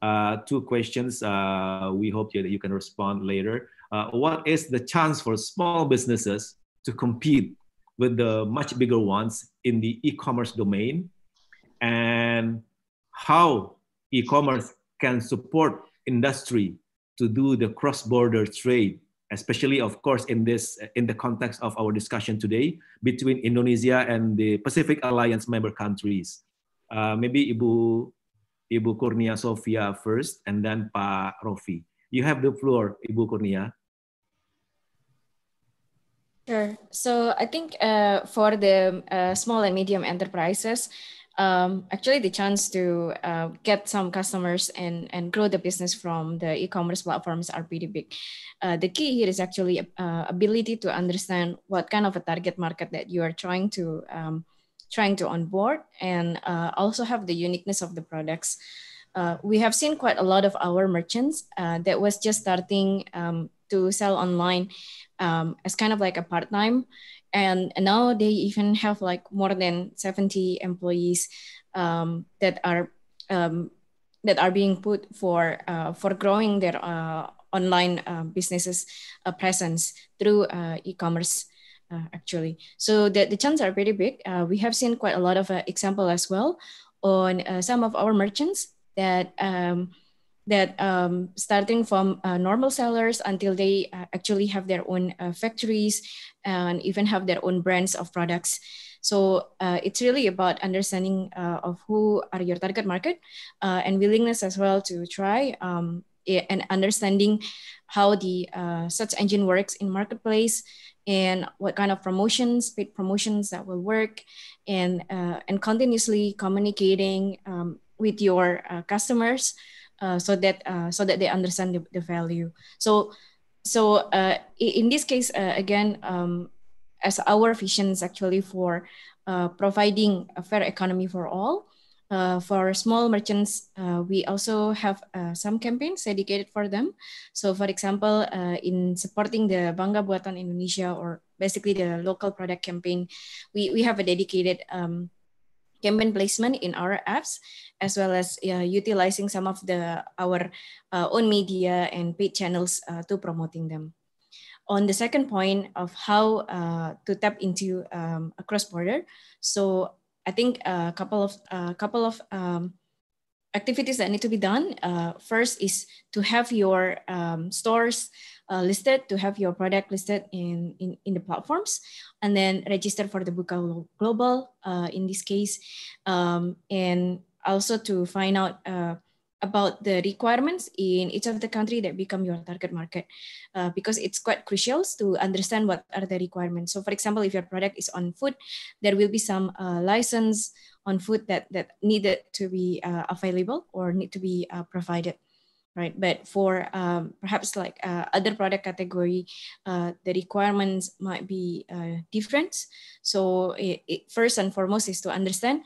uh, two questions. Uh, we hope that you can respond later. Uh, what is the chance for small businesses to compete with the much bigger ones in the e-commerce domain? And how e-commerce can support industry to do the cross-border trade, especially, of course, in this in the context of our discussion today between Indonesia and the Pacific Alliance member countries. Uh, maybe Ibu Ibu Kurnia Sofia first, and then Pak Rofi. You have the floor, Ibu Kurnia. Sure. So I think uh, for the uh, small and medium enterprises, um, actually the chance to uh, get some customers and, and grow the business from the e-commerce platforms are pretty big. Uh, the key here is actually uh, ability to understand what kind of a target market that you are trying to um, trying to onboard and uh, also have the uniqueness of the products. Uh, we have seen quite a lot of our merchants uh, that was just starting um, to sell online um, as kind of like a part-time and now they even have like more than 70 employees um, that are um, that are being put for uh, for growing their uh, online uh, businesses presence through e-commerce uh, actually. So the, the chances are pretty big. Uh, we have seen quite a lot of uh, example as well on uh, some of our merchants that um, that um, starting from uh, normal sellers until they uh, actually have their own factories and even have their own brands of products. So it's really about understanding of who are your target market and willingness as well to try um, and understanding how the search engine works in marketplace and what kind of promotions, paid promotions that will work, and uh, and continuously communicating um, with your uh, customers uh, so that uh, so that they understand the, the value. So so uh, in this case, uh, again, um, as our vision is actually for providing a fair economy for all, uh, for small merchants, uh, we also have uh, some campaigns dedicated for them. So for example, uh, in supporting the Bangga Buatan Indonesia or basically the local product campaign, we, we have a dedicated um, campaign placement in our apps, as well as uh, utilizing some of the our uh, own media and paid channels to promoting them. on the second point of how uh, to tap into um, a cross border, so I think a couple of a couple of um, activities that need to be done. Uh, first is to have your um, stores uh, listed, to have your product listed in, in, in the platforms, and then register for the Buka Global uh, in this case, um, and also to find out uh, about the requirements in each of the country that become your target market uh, because it's quite crucial to understand what are the requirements so for example if your product is on food there will be some uh, license on food that that needed to be uh, available or need to be uh, provided right but for um, perhaps like uh, other product category uh, the requirements might be different so it, it, first and foremost is to understand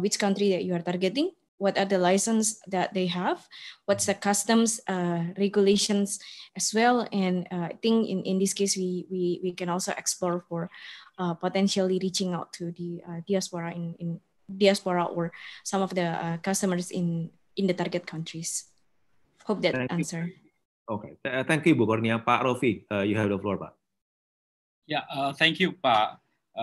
which country that you are targeting what are the license that they have, what's the customs uh, regulations as well. And uh, I think in, in this case, we, we, we can also explore for uh, potentially reaching out to the uh, diaspora in, in diaspora or some of the uh, customers in, in the target countries. Hope that thank answer. You. Okay, thank you Bu Kurnia. Pak Rofi, uh, you have the floor, Pak. Yeah, thank you, Pak.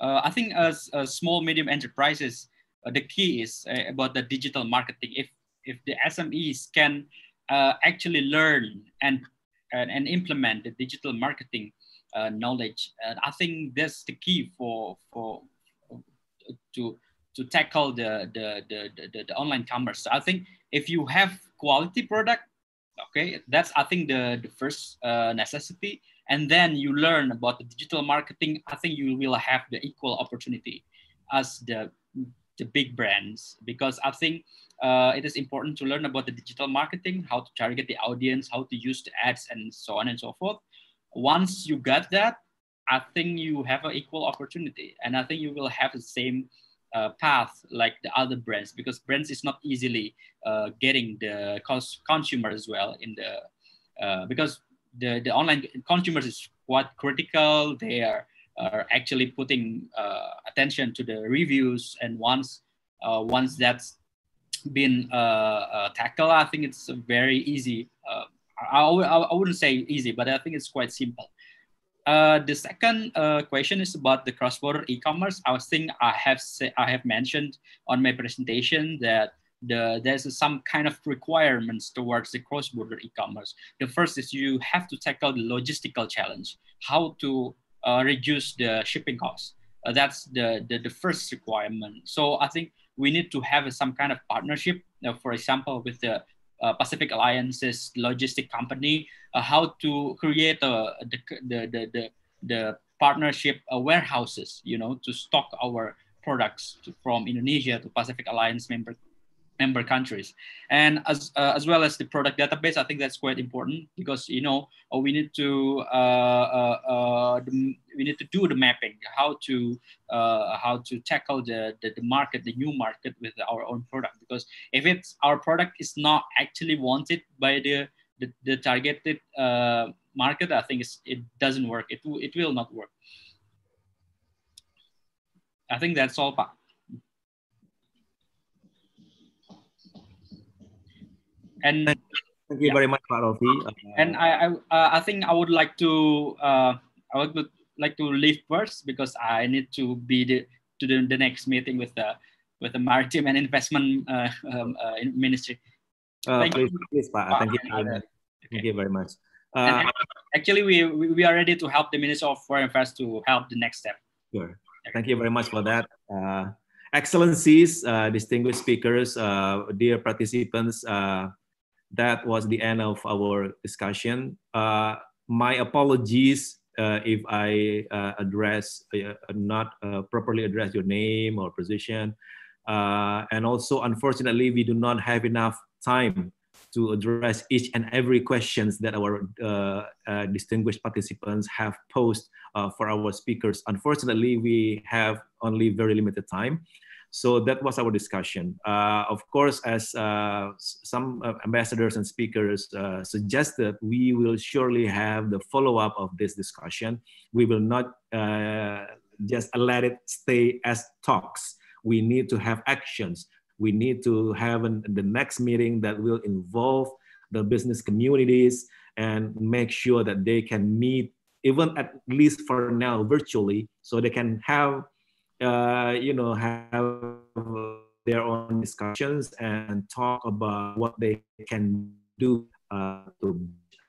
I think as small medium enterprises, uh, the key is uh, about the digital marketing. If if the SMEs can uh, actually learn and, and, and implement the digital marketing knowledge, I think that's the key for for to to tackle the the, the, the, the online commerce. I think if you have quality product, okay, that's I think the, the first uh, necessity. And then you learn about the digital marketing. I think you will have the equal opportunity as the the big brands because I think uh, it is important to learn about the digital marketing, how to target the audience, how to use the ads, and so on and so forth. Once you got that, I think you have an equal opportunity, and I think you will have the same uh, path like the other brands because brands is not easily uh, getting the cons- consumer as well in the uh, because the the online consumers is quite critical. They are are actually putting uh, attention to the reviews. And once uh, once that's been uh, tackled, I think it's very easy. I, I wouldn't say easy, but I think it's quite simple. Uh, the second uh, question is about the cross-border e-commerce. I think I have say, I have mentioned on my presentation that the, there's some kind of requirements towards the cross-border e-commerce. The first is you have to tackle the logistical challenge, how to uh, reduce the shipping costs. Uh, that's the, the, the first requirement. So I think we need to have some kind of partnership, for example, with the uh, Pacific Alliances logistic company, uh, how to create uh, the, the, the, the, the partnership warehouses, you know, to stock our products to, from Indonesia to Pacific Alliance member member countries. And as uh, as well as the product database i think that's quite important because you know uh, we need to uh, uh, uh we need to do the mapping how to uh, how to tackle the, the, the market the new market with our own product. Because if it's our product is not actually wanted by the the, the targeted market i think it doesn't work. It, it will not work. I think that's all Pak. And thank you yeah. very much, Pak Rofi. Uh, and I I, uh, I think I would like to uh, I would like to leave first because I need to be the, to the, the next meeting with the with the maritime and investment uh, um, uh, ministry. Uh, thank please, you. Please, Pak. Thank you. Very much. Thank you very much. actually, we, we are ready to help the Minister of Foreign Affairs to help the next step. Sure. Thank you very much for that. Excellencies, distinguished speakers, dear participants, that was the end of our discussion. Uh, my apologies uh, if I uh, address uh, not uh, properly address your name or position, uh, and also unfortunately we do not have enough time to address each and every questions that our distinguished participants have posed for our speakers. Unfortunately, we have only very limited time. So that was our discussion. Uh, of course, as uh, some uh, ambassadors and speakers uh, suggested, we will surely have the follow-up of this discussion. We will not uh, just let it stay as talks. We need to have actions. We need to have an, the next meeting that will involve the business communities and make sure that they can meet even at least for now virtually so they can have uh, you know have their own discussions and talk about what they can do uh, to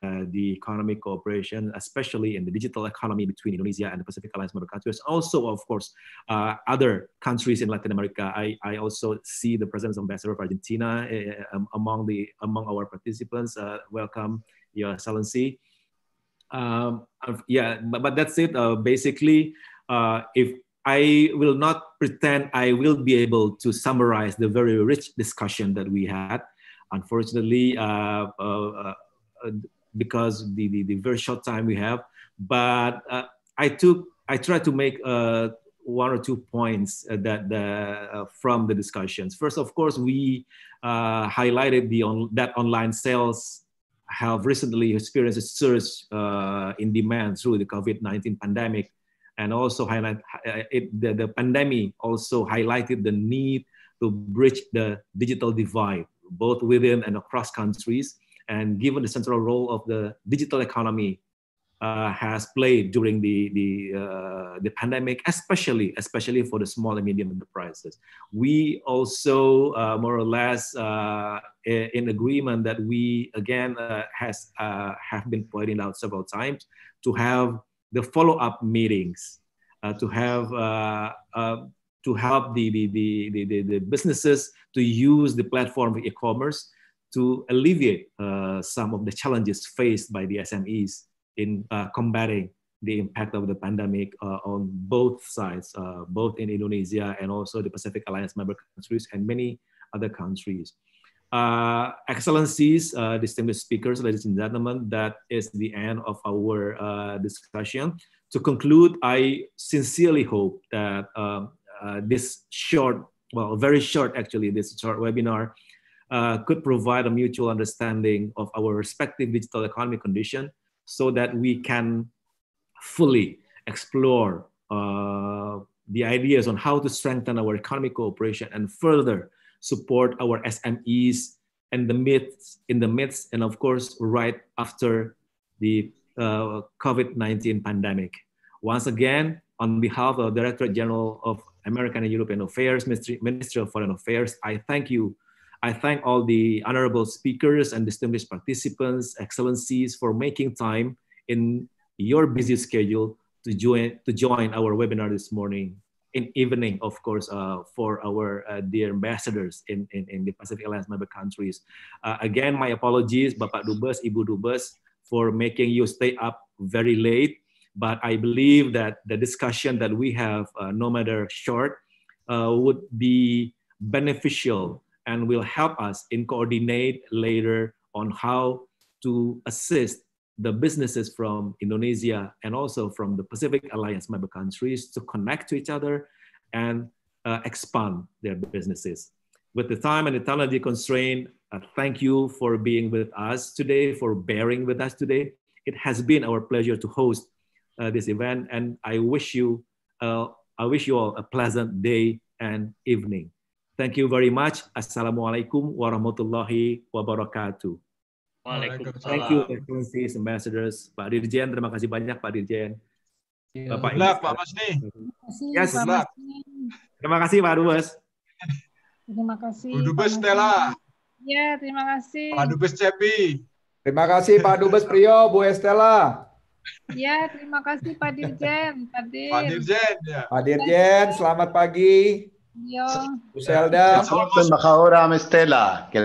uh, the economic cooperation, especially in the digital economy between Indonesia and the Pacific Alliance member countries. Also, of course, uh, other countries in Latin America. I, I also see the presence of Ambassador of Argentina uh, among the among our participants. Uh, welcome, Your Excellency. Um, yeah, but, but, that's it. Uh, basically, uh, if I will not pretend I will be able to summarize the very rich discussion that we had. Unfortunately, because the, the, the, very short time we have. But uh, I took, I tried to make uh, one or two points uh, that the, uh, from the discussions. First, of course, we uh, highlighted the on, that online sales have recently experienced a surge uh, in demand through the COVID-19 pandemic. And also highlight it, the, the pandemic also highlighted the need to bridge the digital divide, both within and across countries and given the central role of the digital economy uh, has played during the the, uh, the pandemic, especially especially for the small and medium enterprises. We also uh, more or less uh, in agreement that we again uh, has uh, have been pointed out several times to have the follow up meetings to have to help the the, the, the, the businesses to use the platform for e-commerce to alleviate uh, some of the challenges faced by the SMEs in uh, combating the impact of the pandemic uh, on both sides, uh, both in Indonesia and also the Pacific Alliance member countries and many other countries. Uh, excellencies, uh, distinguished speakers, ladies and gentlemen, that is the end of our discussion. To conclude, I sincerely hope that um, this short, well, very short actually, this short webinar uh, could provide a mutual understanding of our respective digital economy condition so that we can fully explore uh, the ideas on how to strengthen our economic cooperation and further support our SMEs in the midst, in the midst, and of course, right after the uh, COVID-19 pandemic. Once again, on behalf of the Director General of American and European Affairs, Ministry, Ministry of Foreign Affairs, I thank you I thank all the honorable speakers and distinguished participants, excellencies for making time in your busy schedule to join, to join our webinar this morning in evening, of course, uh, for our uh, dear ambassadors in, in, in, the Pacific Alliance member countries. Uh, again, my apologies, Bapak Dubes, Ibu Dubes, for making you stay up very late. But I believe that the discussion that we have, uh, no matter short, uh, would be beneficial and will help us in coordinate later on how to assist the businesses from Indonesia and also from the Pacific Alliance member countries to connect to each other and uh, expand their businesses. With the time and the technology constraint, uh, thank you for being with us today, for bearing with us today. It has been our pleasure to host uh, this event, and I wish you, uh, I wish you all a pleasant day and evening. Thank you very much. Assalamualaikum warahmatullahi wabarakatuh. Waalaikumsalam. Thank you, Excellencies, Ambassadors. Pak Dirjen, terima kasih banyak Pak Dirjen. Bapak Good Pak Masni. Yes. Terima kasih Pak Dubes. Terima kasih. Bu Dubes Stella. Ya, terima kasih. Pak Dubes Cepi. Terima kasih Pak Dubes Priyo, Bu Estela. Ya, terima kasih Pak Dirjen. Pak, Dir. Pak Dirjen. Ya. Pak Dirjen, selamat pagi. Yo. Uselda. Mejora, Estela.